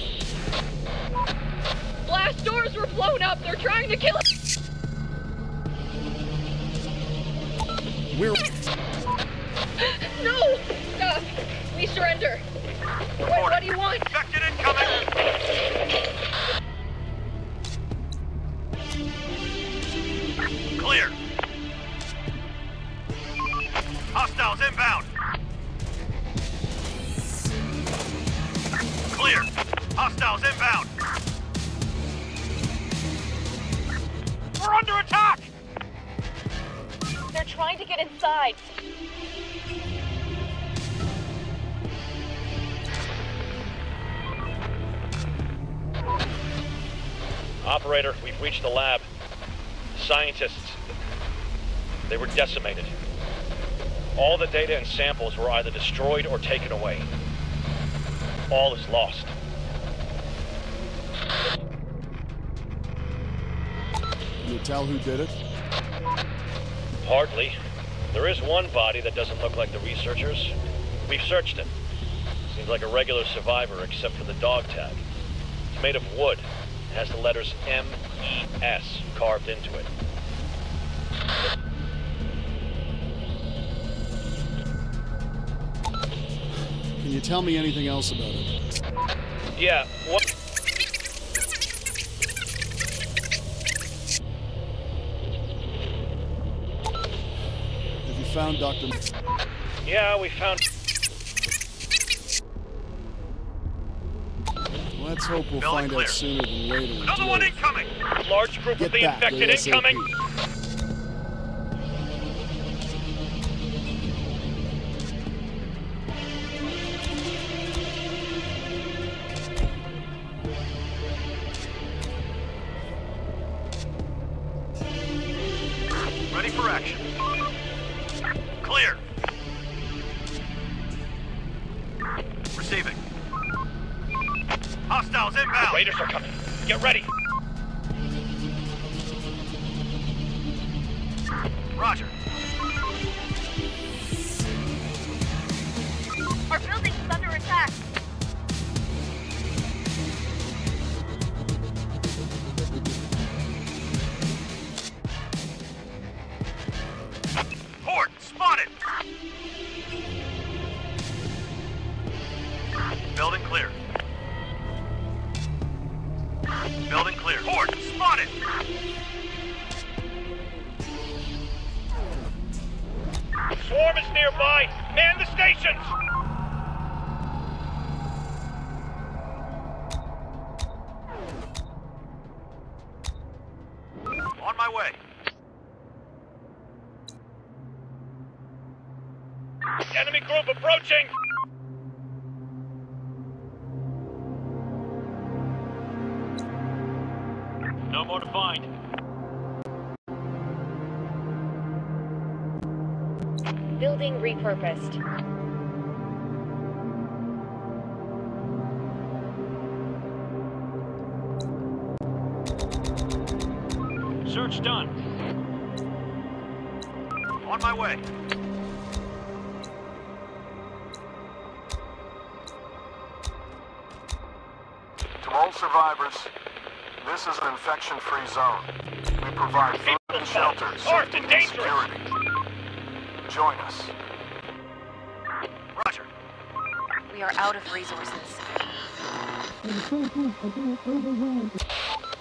Blast doors were blown up. They're trying to kill destroyed or taken away. All is lost. Can you tell who did it? Hardly. There is one body that doesn't look like the researchers. We've searched it. Seems like a regular survivor except for the dog tag. It's made of wood. It has the letters M-E-S carved into it. Tell me anything else about it? Yeah, what? Have you found Dr. Yeah, we found. Let's hope we'll Building find clear. out sooner than later. Another one incoming! Large group Get of the infected ASAP. incoming.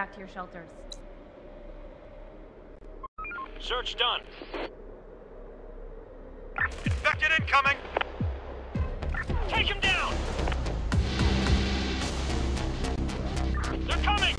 back to your shelters. Search done. Infected incoming. Take him down. They're coming.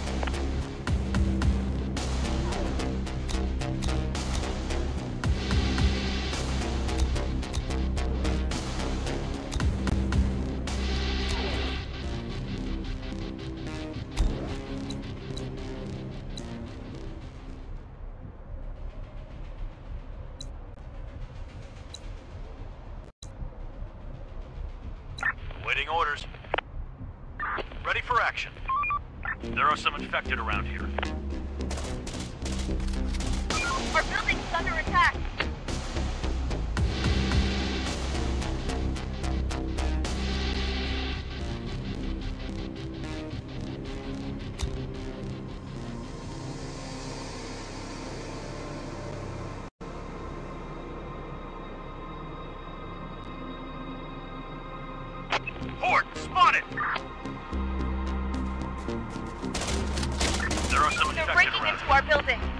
Spotted. There are some They're breaking around into our building.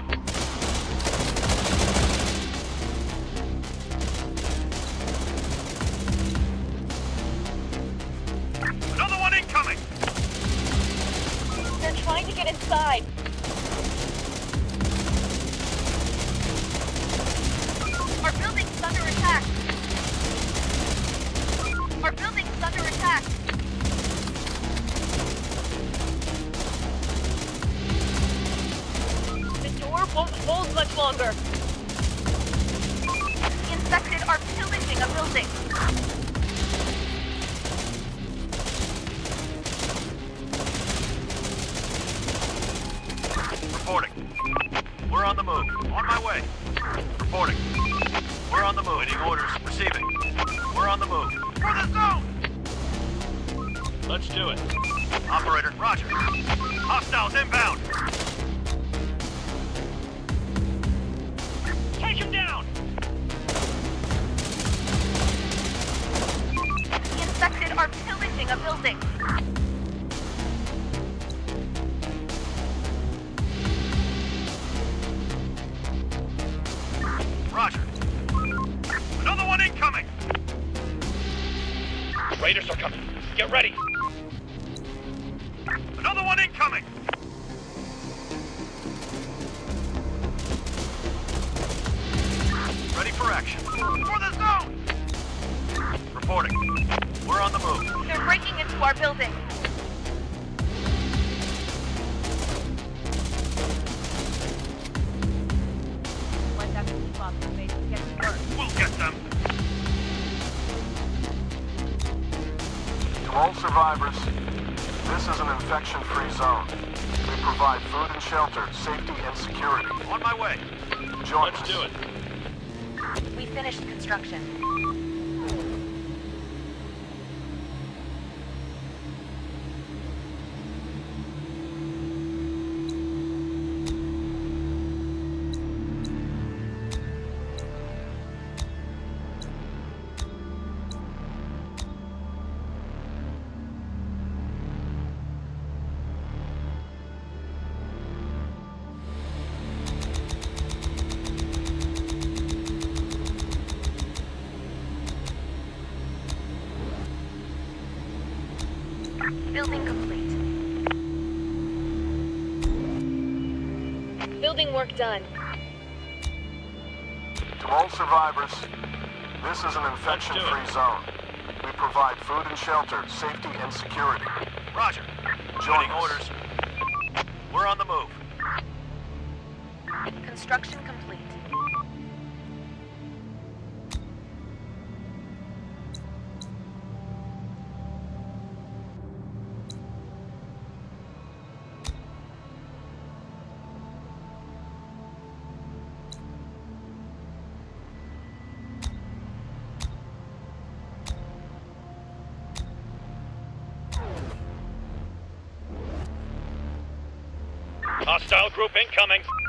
Building complete. Building work done. To all survivors, this is an infection-free zone. We provide food and shelter, safety and security. Roger. Join Joining orders. Hostile group incoming.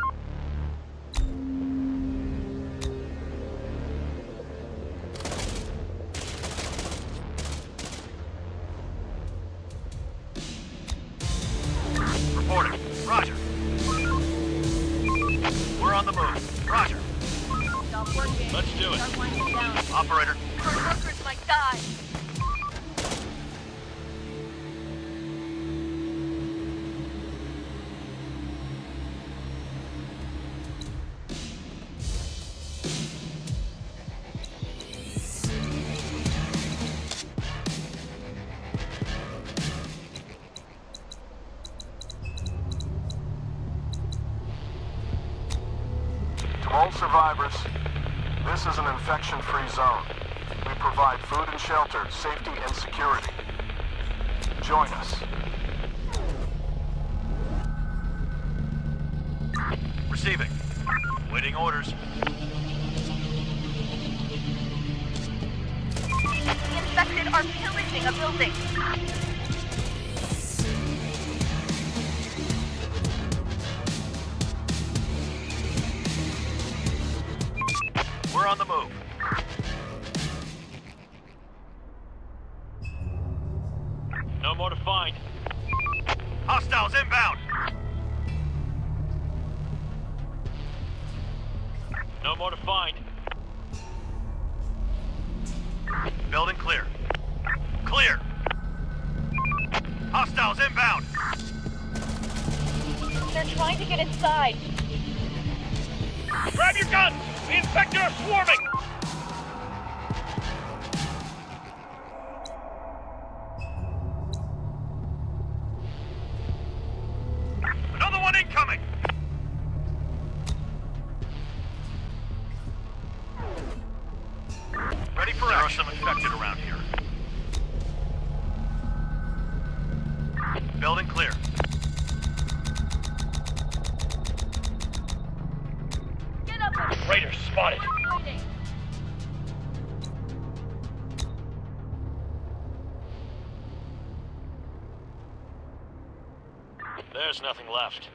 There's nothing left.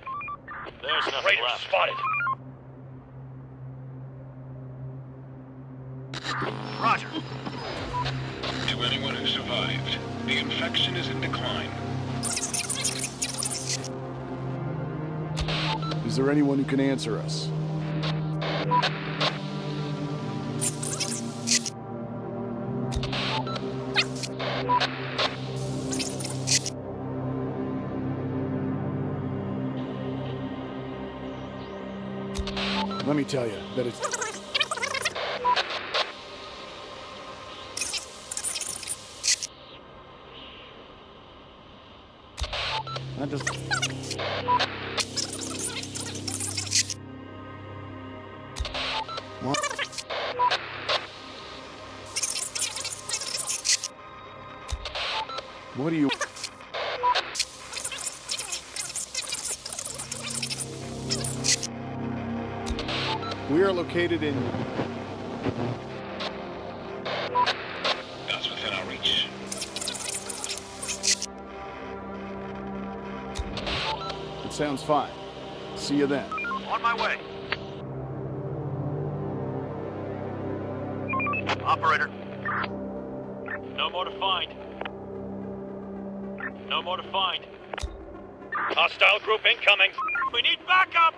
There's nothing Raiders. left. tell you that it's located in That's within our reach. It sounds fine. See you then. On my way. Operator. No more to find. No more to find. Hostile group incoming. We need backup!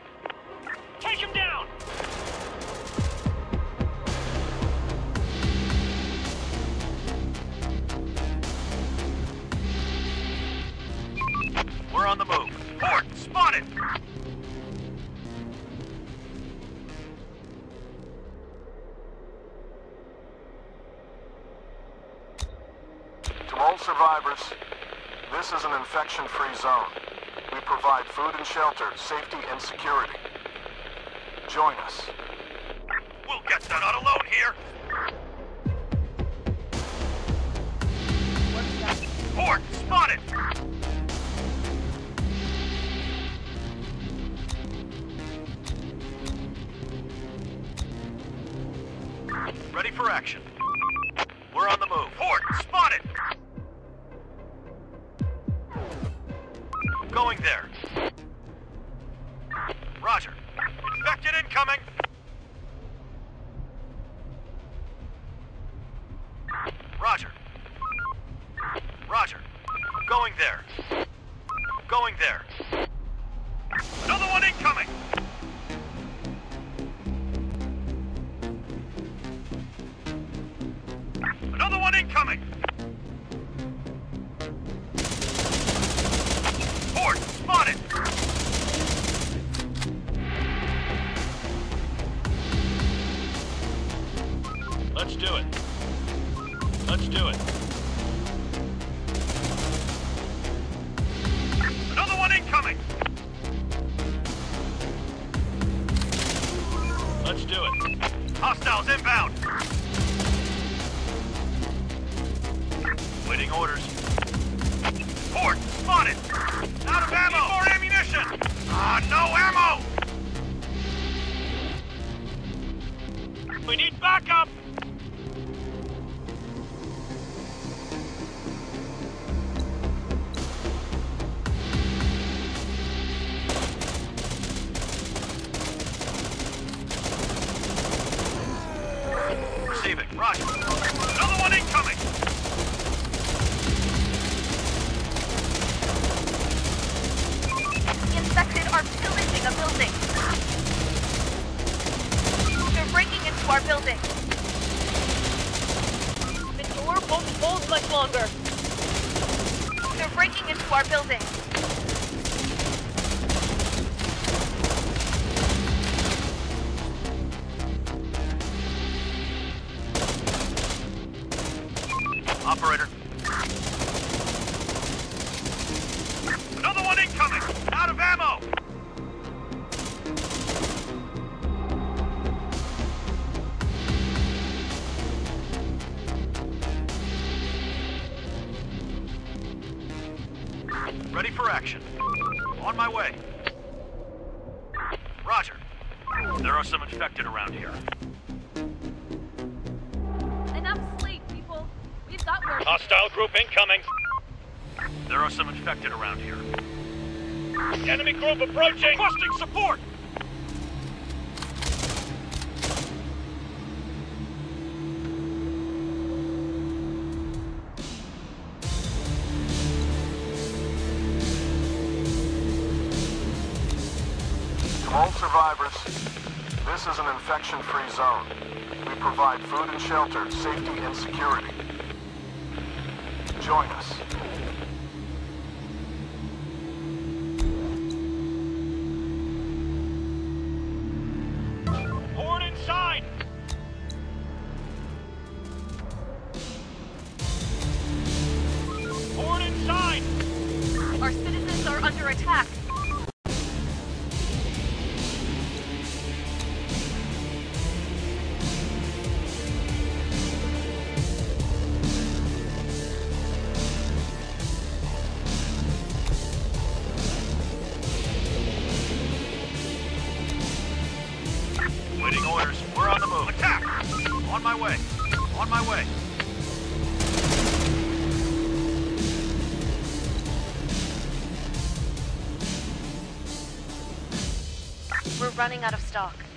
We're running out of stock.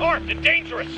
Armed and dangerous.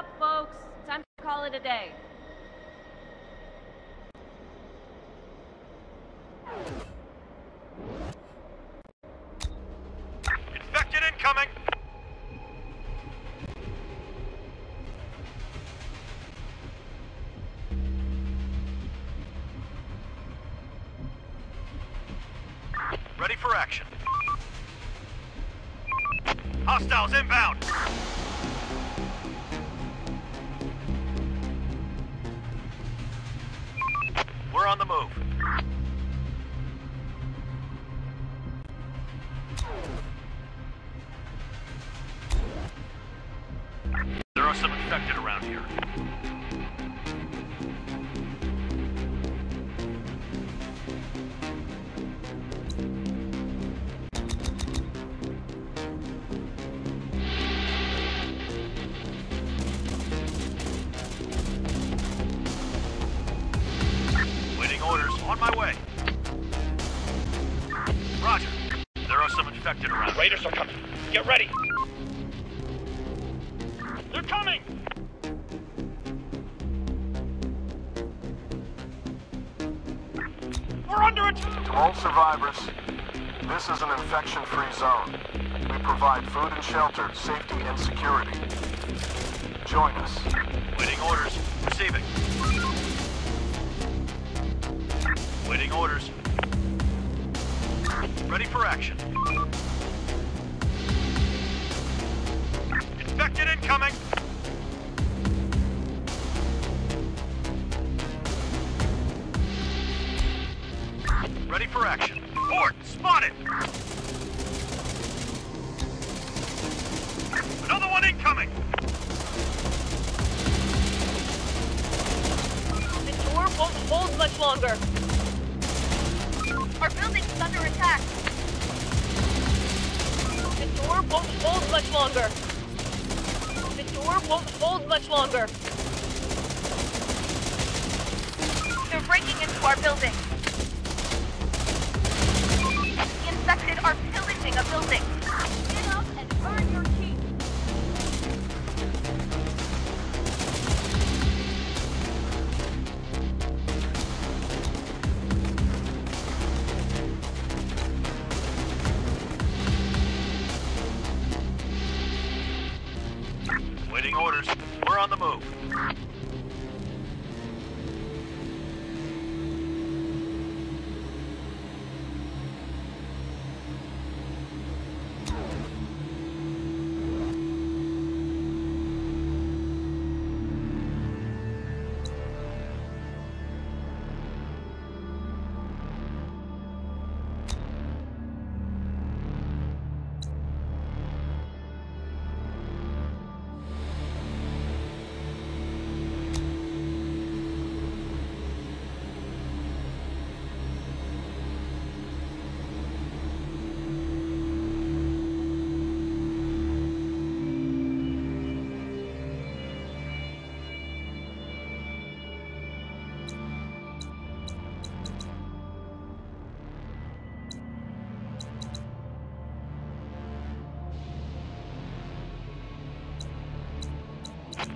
up, folks. Time to call it a day. sheltered. Safe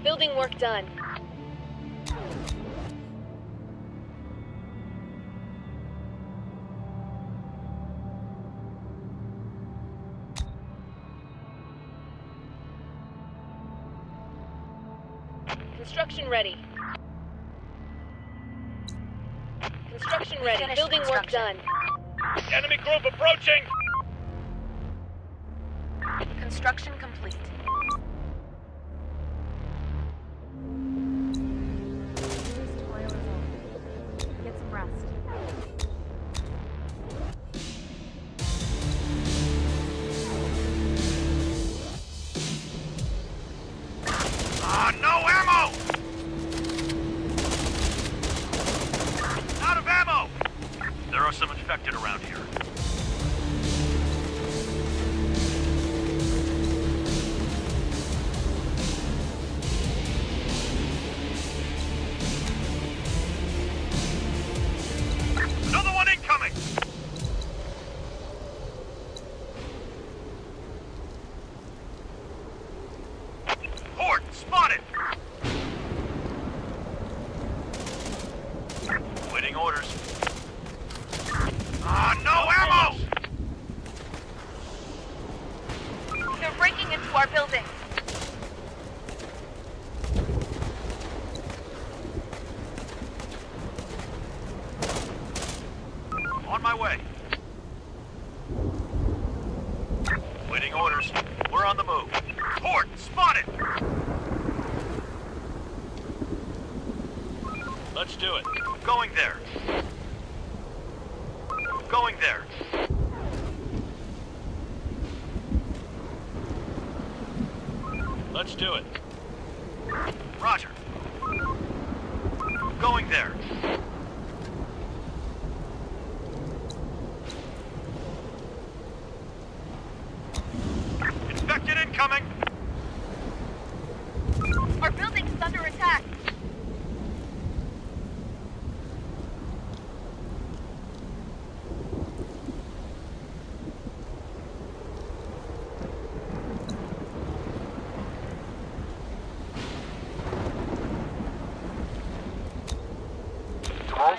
Building work done. Construction ready. Construction ready. Building construction. work done. Enemy group approaching!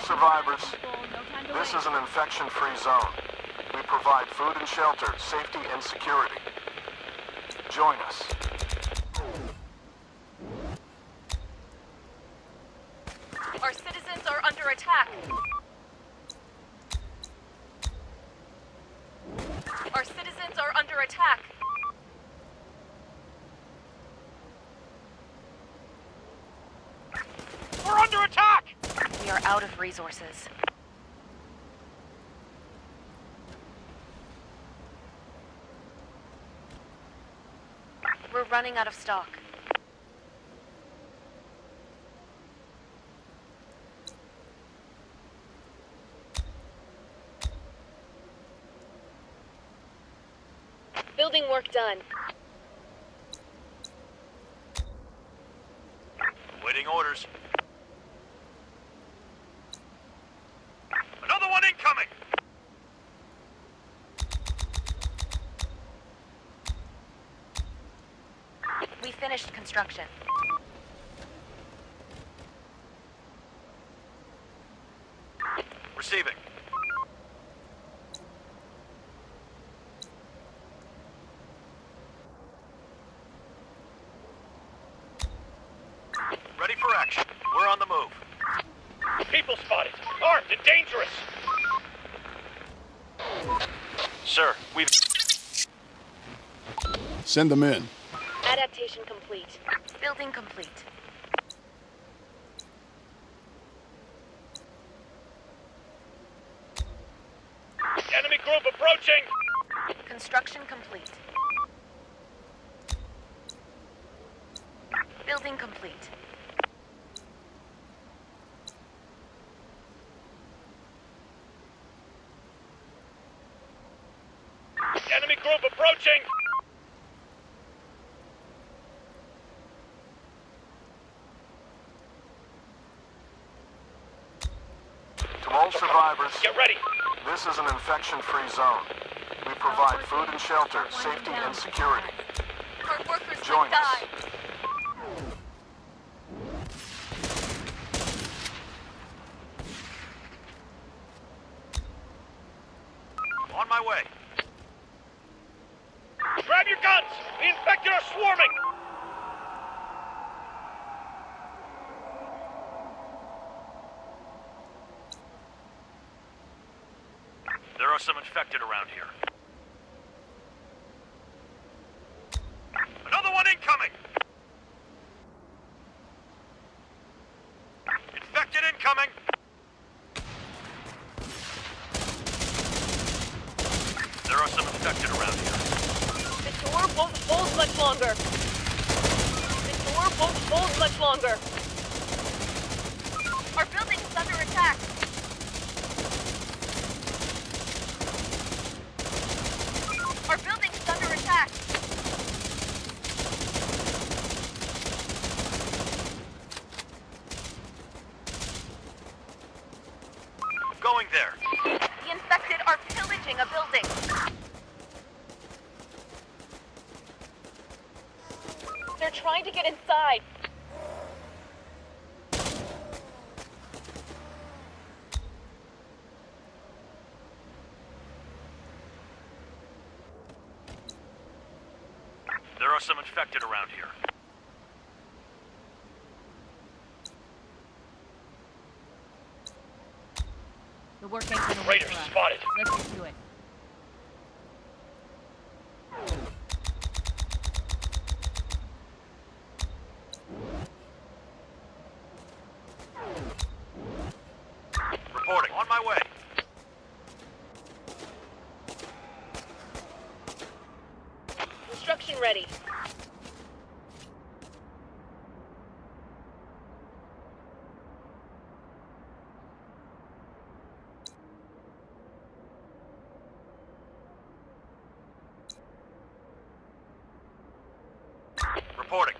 survivors, this is an infection-free zone. We provide food and shelter, safety and security. Join us. We're running out of stock. Building work done. finished construction. Receiving. Ready for action. We're on the move. People spotted. Armed and dangerous. Sir, we've... Send them in. Get ready. This is an infection-free zone. We provide food and shelter, safety and security. Join us. are some infected around here. Infected around here. The work ain't gonna Raiders spotted. Let's get to it. Reporting. On my way. Construction ready. Reporting.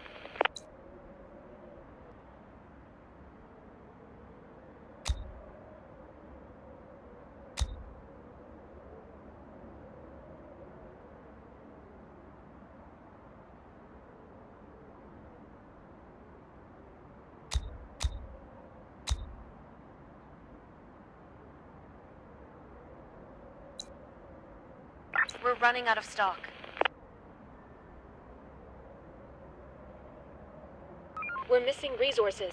We're running out of stock. We're missing resources.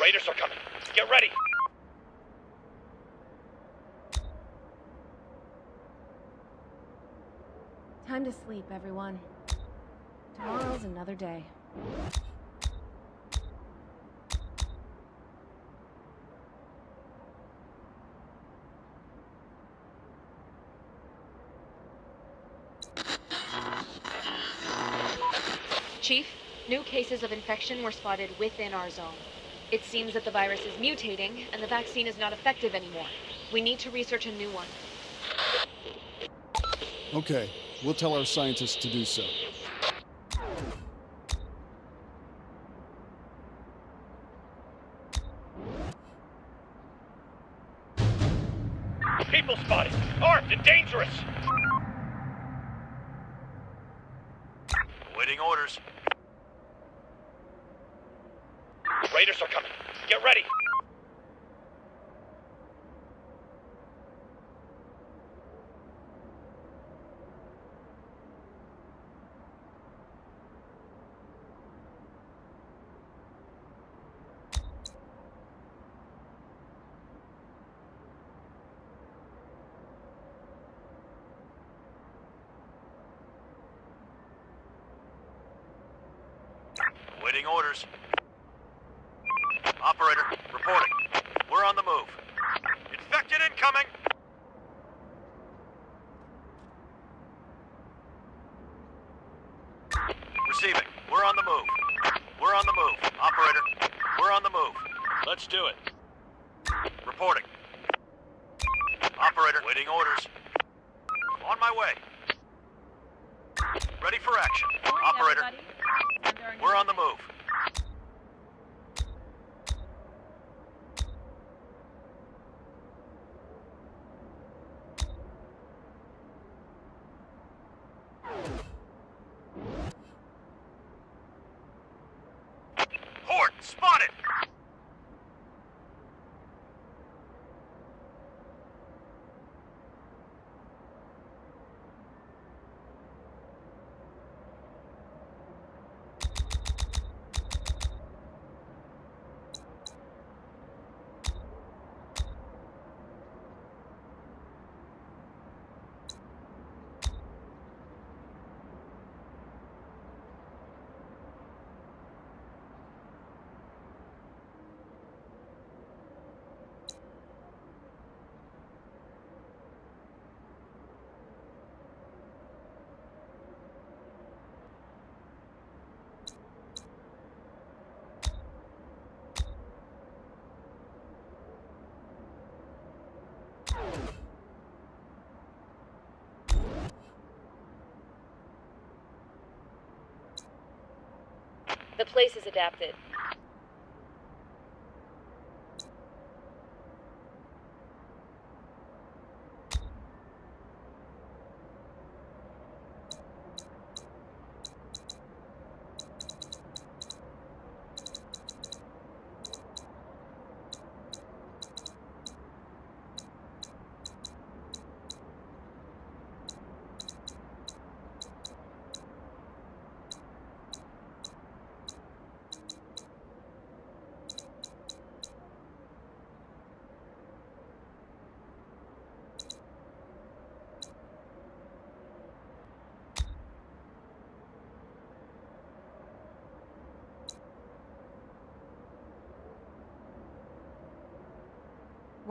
Raiders are coming. Get ready. Time to sleep, everyone. Tomorrow's another day. Chief, new cases of infection were spotted within our zone. It seems that the virus is mutating and the vaccine is not effective anymore. We need to research a new one. Okay, we'll tell our scientists to do so. The place is adapted.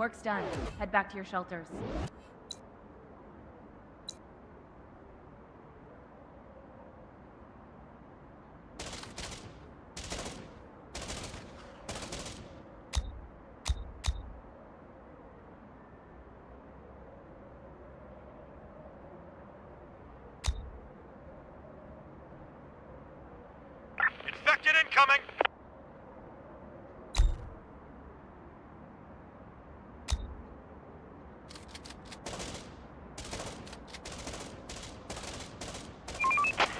Work's done. Head back to your shelters. Infected incoming!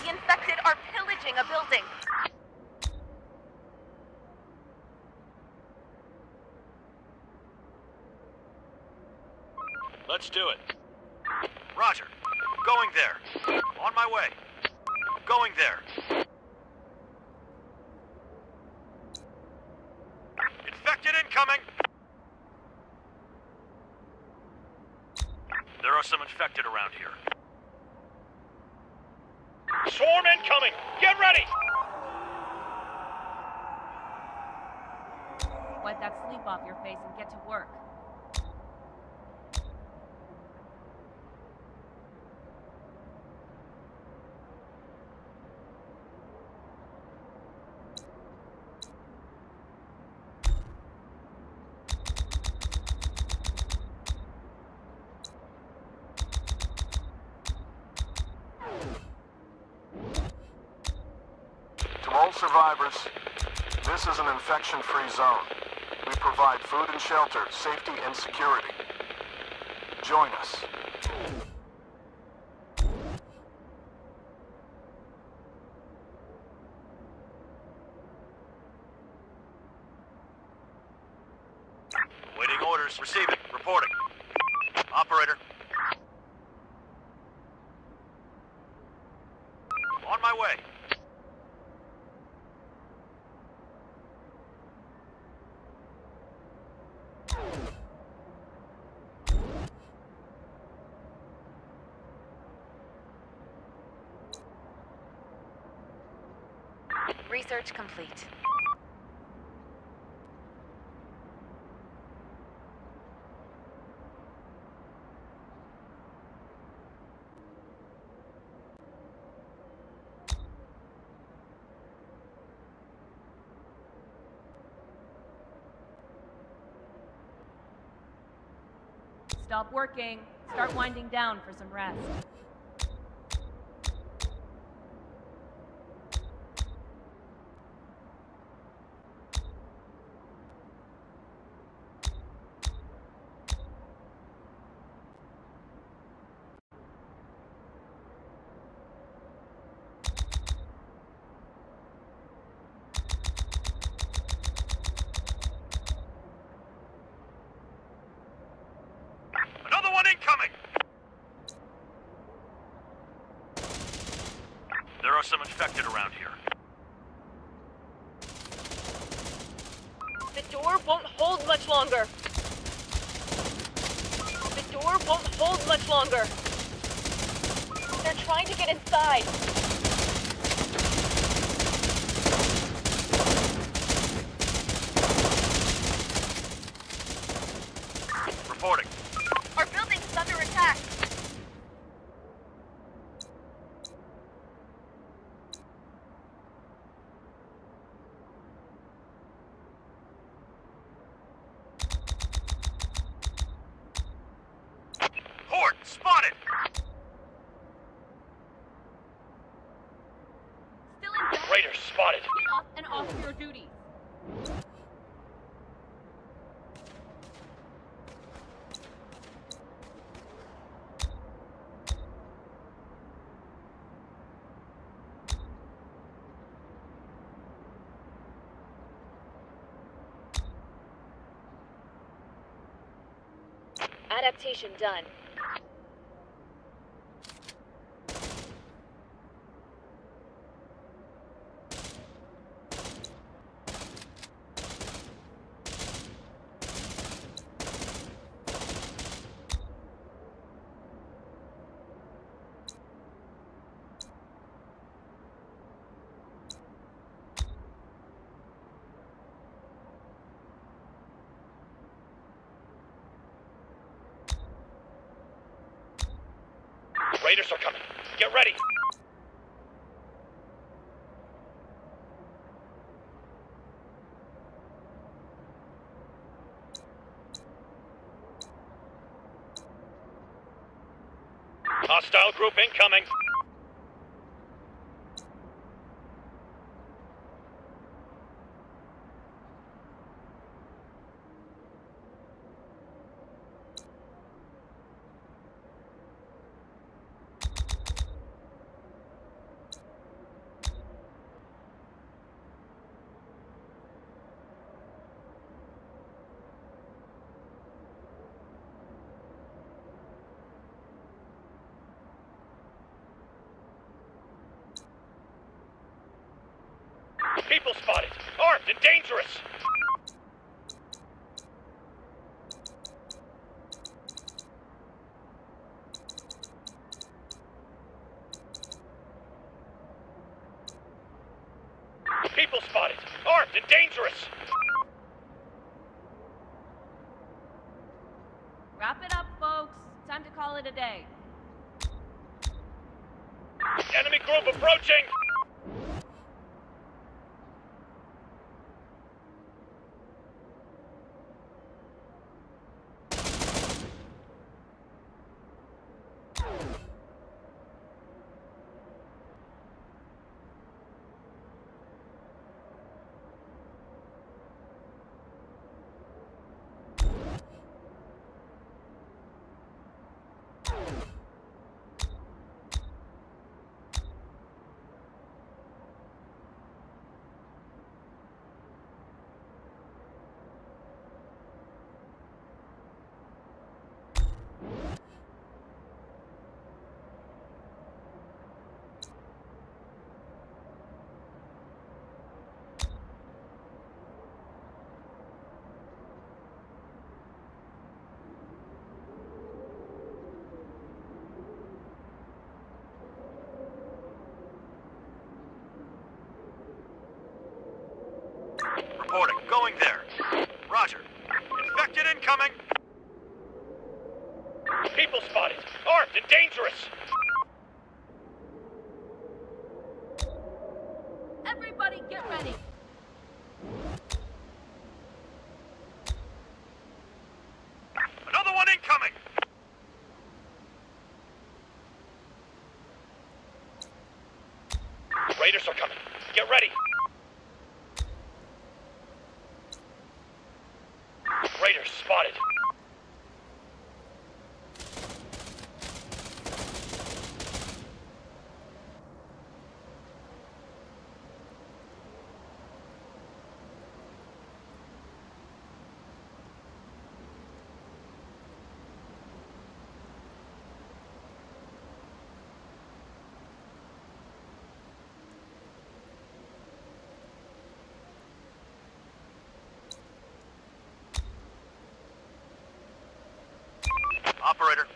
The infected are pillaging a building. Let's do it. Roger. Going there. On my way. Going there. Infected incoming! There are some infected around here. Swarm incoming! Get ready! Wipe that sleep off your face and get to work. To all survivors, this is an infection-free zone. We provide food and shelter, safety and security. Join us. Waiting orders. Receiving. Reporting. Operator. On my way. Research complete. Stop working. Start winding down for some rest. Another one incoming! There are around here. adaptation done. group incoming. People spotted. Armed and dangerous. Going there. Roger. Infected incoming. People spotted. Armed and dangerous. Operator,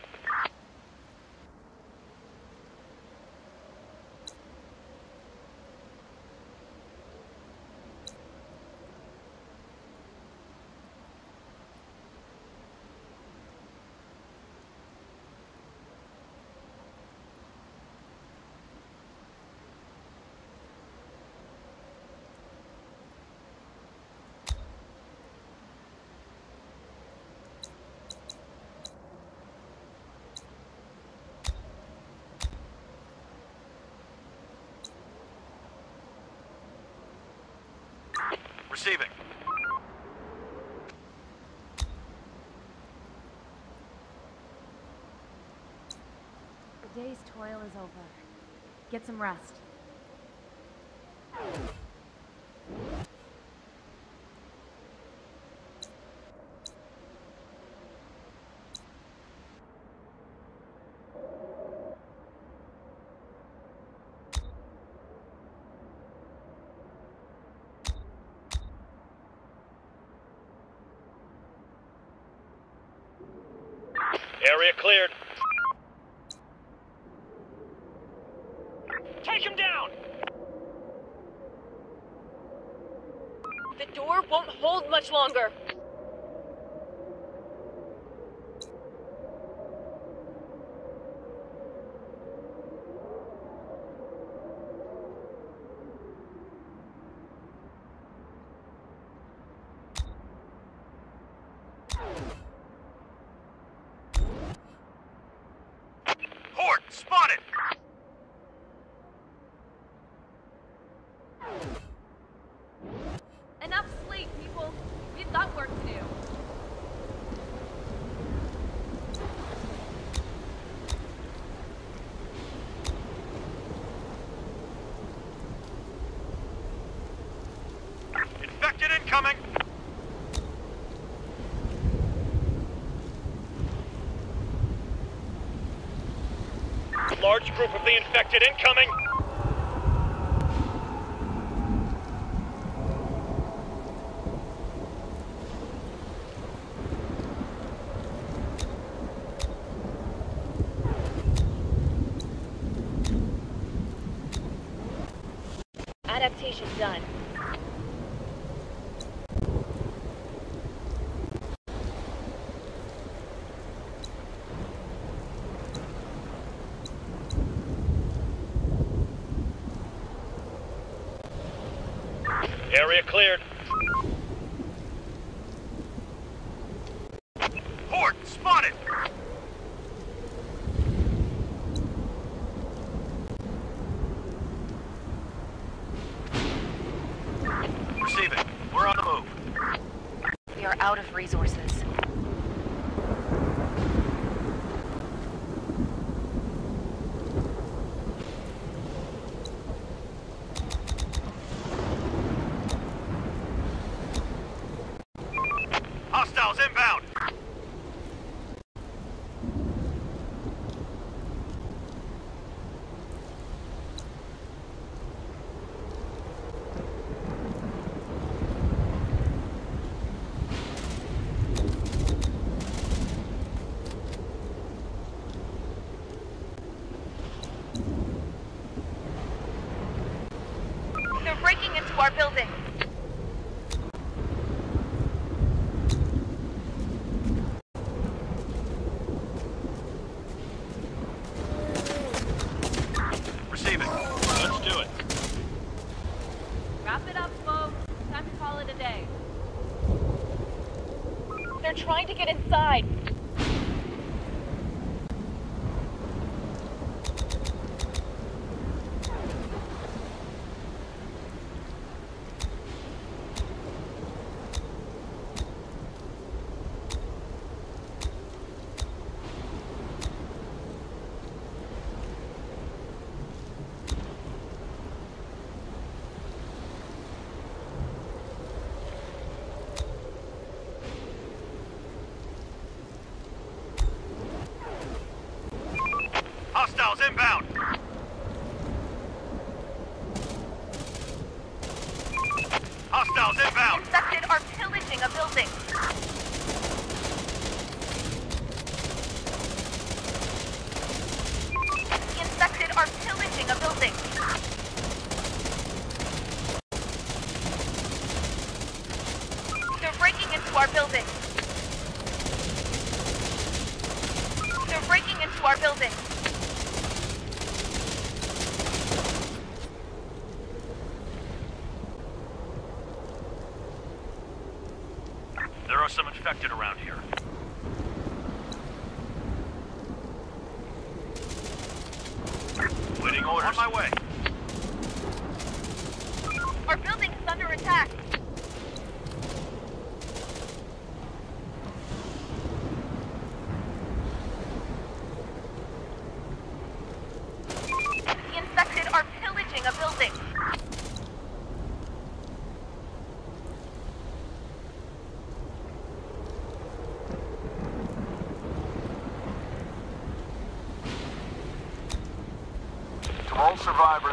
Receiving. The day's toil is over. Get some rest. Area cleared. Take him down! The door won't hold much longer. Group of the infected incoming.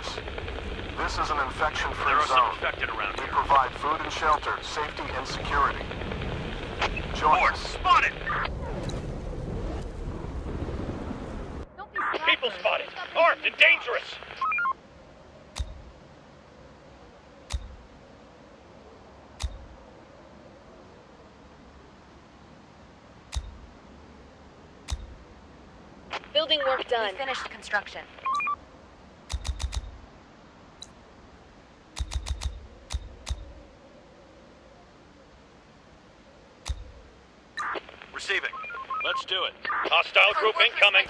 Survivors, this is an infection-free There are zone. some infected around we here. provide food and shelter, safety and security. Join Horde, us. spotted! People spotted. Armed and dangerous. Building work done. We finished construction. Receiving. Let's do it. Group incoming.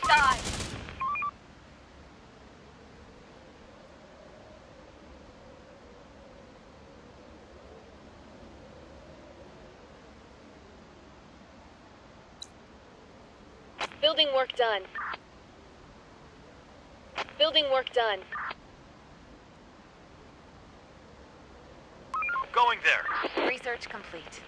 Building work done. Building work done. Going there. Research complete.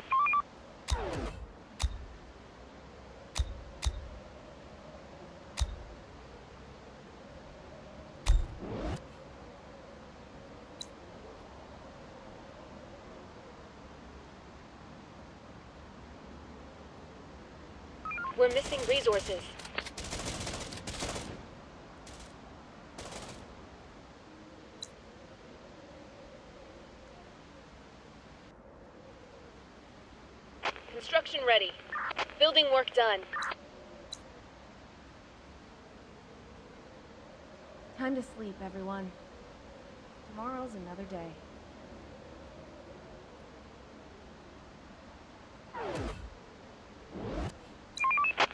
We're missing resources. Construction ready. Building work done. Time to sleep, everyone. Tomorrow's another day.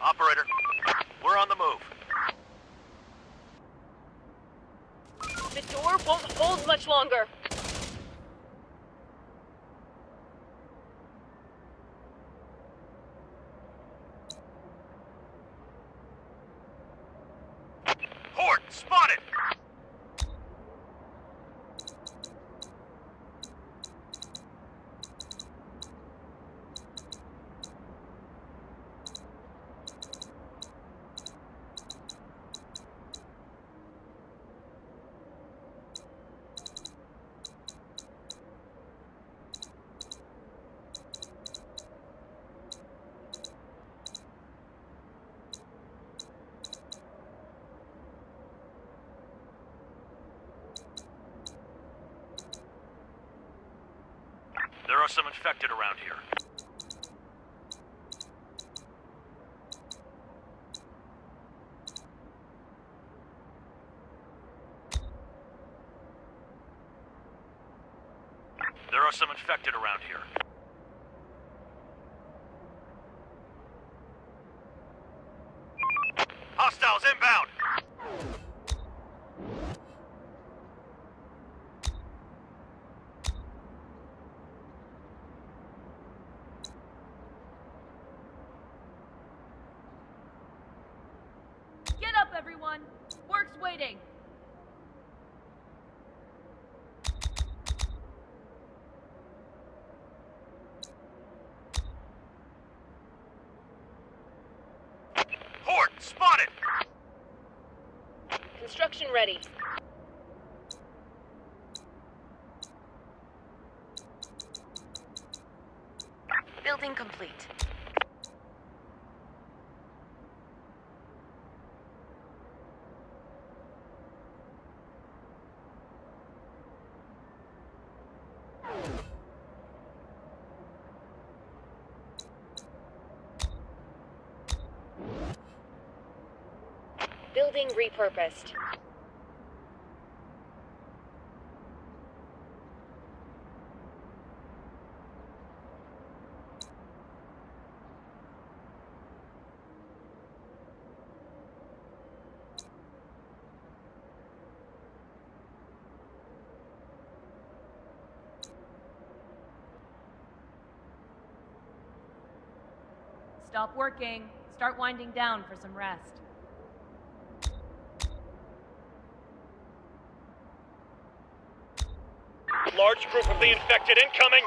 Operator, we're on the move. The door won't hold much longer. Horde, spotted! There are some infected around here. There are some infected around here. Hostiles inbound! Get up, everyone! Work's waiting! Horde, spotted! Construction ready. Building complete. Building repurposed. Stop working. Start winding down for some rest. Large group of the infected incoming.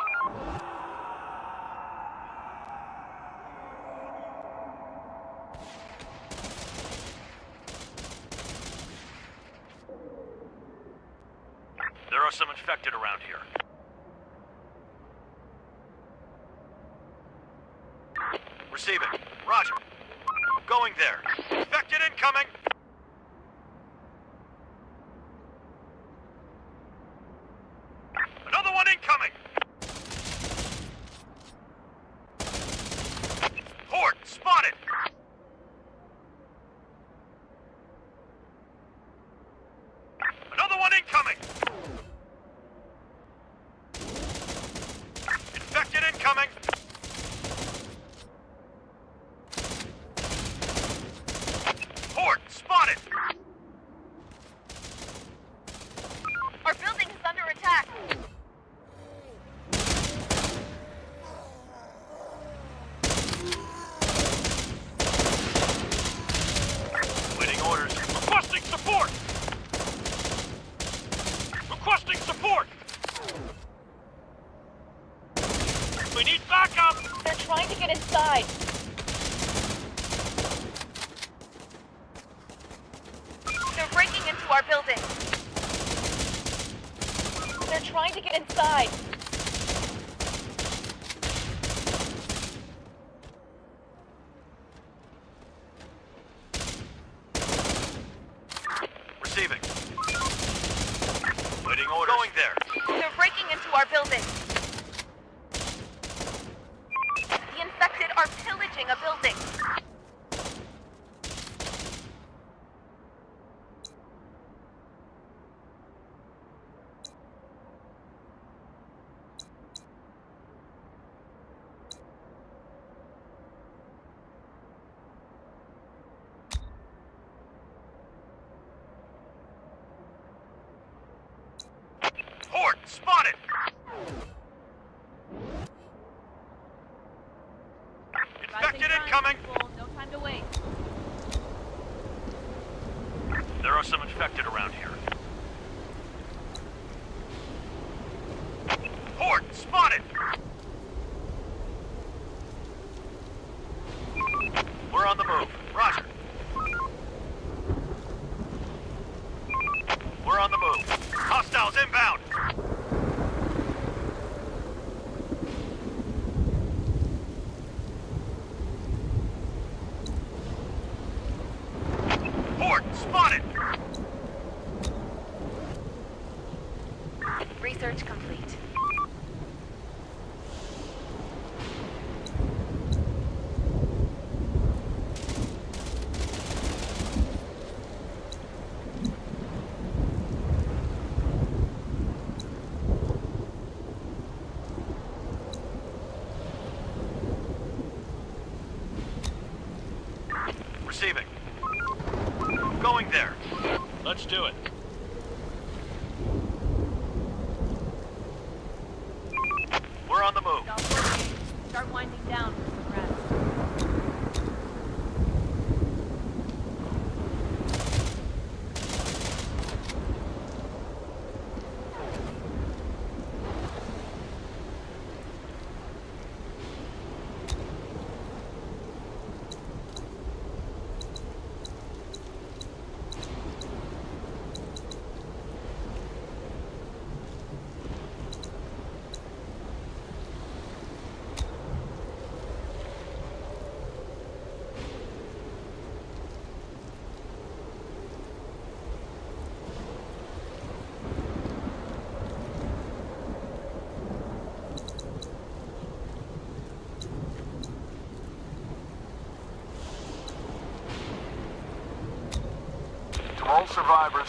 all survivors,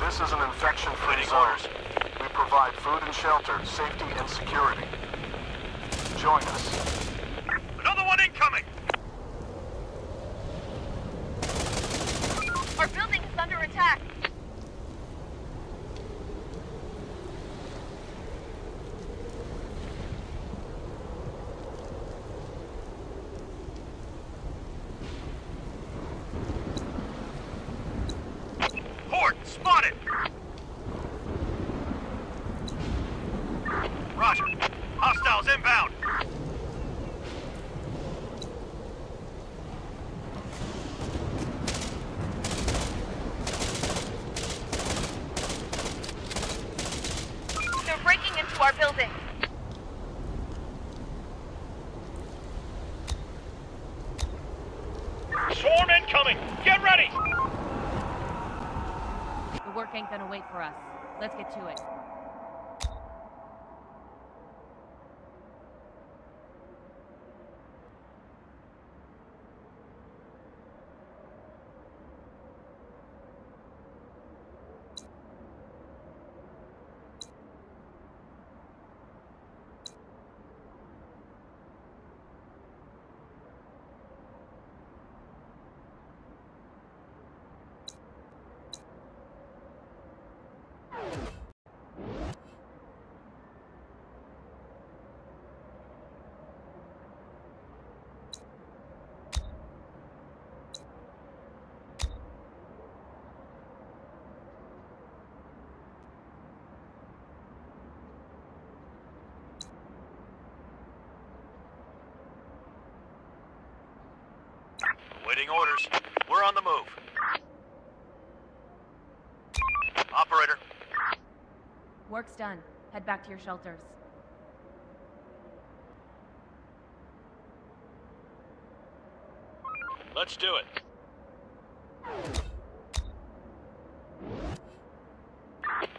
this is an infection-free zone. We provide food and shelter, safety and security. Join us. Let's get to it. Waiting orders. We're on the move. Operator, Work's done. Head back to your shelters. Let's do it.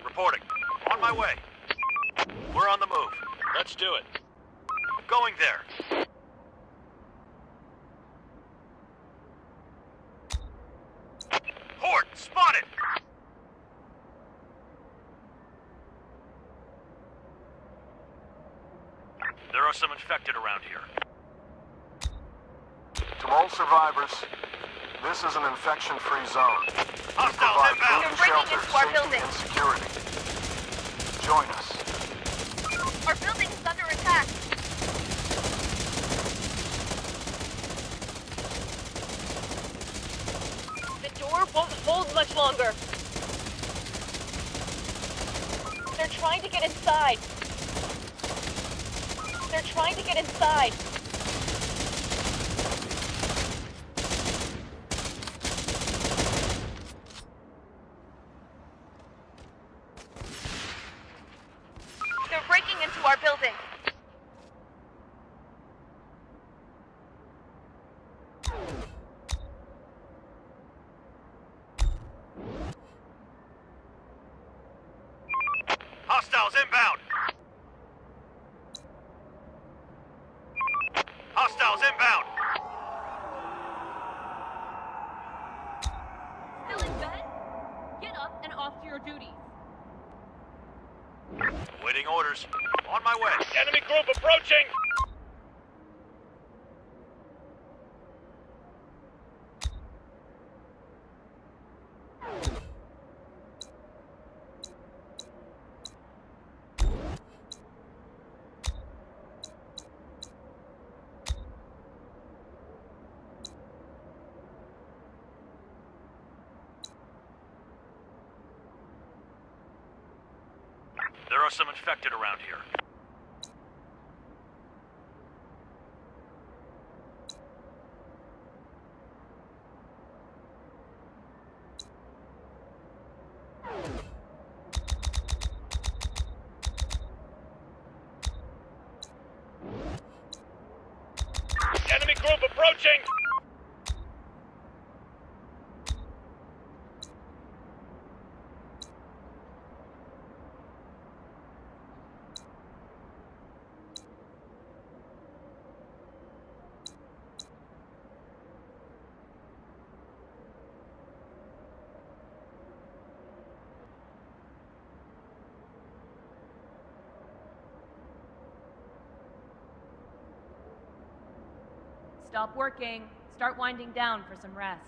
reporting. On my way. We're on the move. Let's do it. Going there. Horde, spotted! There are some infected around here. To all survivors, this is an infection-free zone. We Hostiles provide inbound. food, They're breaking shelter, into our safety, building. and security. Join us. Our building is under attack. The door won't hold much longer. They're trying to get inside. They're trying to get inside. They're breaking into our building. Hostiles inbound. Hostiles inbound. Still in bed? Get up and off to your duties. Waiting orders. On my way. Enemy group approaching! Infected around here. Enemy group approaching! Stop working. Start winding down for some rest.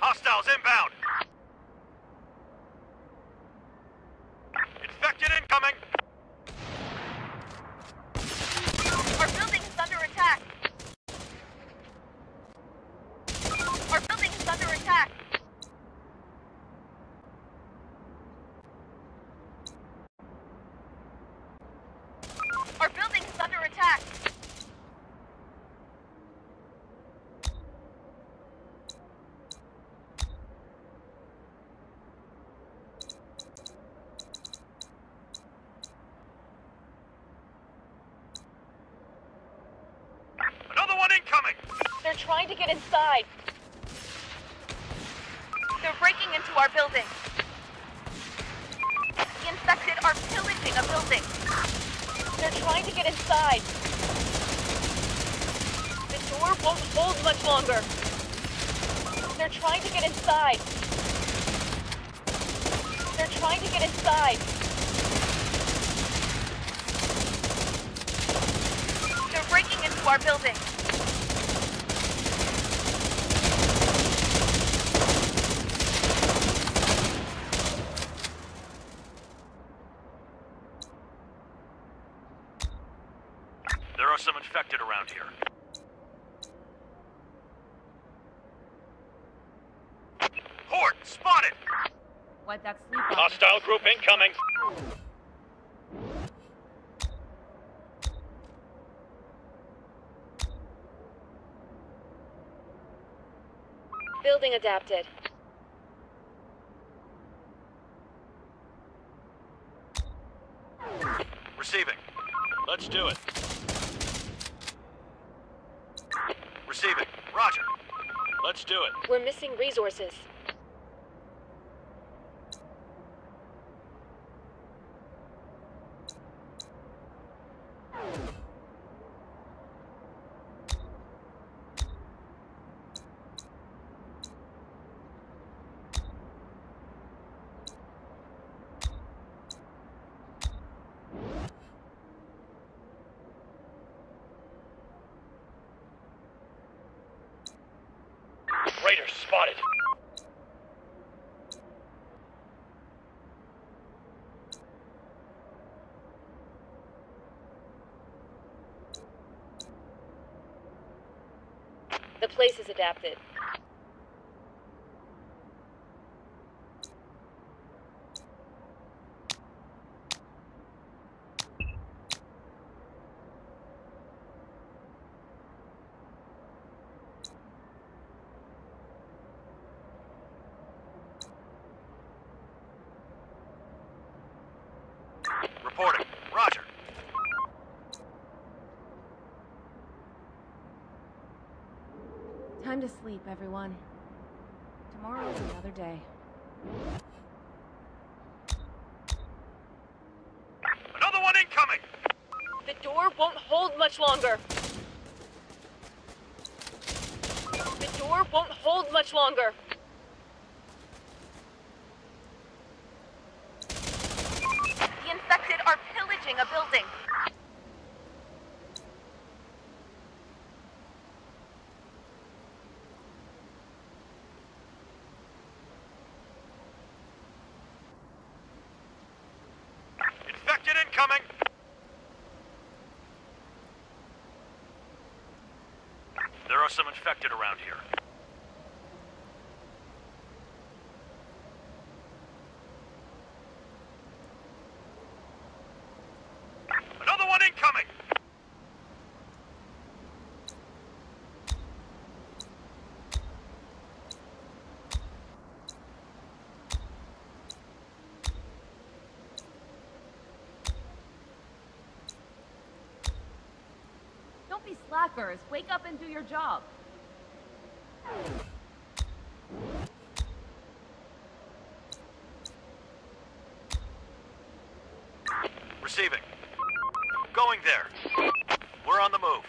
Hostiles inbound. Infected incoming. Our building is under attack. Our building is under attack. Our building is under attack. Trying to get inside. They're breaking into our building. The infected are pillaging a building. They're trying to get inside. The door won't hold much longer. They're trying to get inside. They're trying to get inside. They're breaking into our building. There are some infected around here. Horde, spotted! Wipe that sleep off. Hostile group incoming. Building adapted. Receiving. Let's do it. Receiving. Roger. Let's do it. We're missing resources. Raiders spotted. The place is adapted. Reporting. Roger. Time to sleep, everyone. Tomorrow's another day. Another one incoming! The door won't hold much longer. The door won't hold much longer. The infected are pillaging a building. Infected incoming! There are some infected around here. Another one incoming! Don't be slackers. Wake up and do your job. Receiving. Going there. We're on the move.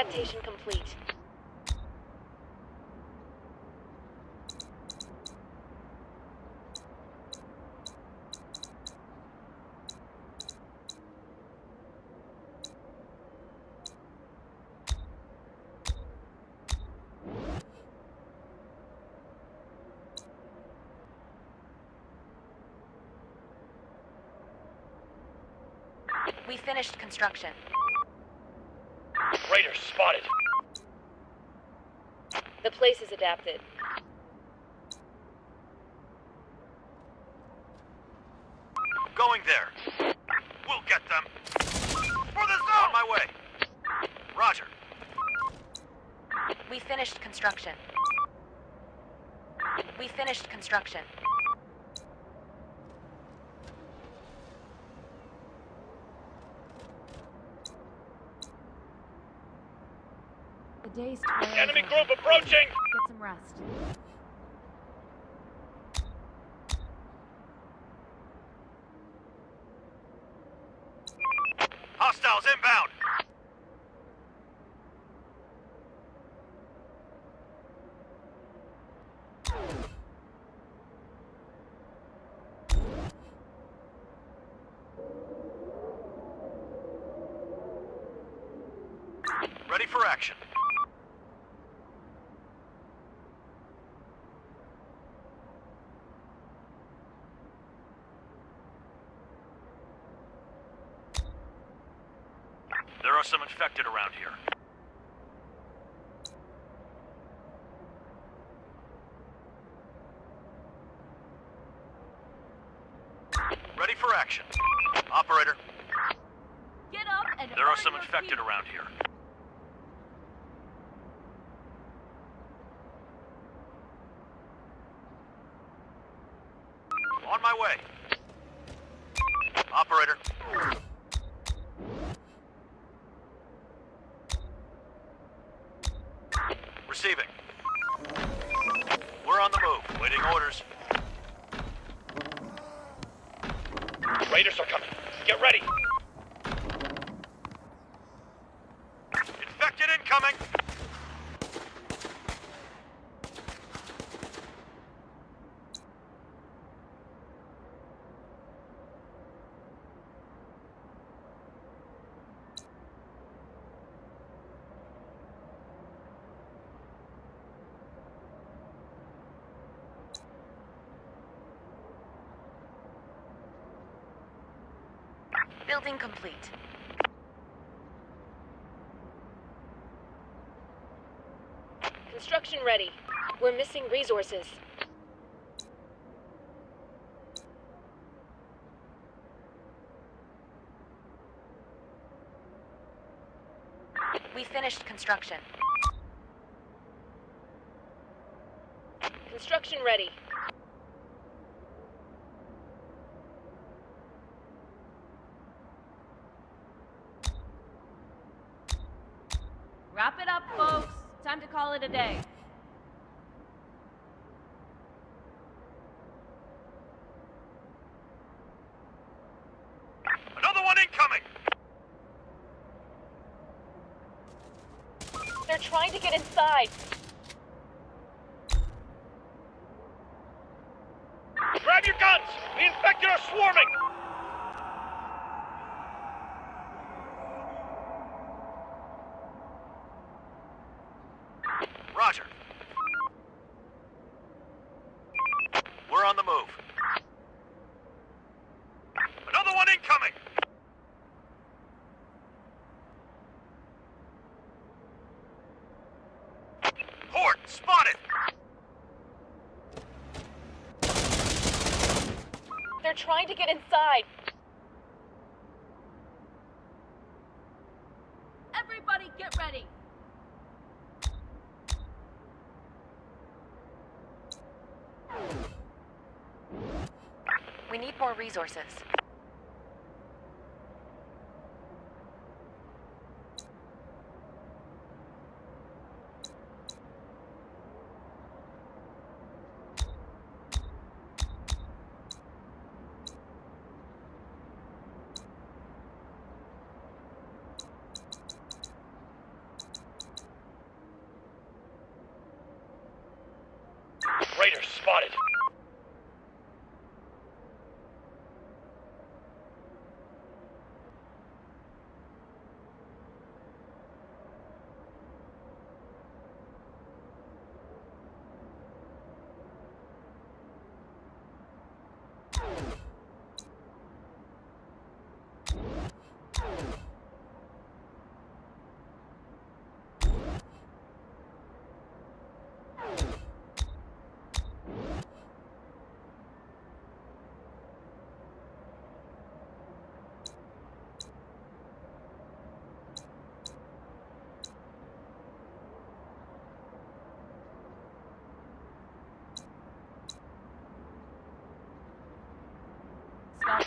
Adaptation complete. We finished construction. Raiders spotted. The place is adapted. Going there. We'll get them. For the zone! On my way. Roger. We finished construction. We finished construction. The day's toil. Enemy group approaching! Get some rest. Hostiles inbound! Ready for action. There are some infected around here. Ready for action. Operator, Get up and there are some infected around here. On my way. Operator. Receiving. We're on the move, waiting orders. Raiders are coming. Get ready. Infected incoming! Building complete. Construction ready. We're missing resources. We finished construction. Construction ready. Wrap it up, folks. Time to call it a day. Another one incoming! They're trying to get inside. Grab your guns! The infected are swarming! Roger. We're on the move. Another one incoming! Horde, spotted! They're trying to get inside. Everybody get ready. We need more resources.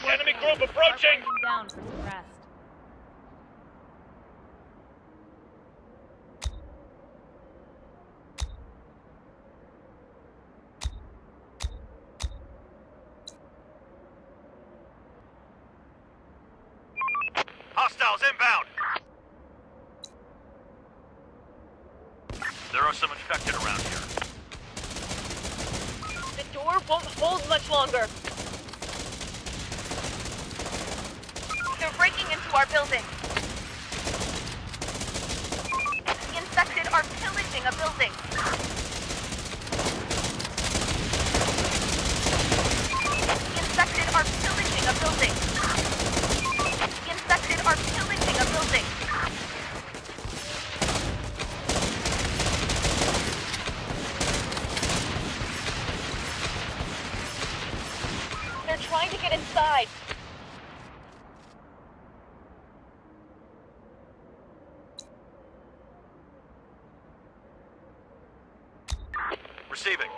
Enemy group approaching! Down for some rest. Hostiles inbound! There are some infected around here. The door won't hold much longer. They're breaking into our building. The infected are pillaging a building. The infected are pillaging a building. The infected are pillaging a building. They're trying to get inside. Receiving.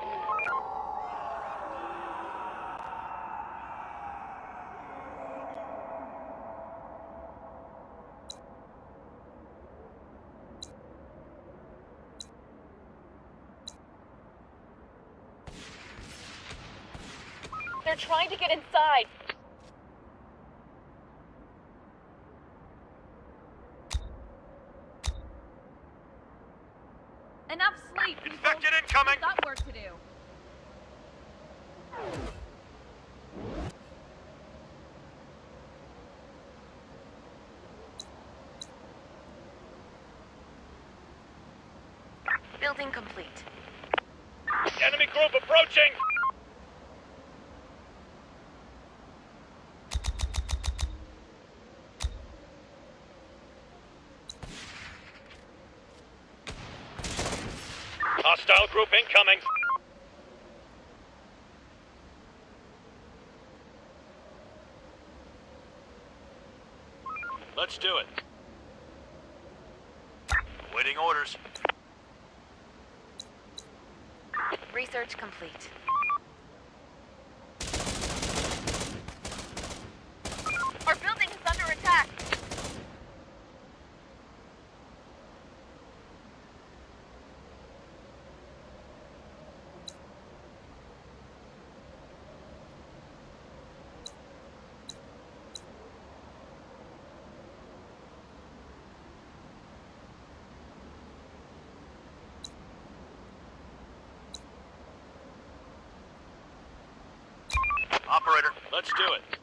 They're trying to get inside. Enough sleep. Infected incoming! We've got work to do. Building complete. Enemy group approaching! Hostile group! Let's do it. Waiting orders. Research complete. Our building is under attack. Operator, let's do it.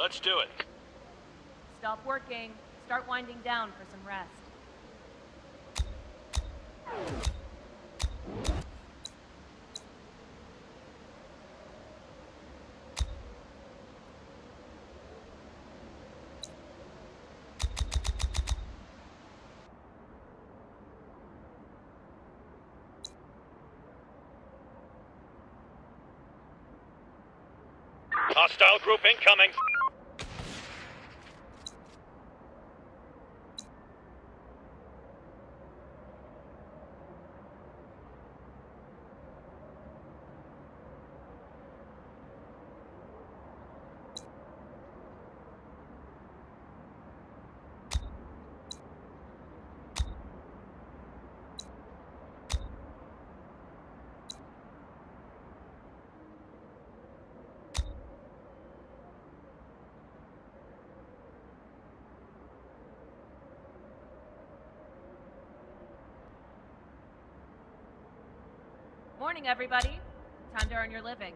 Let's do it. Stop working. Start winding down for some rest. Hostile group incoming! Morning, everybody. Time to earn your living.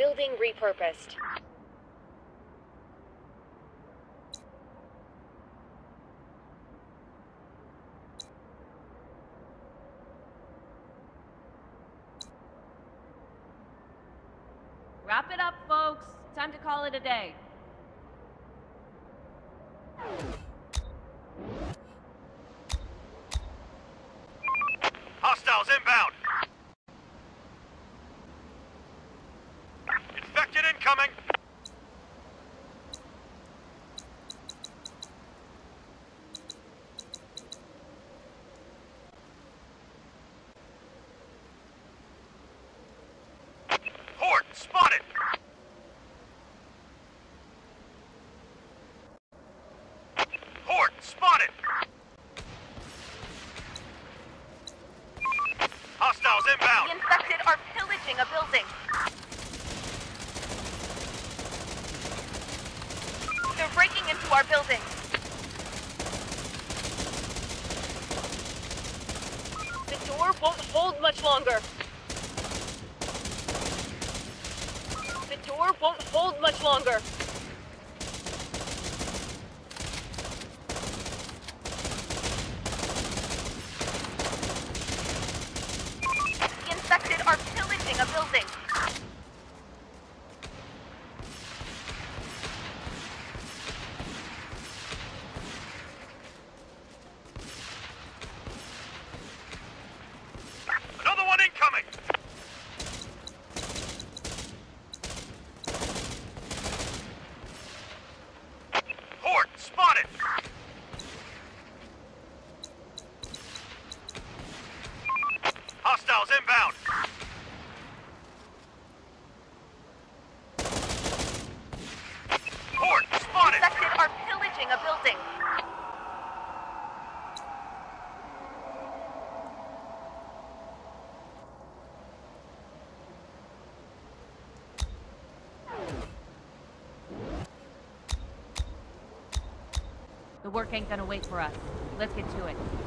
Building repurposed. Wrap it up, folks. Time to call it a day. coming. longer. The work ain't gonna wait for us. Let's get to it.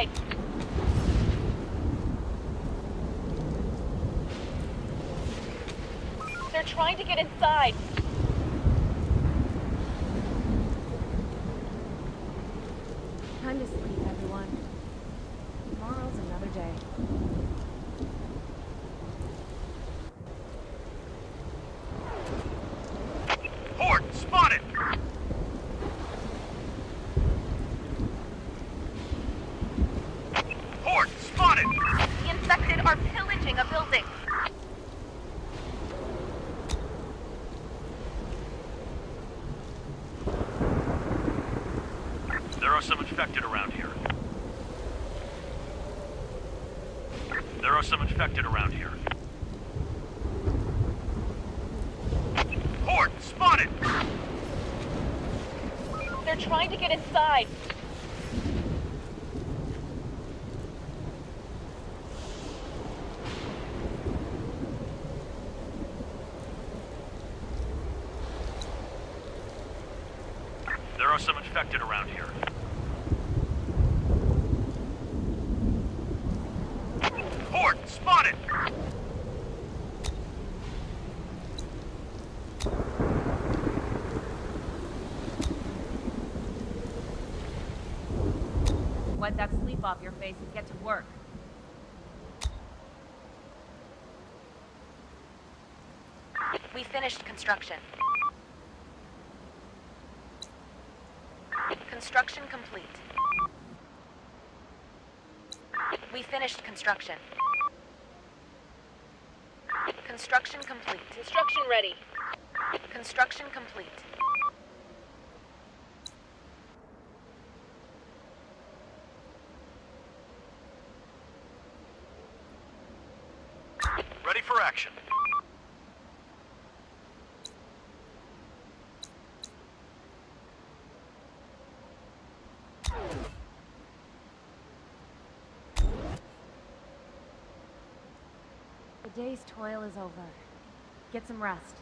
side. Off your face and get to work. We finished construction. Construction complete. We finished construction. Construction complete. Construction ready. Construction complete. Ready for action. The day's toil is over. Get some rest.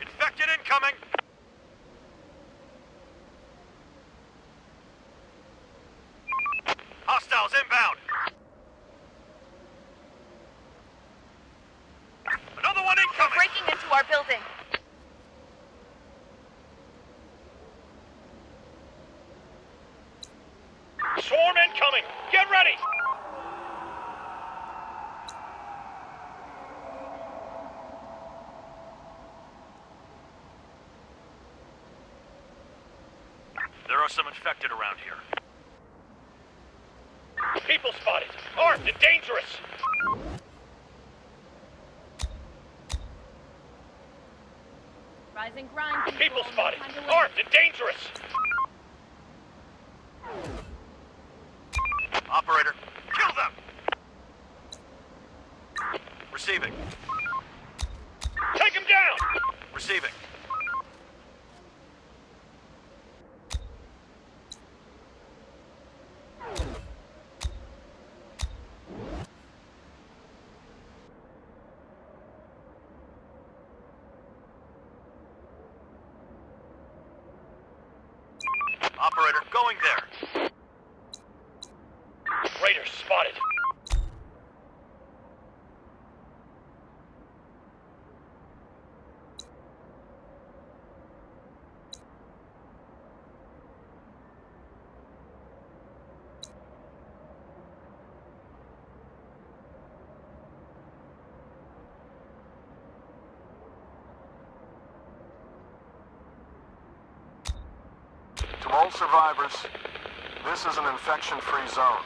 Infected incoming! Hostiles inbound! Another one They're incoming! breaking into our building. Swarm incoming! Get ready! There are some infected around here. People spotted! Armed and dangerous! Rise and grind. People spotted! time to wait. Armed and dangerous! Operator, kill them! Receiving. Take him down! Receiving. Operator, going there. Raiders spotted! To all survivors, this is an infection-free zone.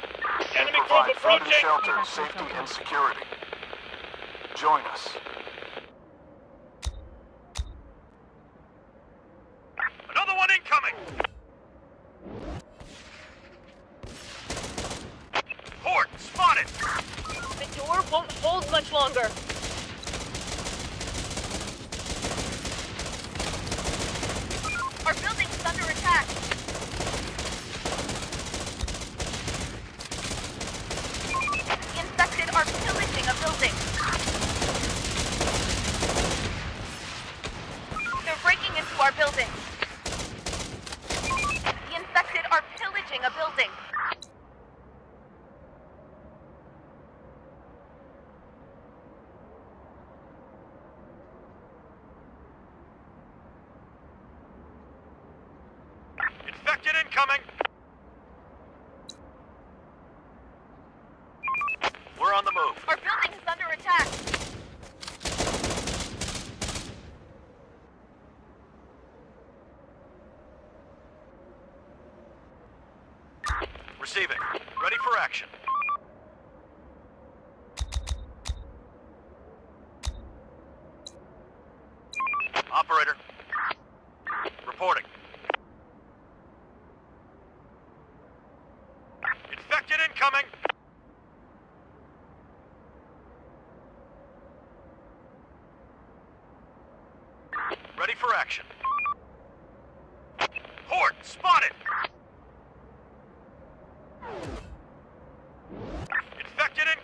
We provide food and shelter, safety and security. Join us.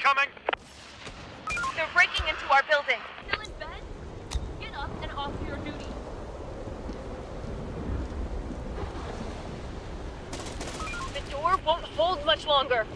coming! They're breaking into our building. Still in bed? Get up and off your duty. The door won't hold much longer.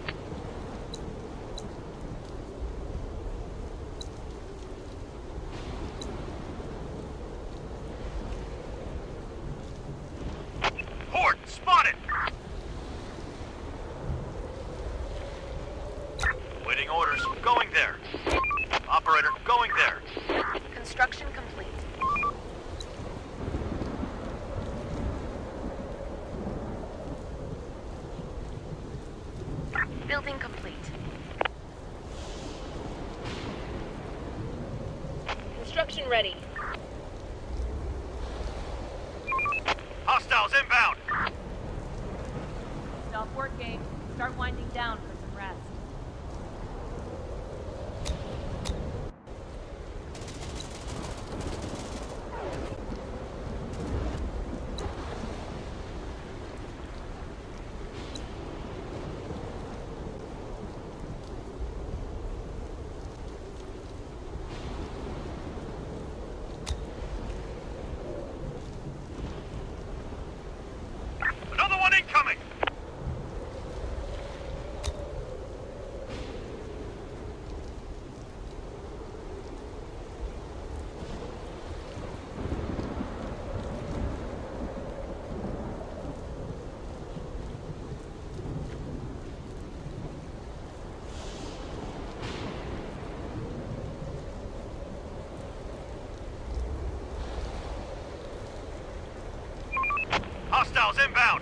inbound.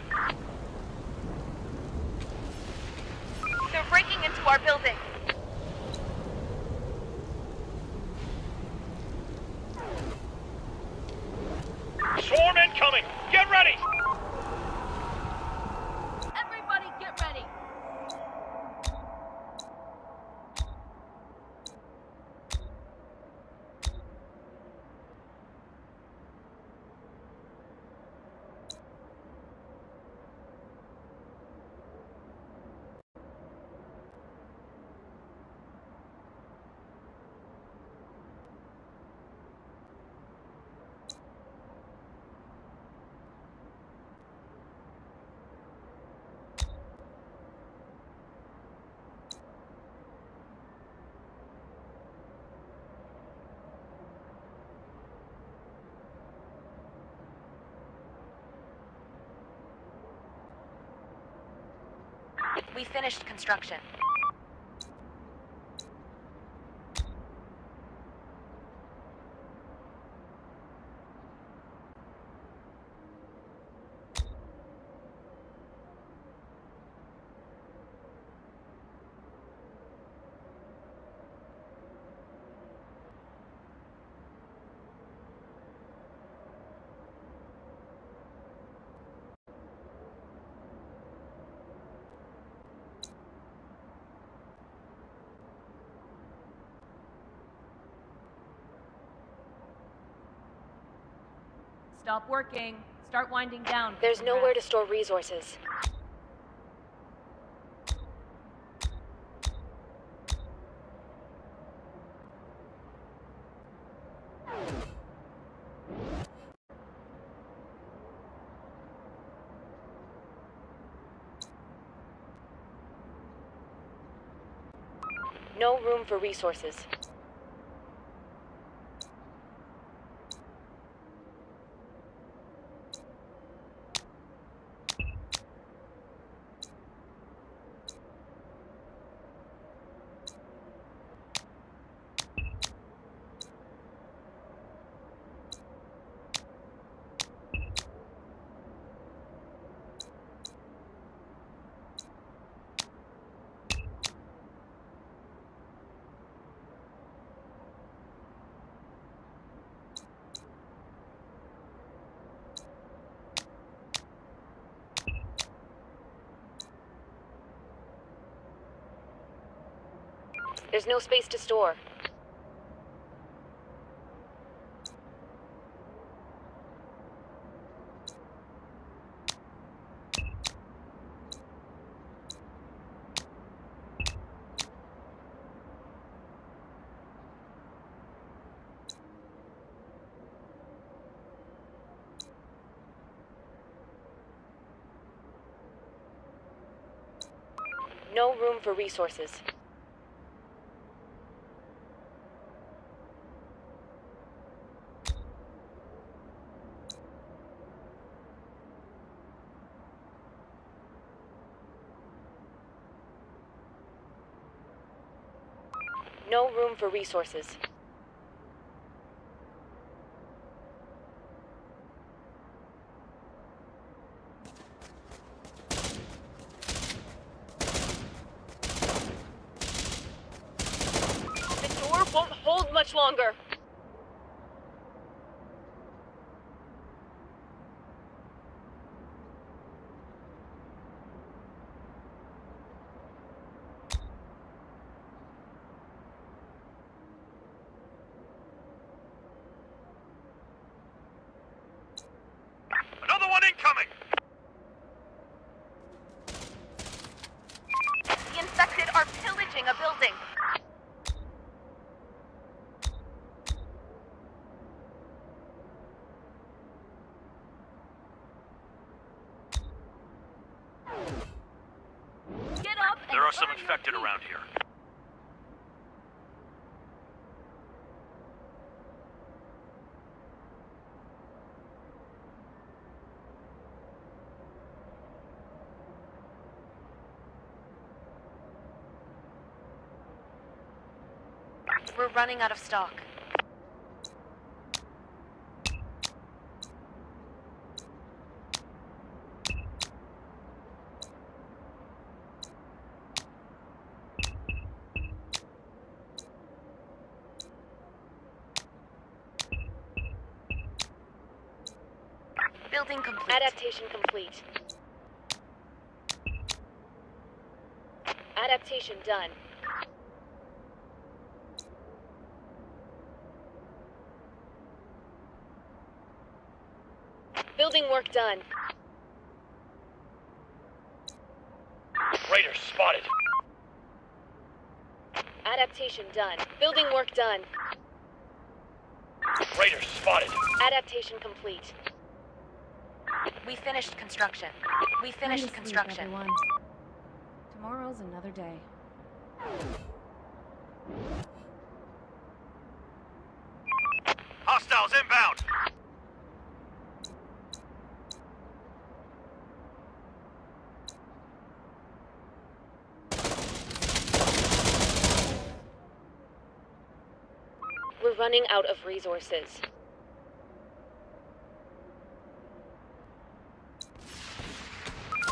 We finished construction. Stop working. Start winding down. There's nowhere to store resources. No room for resources. There's no space to store. No room for resources. The door won't hold much longer. Another one incoming! The infected are pillaging a building. Get up and There are some earn your infected around here. We're running out of stock. Building complete. Adaptation complete. Adaptation done. Building work done. Raiders spotted. Adaptation done. Building work done. Raiders spotted. Adaptation complete. We finished construction. We finished to sleep, construction. everyone. Tomorrow's another day. Hostiles inbound! We're running out of resources.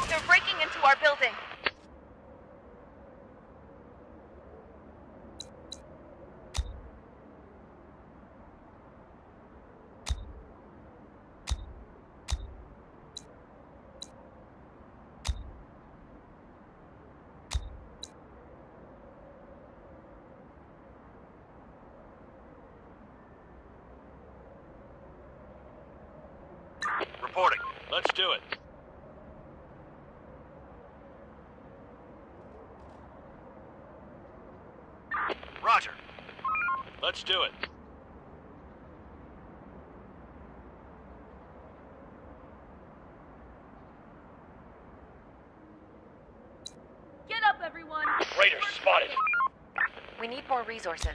They're breaking into our building. Reporting. Let's do it. Roger. Let's do it. Get up, everyone! Raiders spotted. We need more resources.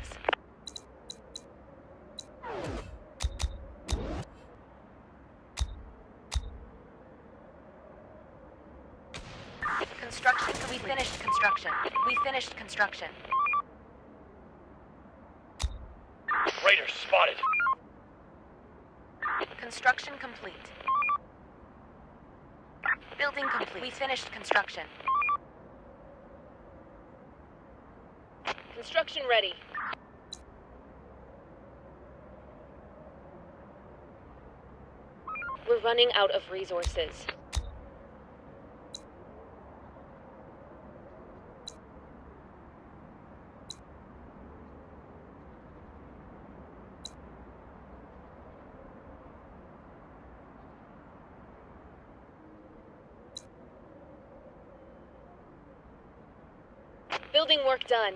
Construction. We finished construction. We finished construction. Raiders spotted. Construction complete. Building complete. We finished construction. Construction ready. We're running out of resources. Done.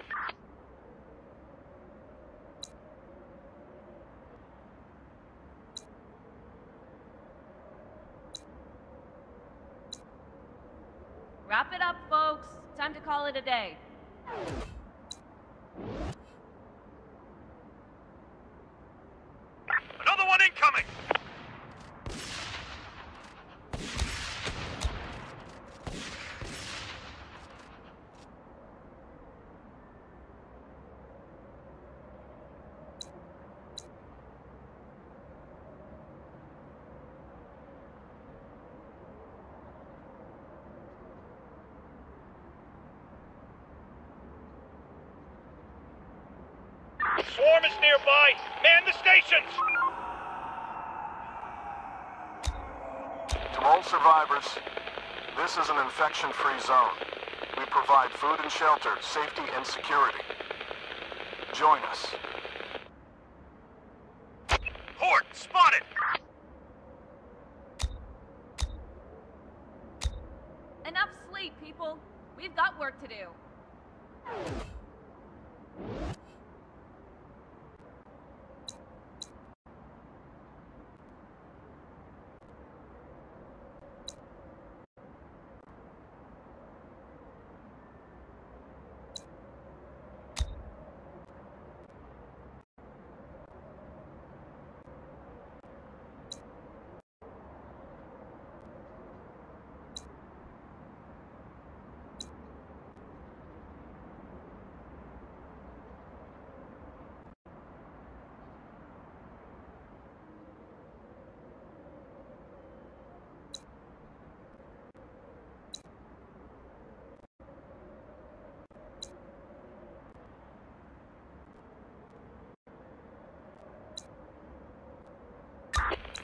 Wrap it up, folks. Time to call it a day. Another one incoming! Man the stations! To all survivors, this is an infection-free zone. We provide food and shelter, safety and security. Join us. Horde, spotted! Enough sleep, people. We've got work to do.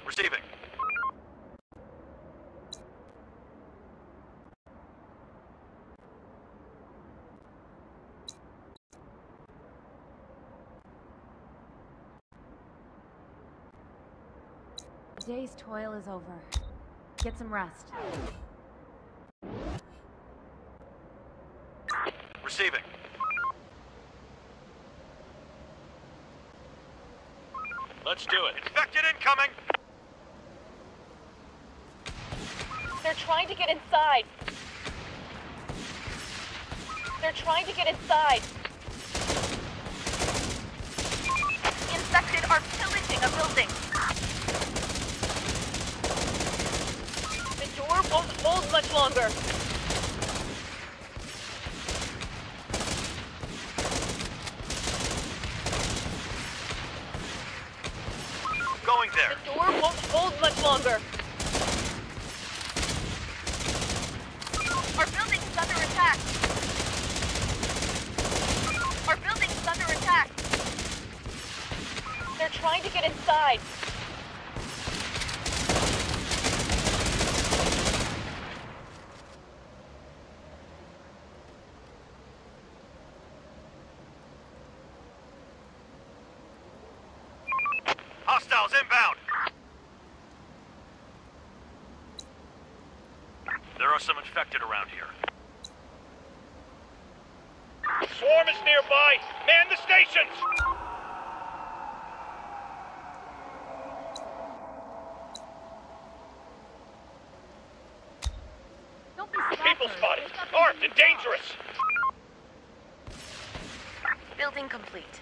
Receiving. The day's toil is over. Get some rest. Receiving. Let's do it. Infected incoming! They're trying to get inside. They're trying to get inside. Infected are pillaging a building. The door won't hold much longer. Going there. The door won't hold much longer. Our building's under attack. Our building's under attack. They're trying to get inside. Hostiles inbound! There are some infected around here. Swarm is nearby! Man the stations! Don't be People slackers. spotted! There's nothing Armed to and do. dangerous! Building complete.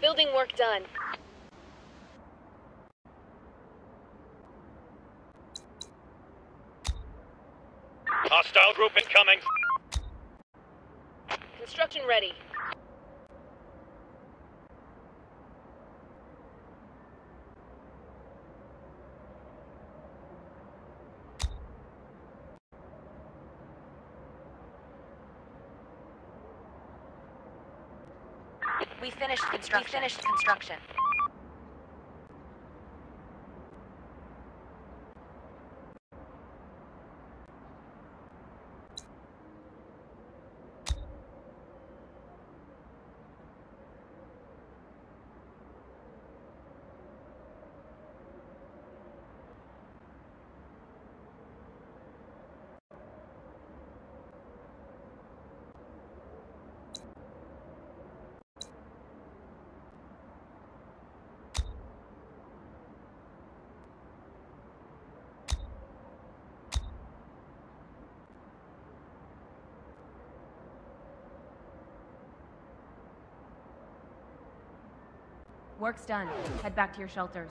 Building work done. Hostile group incoming! Construction ready. We finished construction. We finished construction. Work's done. Head back to your shelters.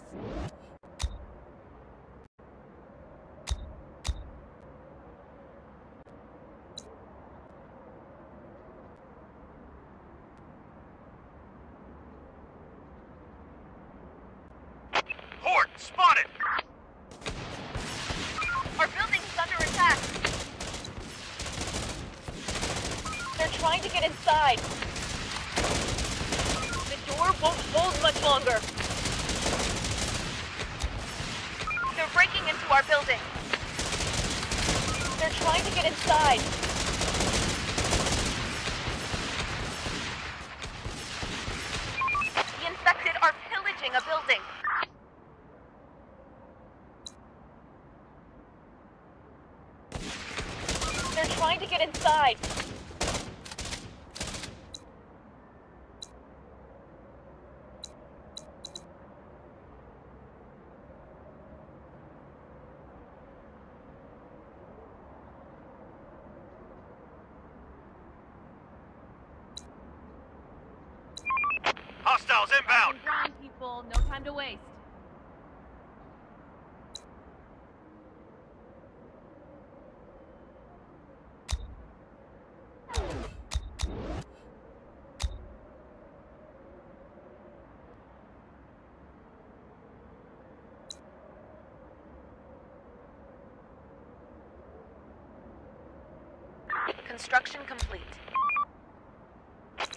Construction complete.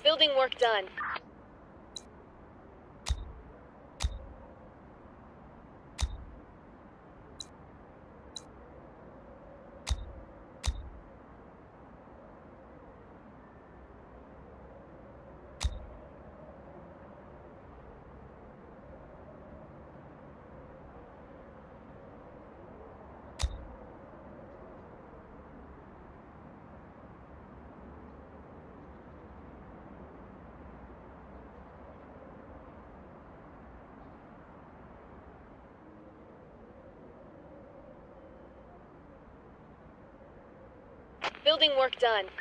Building work done. work done.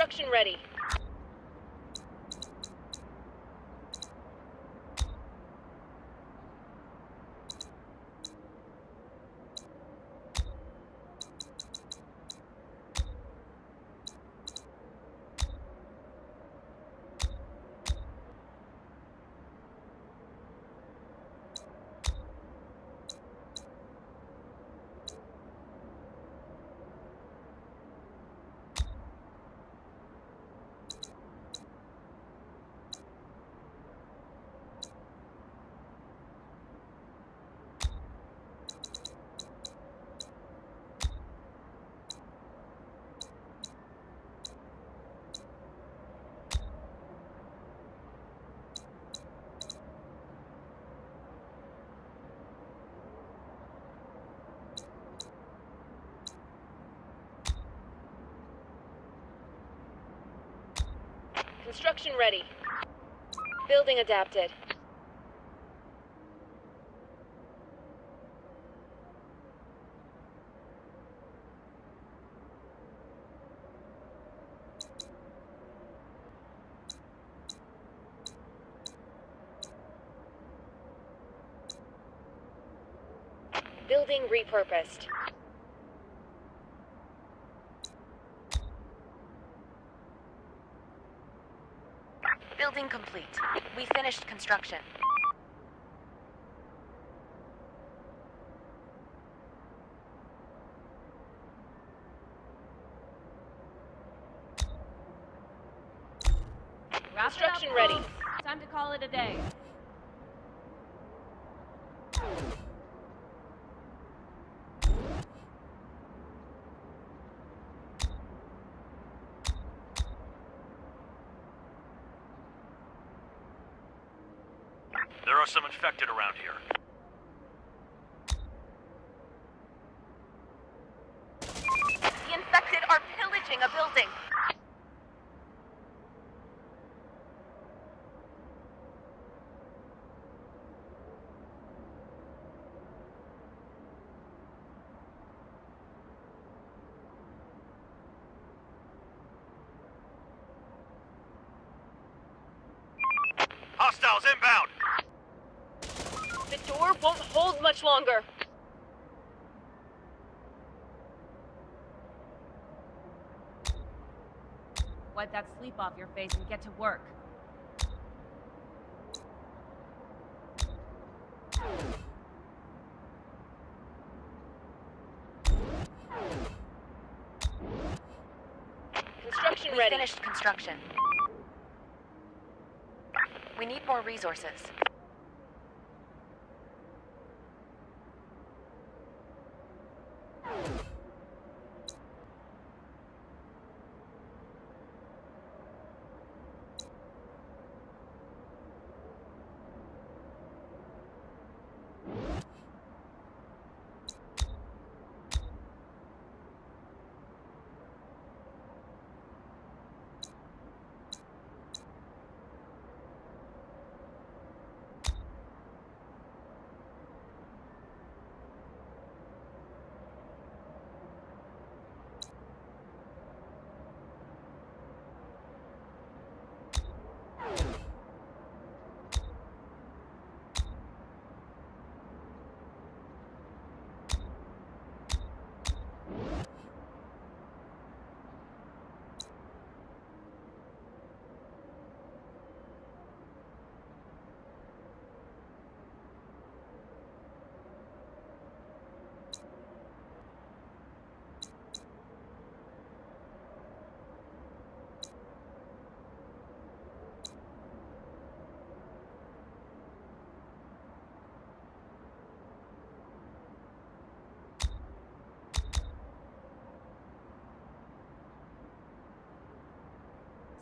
Construction ready. Construction ready. Building adapted. Building repurposed. complete. We finished construction. Infected around here. The infected are pillaging a building. Hostiles inbound! The door won't hold much longer. Wipe that sleep off your face and get to work. Construction We ready. finished construction. We need more resources.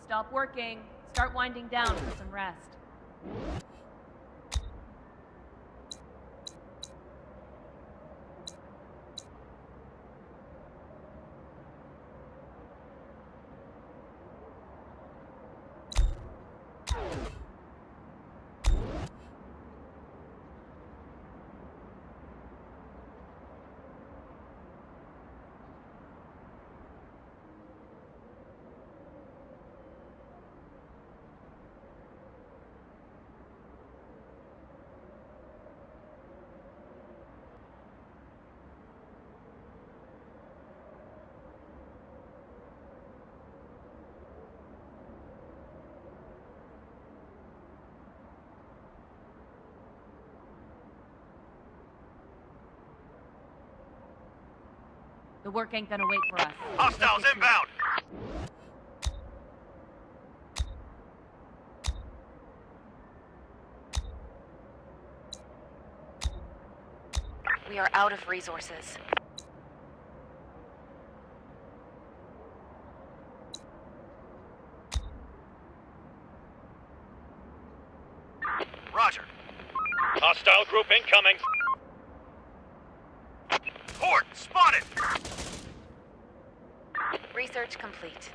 Stop working. Start winding down for some rest. The work ain't gonna wait for us. Hostiles inbound! We are out of resources. Roger. Hostile group incoming. Port, spotted! Research complete.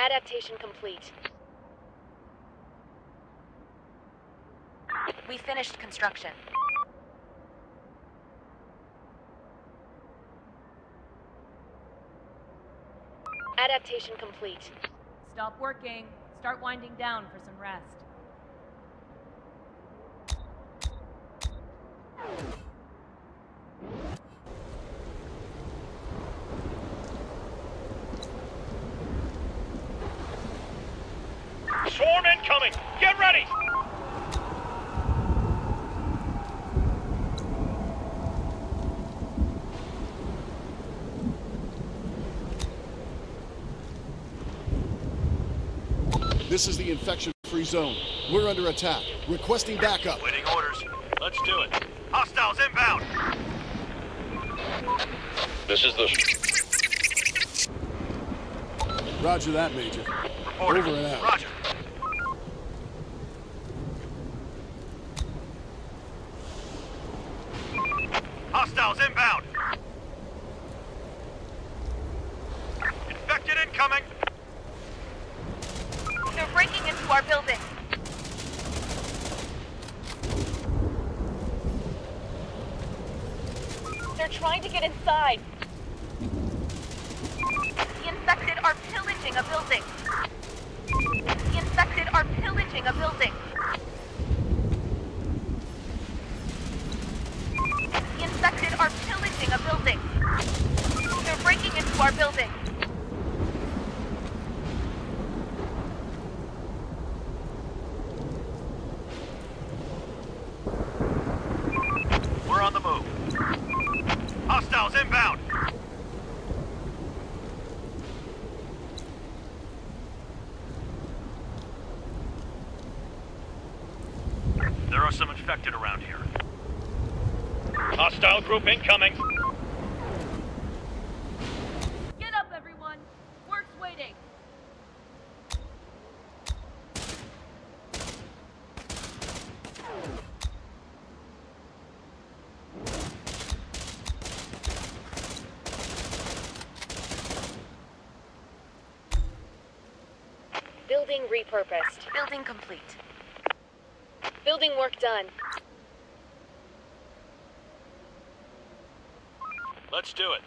Adaptation complete. We finished construction. Adaptation complete. Stop working. Start winding down for some rest. Swarm incoming! Get ready! This is the infection-free zone. We're under attack. Requesting backup. Waiting orders. Let's do it. Hostiles inbound. This is the... Roger that, Major. Reporting. Over and out. Roger. Hostiles inbound. Infected incoming. They're breaking into our building. They're trying to get inside. The infected are pillaging a building. The infected are pillaging a building. The infected are pillaging a building. They're breaking into our building. We're on the move. Hostiles inbound. There are some infected around here. Hostile group incoming! Get up, everyone! Work's waiting! Building repurposed. Building complete. Building work done. Let's do it.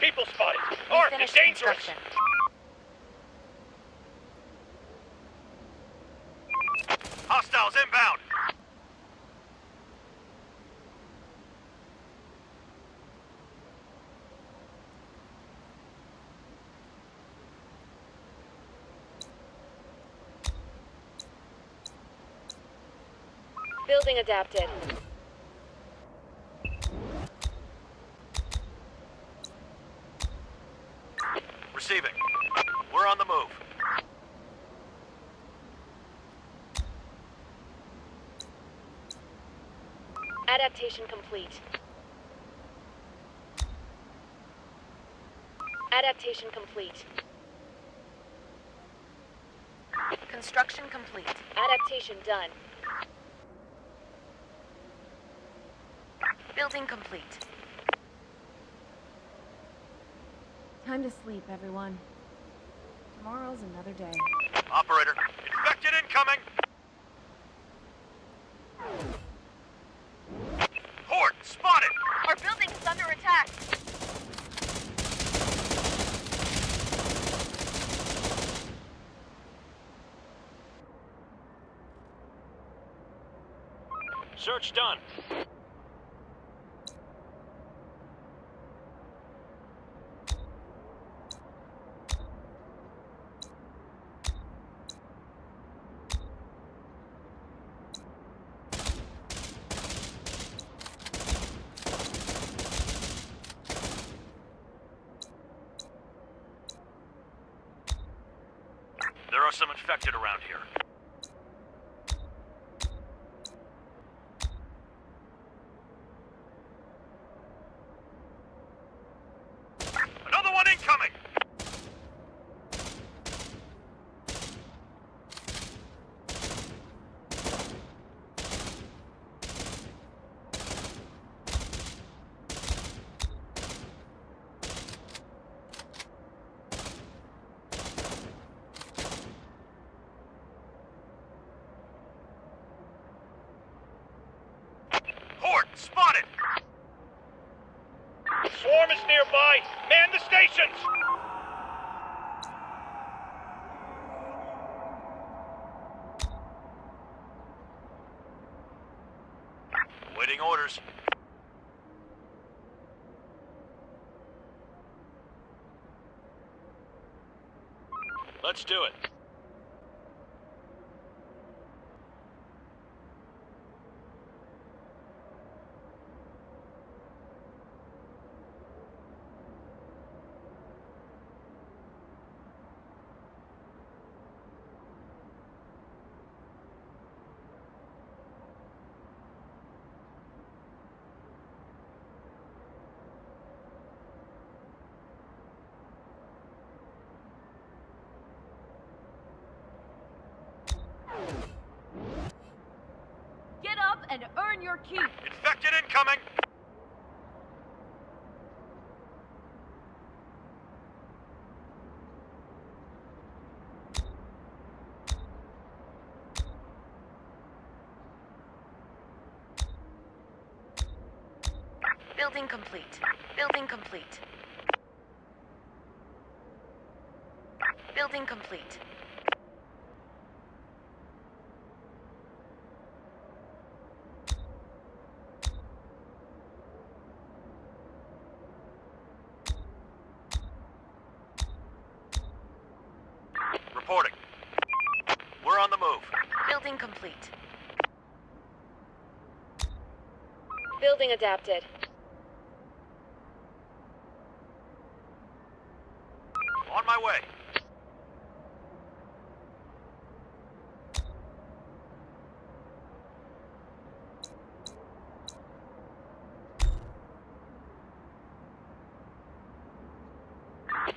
People spotted! We Ark, it's finished dangerous! construction. Hostiles inbound. Building adapted. Receiving. We're on the move. Adaptation complete. Adaptation complete. Construction complete. Adaptation done. Building complete. Time to sleep, everyone. Tomorrow's another day. Operator, infected incoming. Horde spotted. Our building is under attack. Search done. Infected around here. Another one incoming! Horde spotted! Swarm is nearby! Man the stations! Waiting orders. Let's do it. incoming! Building complete. Building complete. Building complete. adapted. On my way.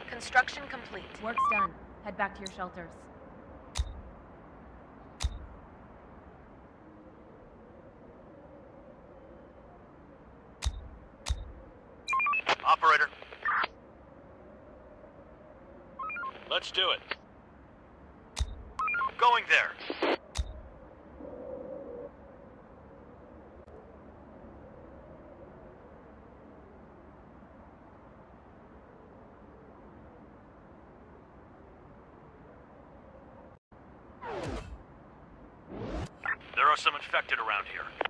Construction complete. Work's done. Head back to your shelters. Let's do it. Going there. There are some infected around here.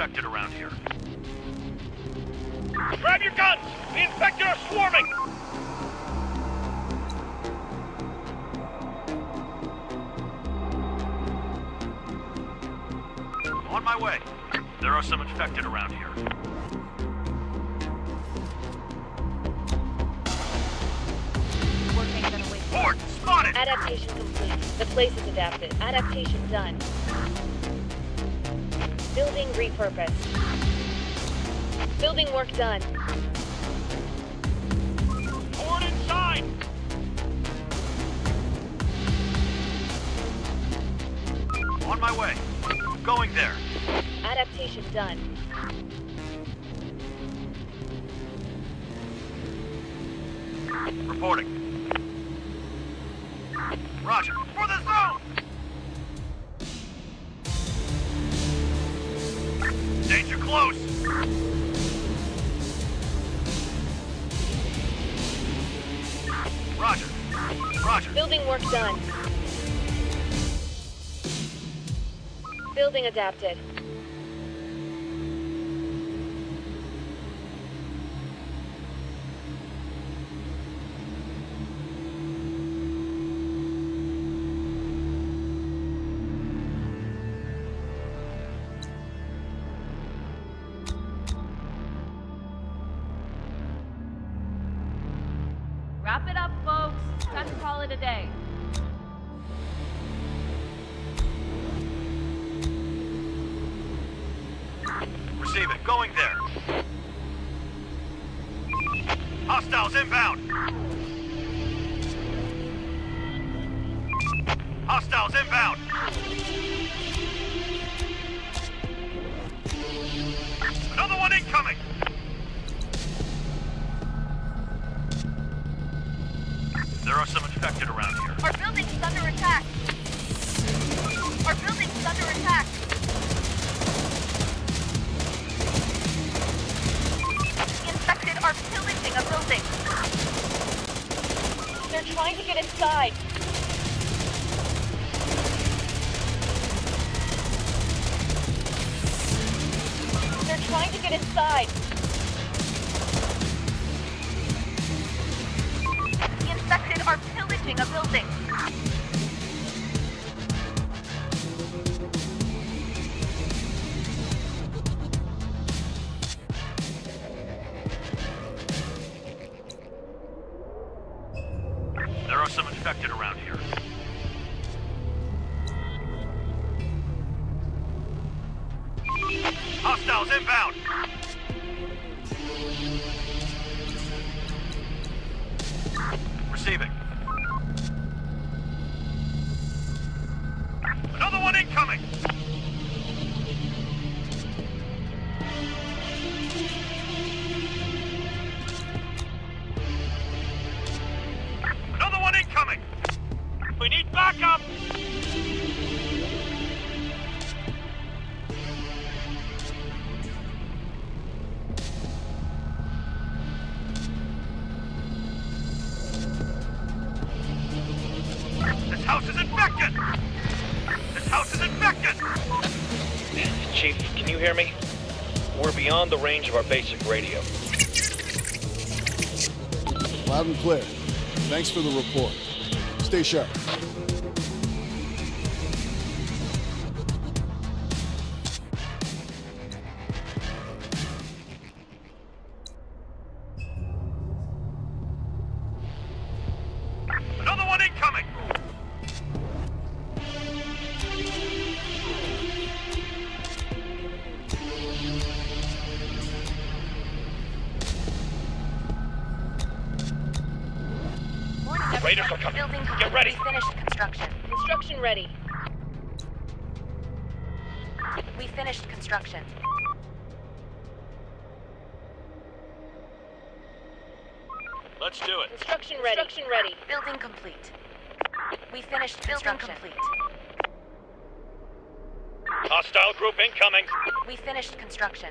infected done. adapted. range of our basic radio. Loud and clear. Thanks for the report. Stay sharp. finished construction.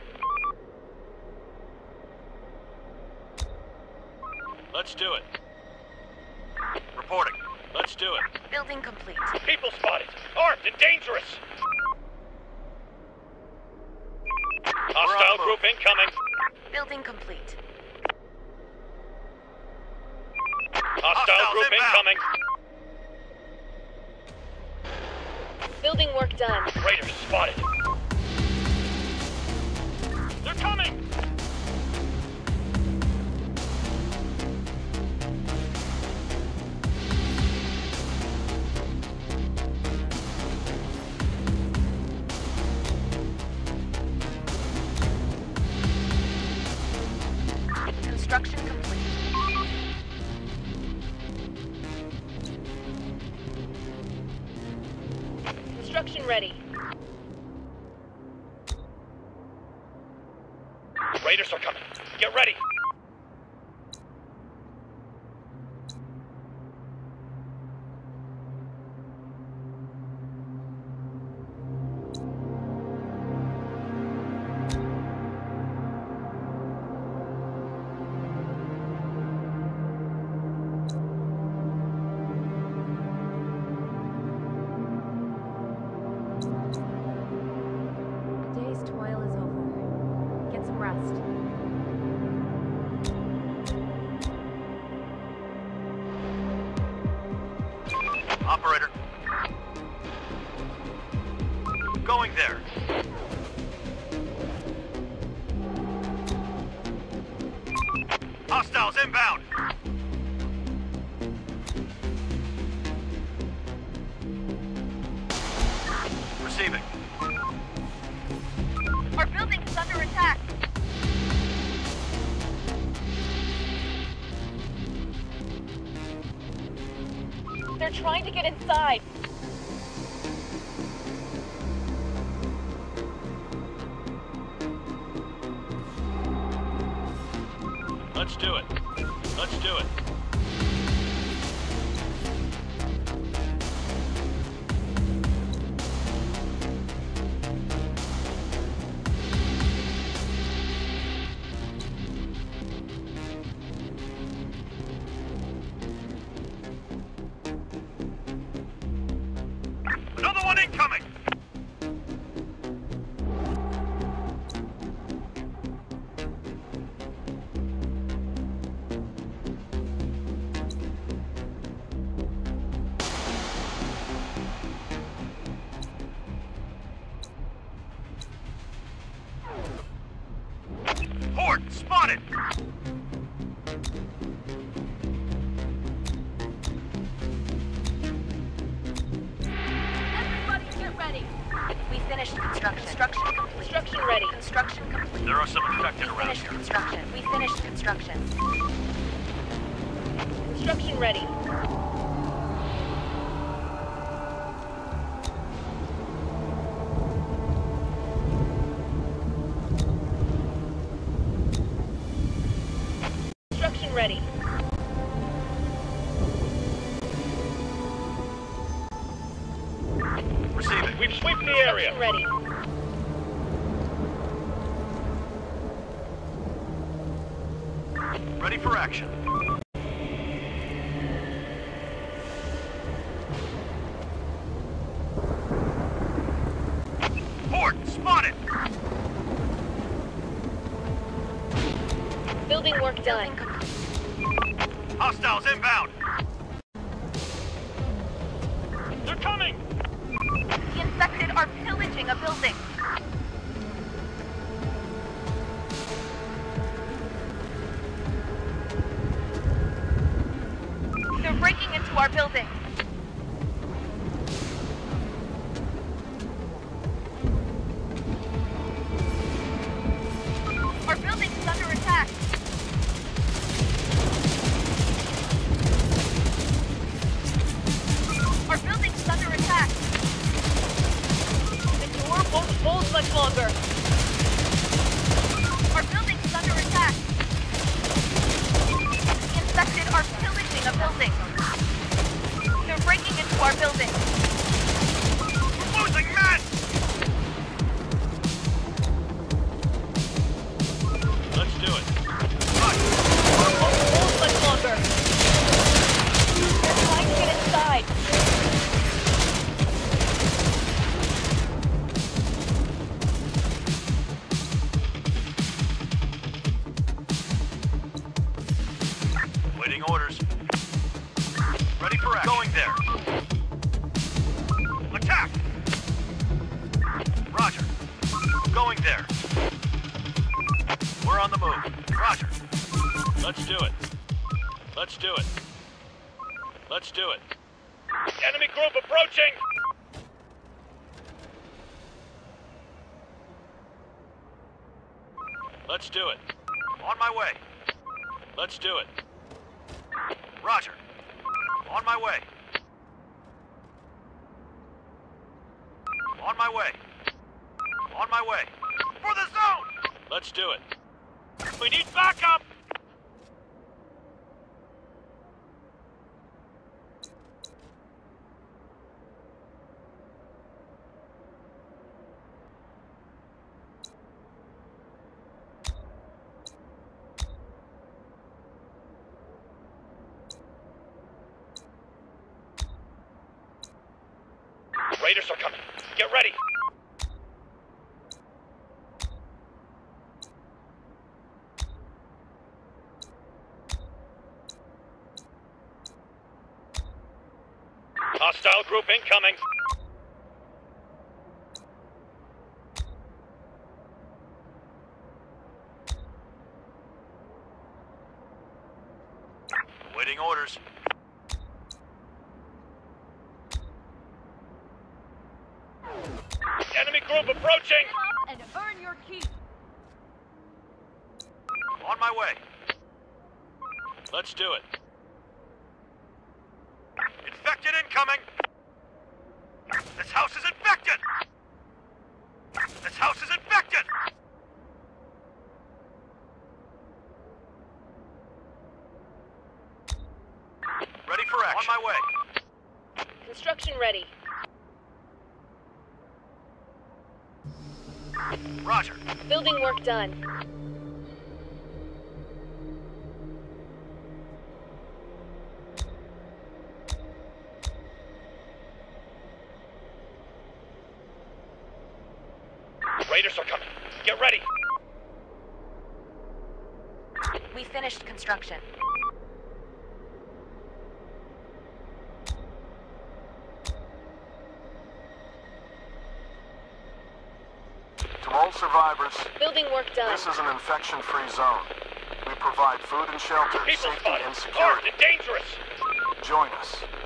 Let's do it. Reporting. Let's do it. Building complete. People spotted. Armed and dangerous. Hostile group incoming. Building complete. Hostile group incoming. Building work done. Raiders spotted. Construction complete. Construction ready. are coming. Get ready. Done. Raiders are coming. Get ready. Hostile group incoming. Approaching! And earn your keep. On my way. Let's do it. Infected incoming! This house is infected! This house is infected! Ready for action. On my way. Construction ready. Roger. Building work done. Raiders are coming. Get ready. We finished construction. To all survivors, Building work done. This is an infection-free zone. We provide food and shelter, People safety and Armed security. and dangerous. Join us.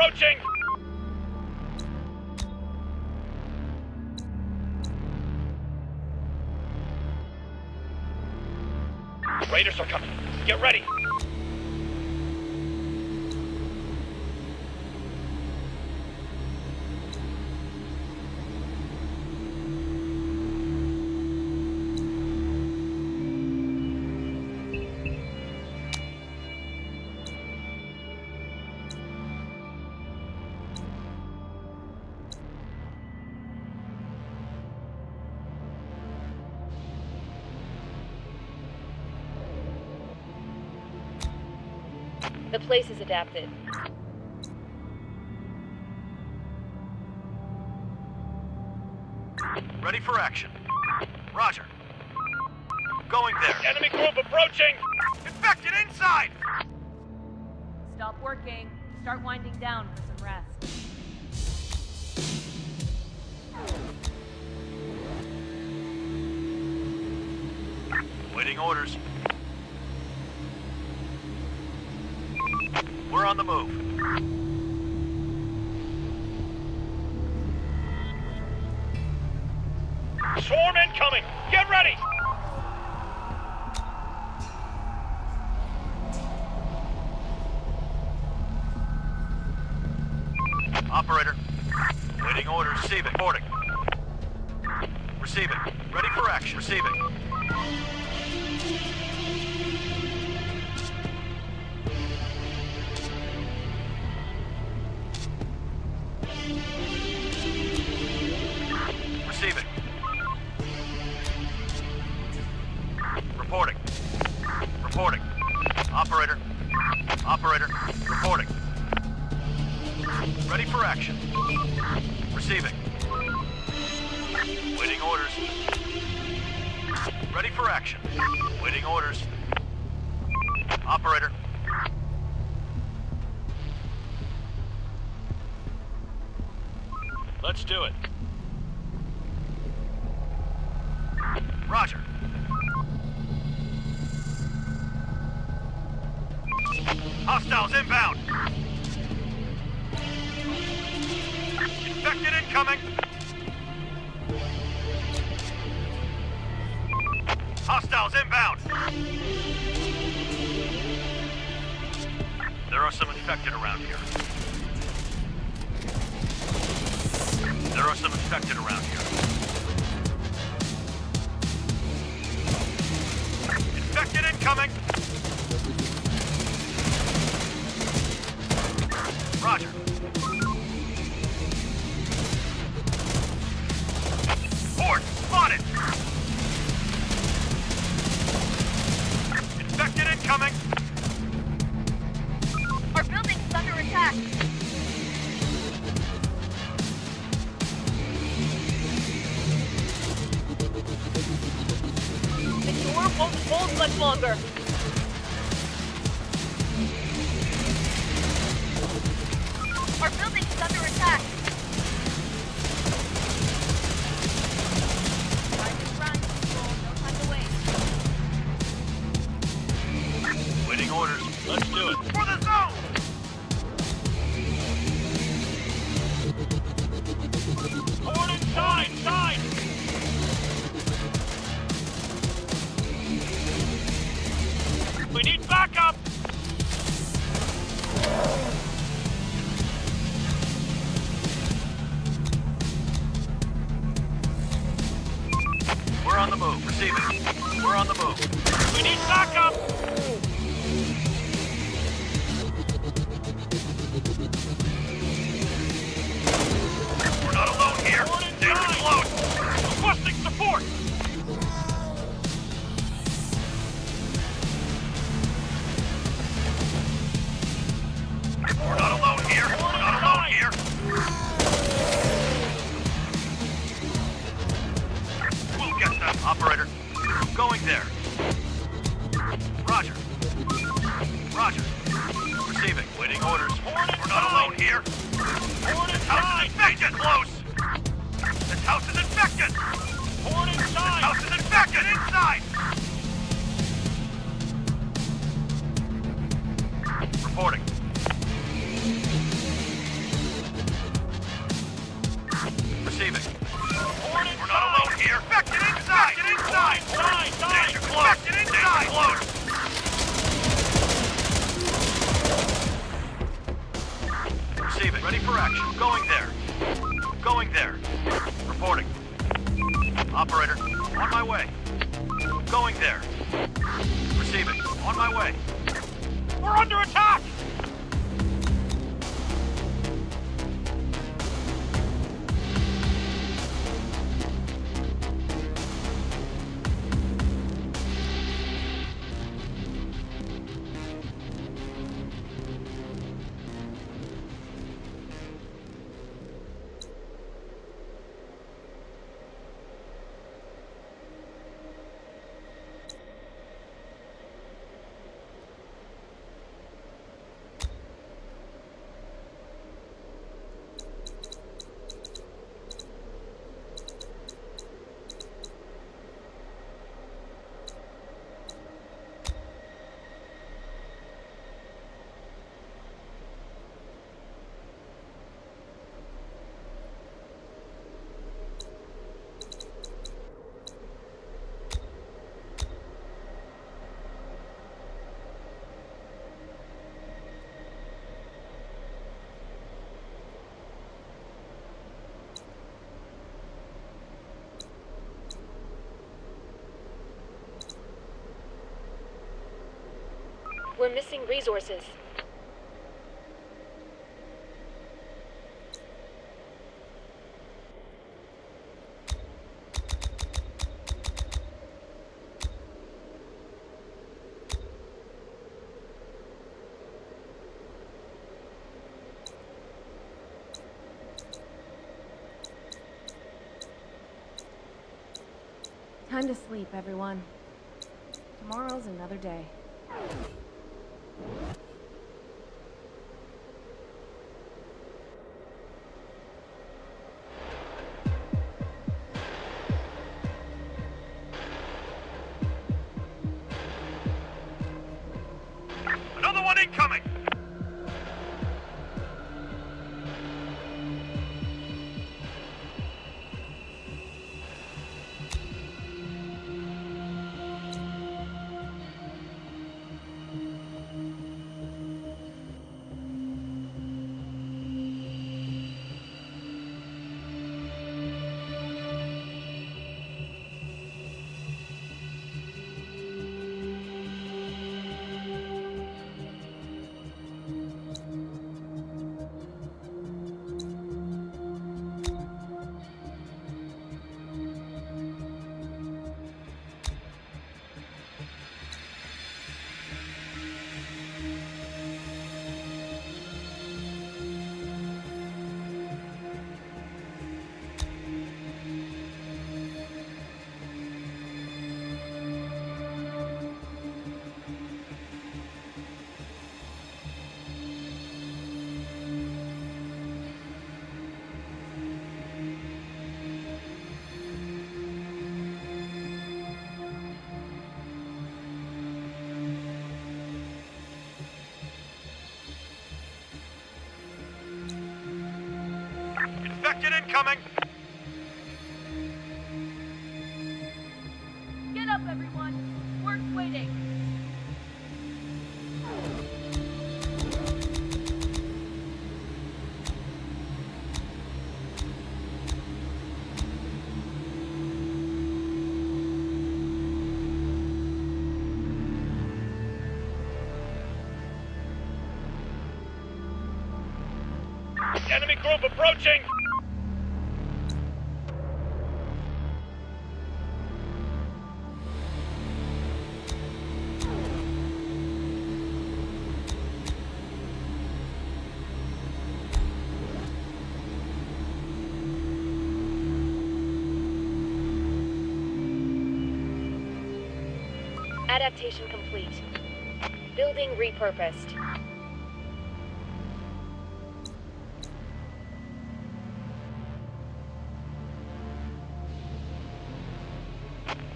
Approaching. Place is adapted. Ready for action. Roger. Going there. Enemy group approaching. Infected inside! Stop working. Start winding down for some rest. Waiting orders. We're on the move. Swarm incoming. Get ready. We're missing resources. Time to sleep, everyone. Tomorrow's another day. Second incoming. repurposed.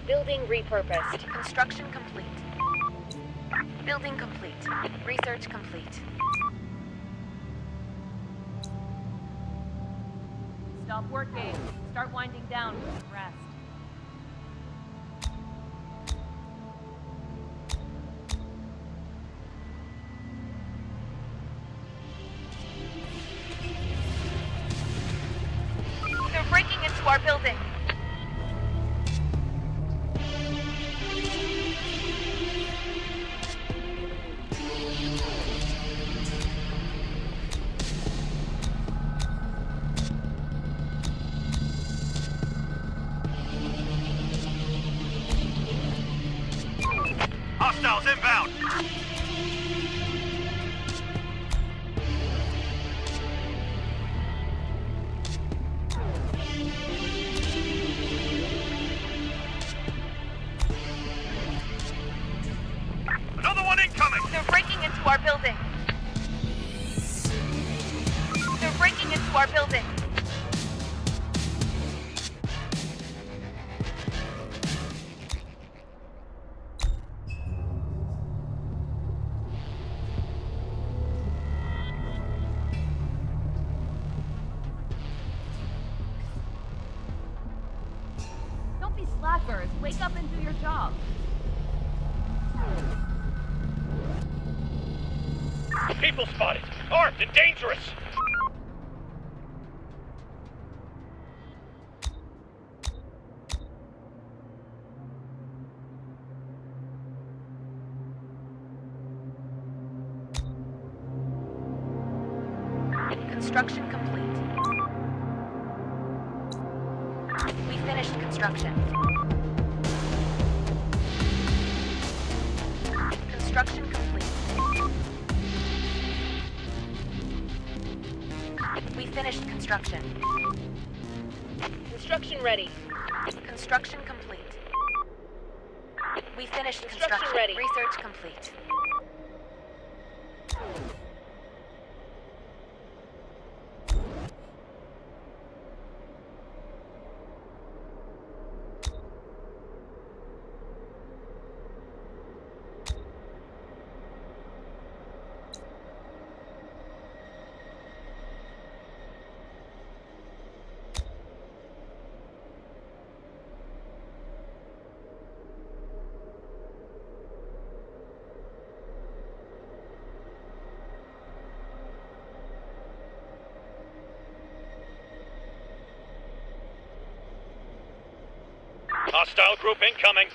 Building repurposed. Construction complete. Building complete. Research complete. Stop working. Hostile group incoming.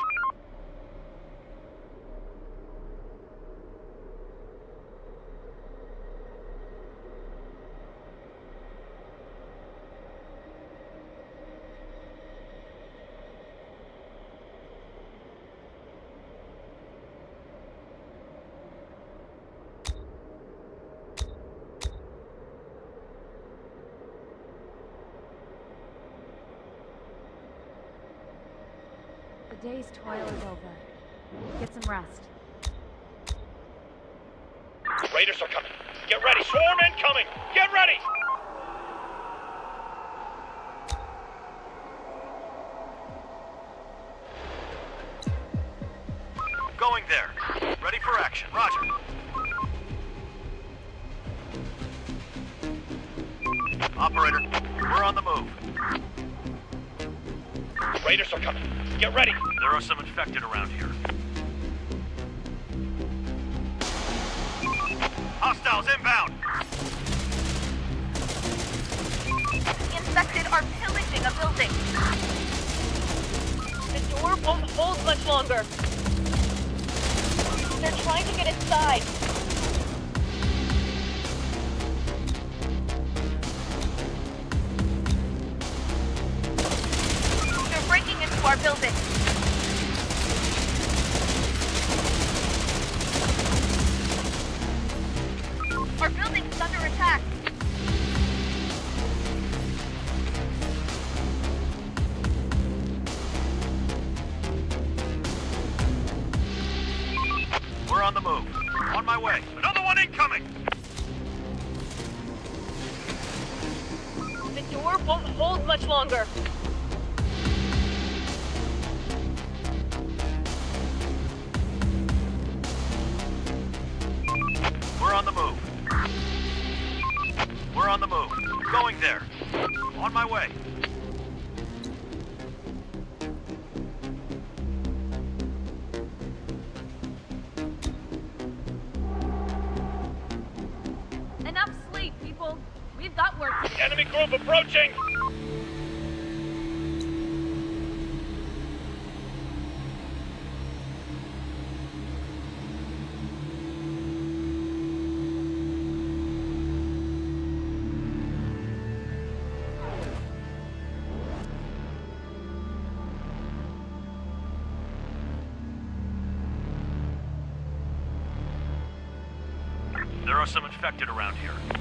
Raiders are coming. Get ready. There are some infected around here. Hostiles inbound. The infected are pillaging a building. The door won't hold much longer. They're trying to get inside. Infected around here.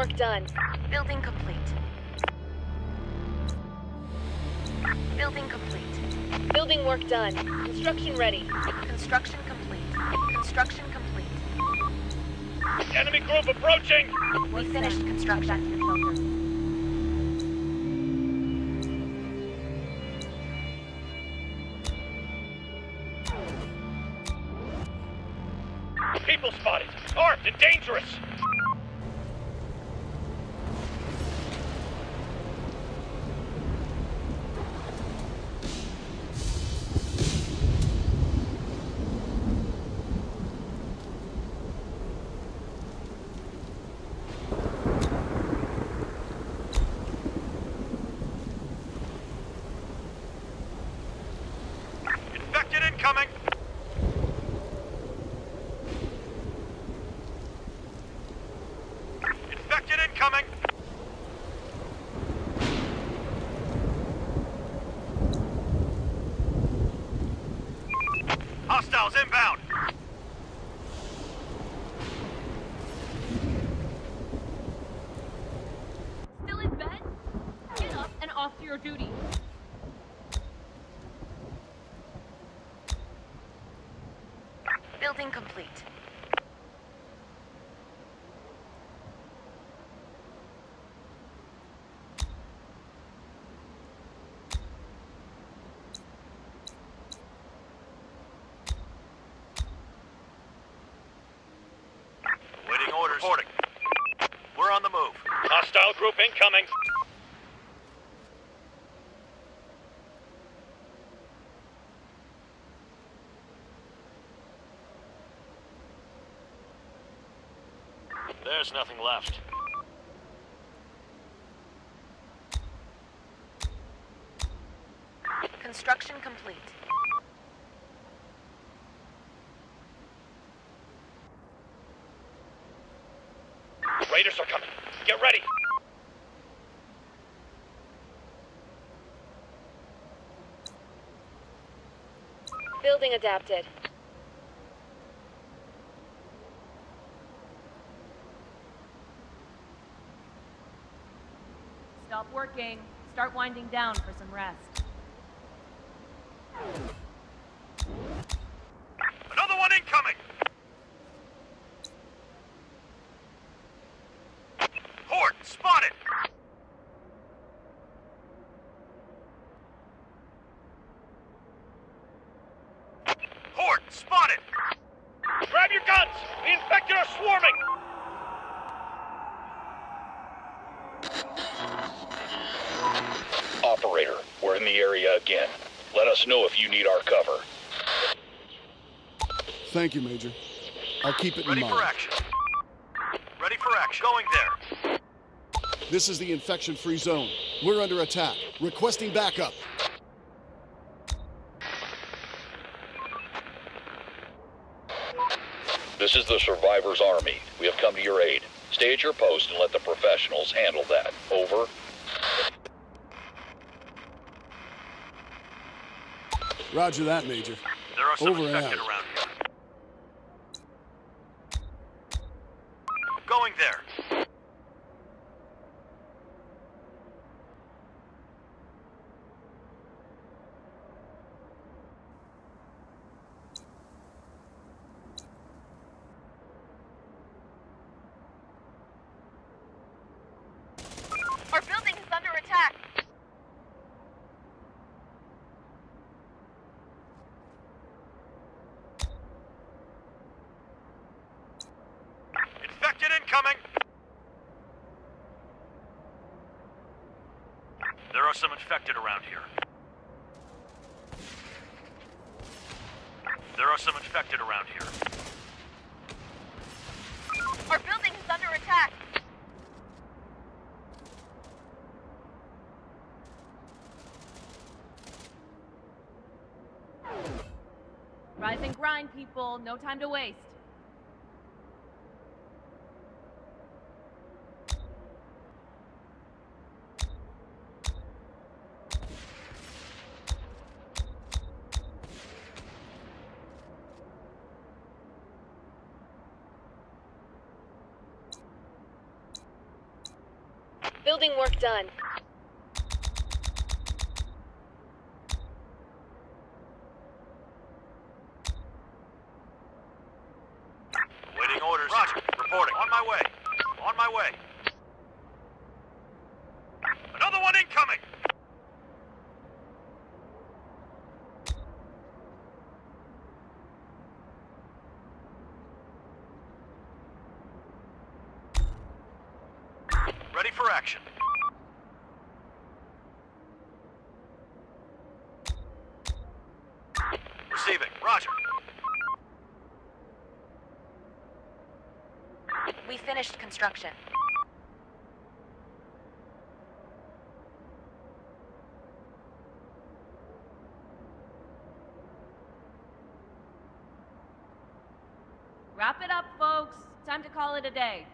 Work done. Building complete. Building complete. Building work done. Construction ready. Construction complete. Construction complete. Enemy group approaching. We finished construction. Hostile group incoming. There's nothing left. Construction complete. Raiders are coming. Get ready. Building adapted. Stop working. Start winding down for some rest. Another one incoming! Horde, spotted! Horde, spotted! Grab your guns! The infected are swarming! Operator, we're in the area again. Let us know if you need our cover. Thank you, Major. I'll keep it Ready in for mind. action. Ready for action. Going there. This is the infection-free zone. We're under attack. Requesting backup. This is the Survivor's Army. We have come to your aid. Stay at your post and let the professionals handle that. Over. Roger that, Major. There are some Over and infected out. around here. Going there. Our building is under attack. Infected incoming! There are around here. There are some infected around here. Our building is under attack. Rise and grind, people. No time to waste. Building work done. Waiting orders. Roger. Reporting. On my way. On my way. Another one incoming! Ready for action. Receiving. Roger. We finished construction. Wrap it up, folks. Time to call it a day.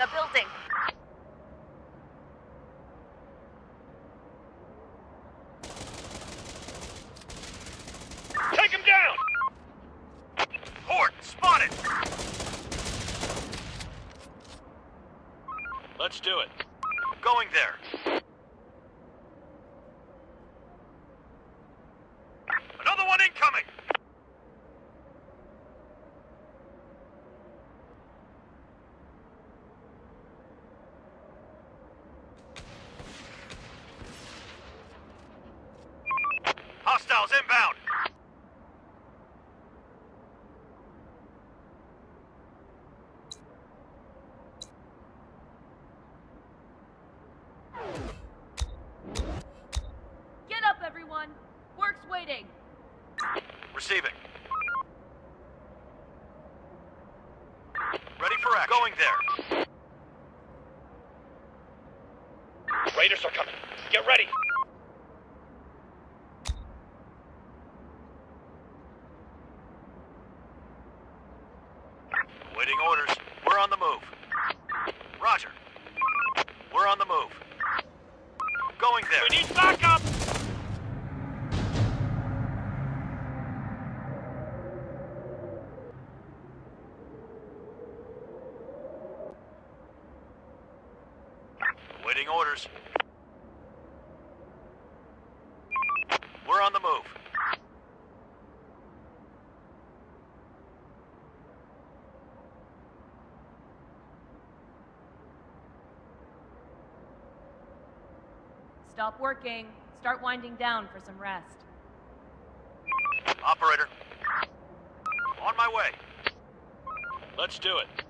a building. Take him down! Port spotted! Let's do it. Going there. Stop working. Start winding down for some rest. Operator. On my way. Let's do it.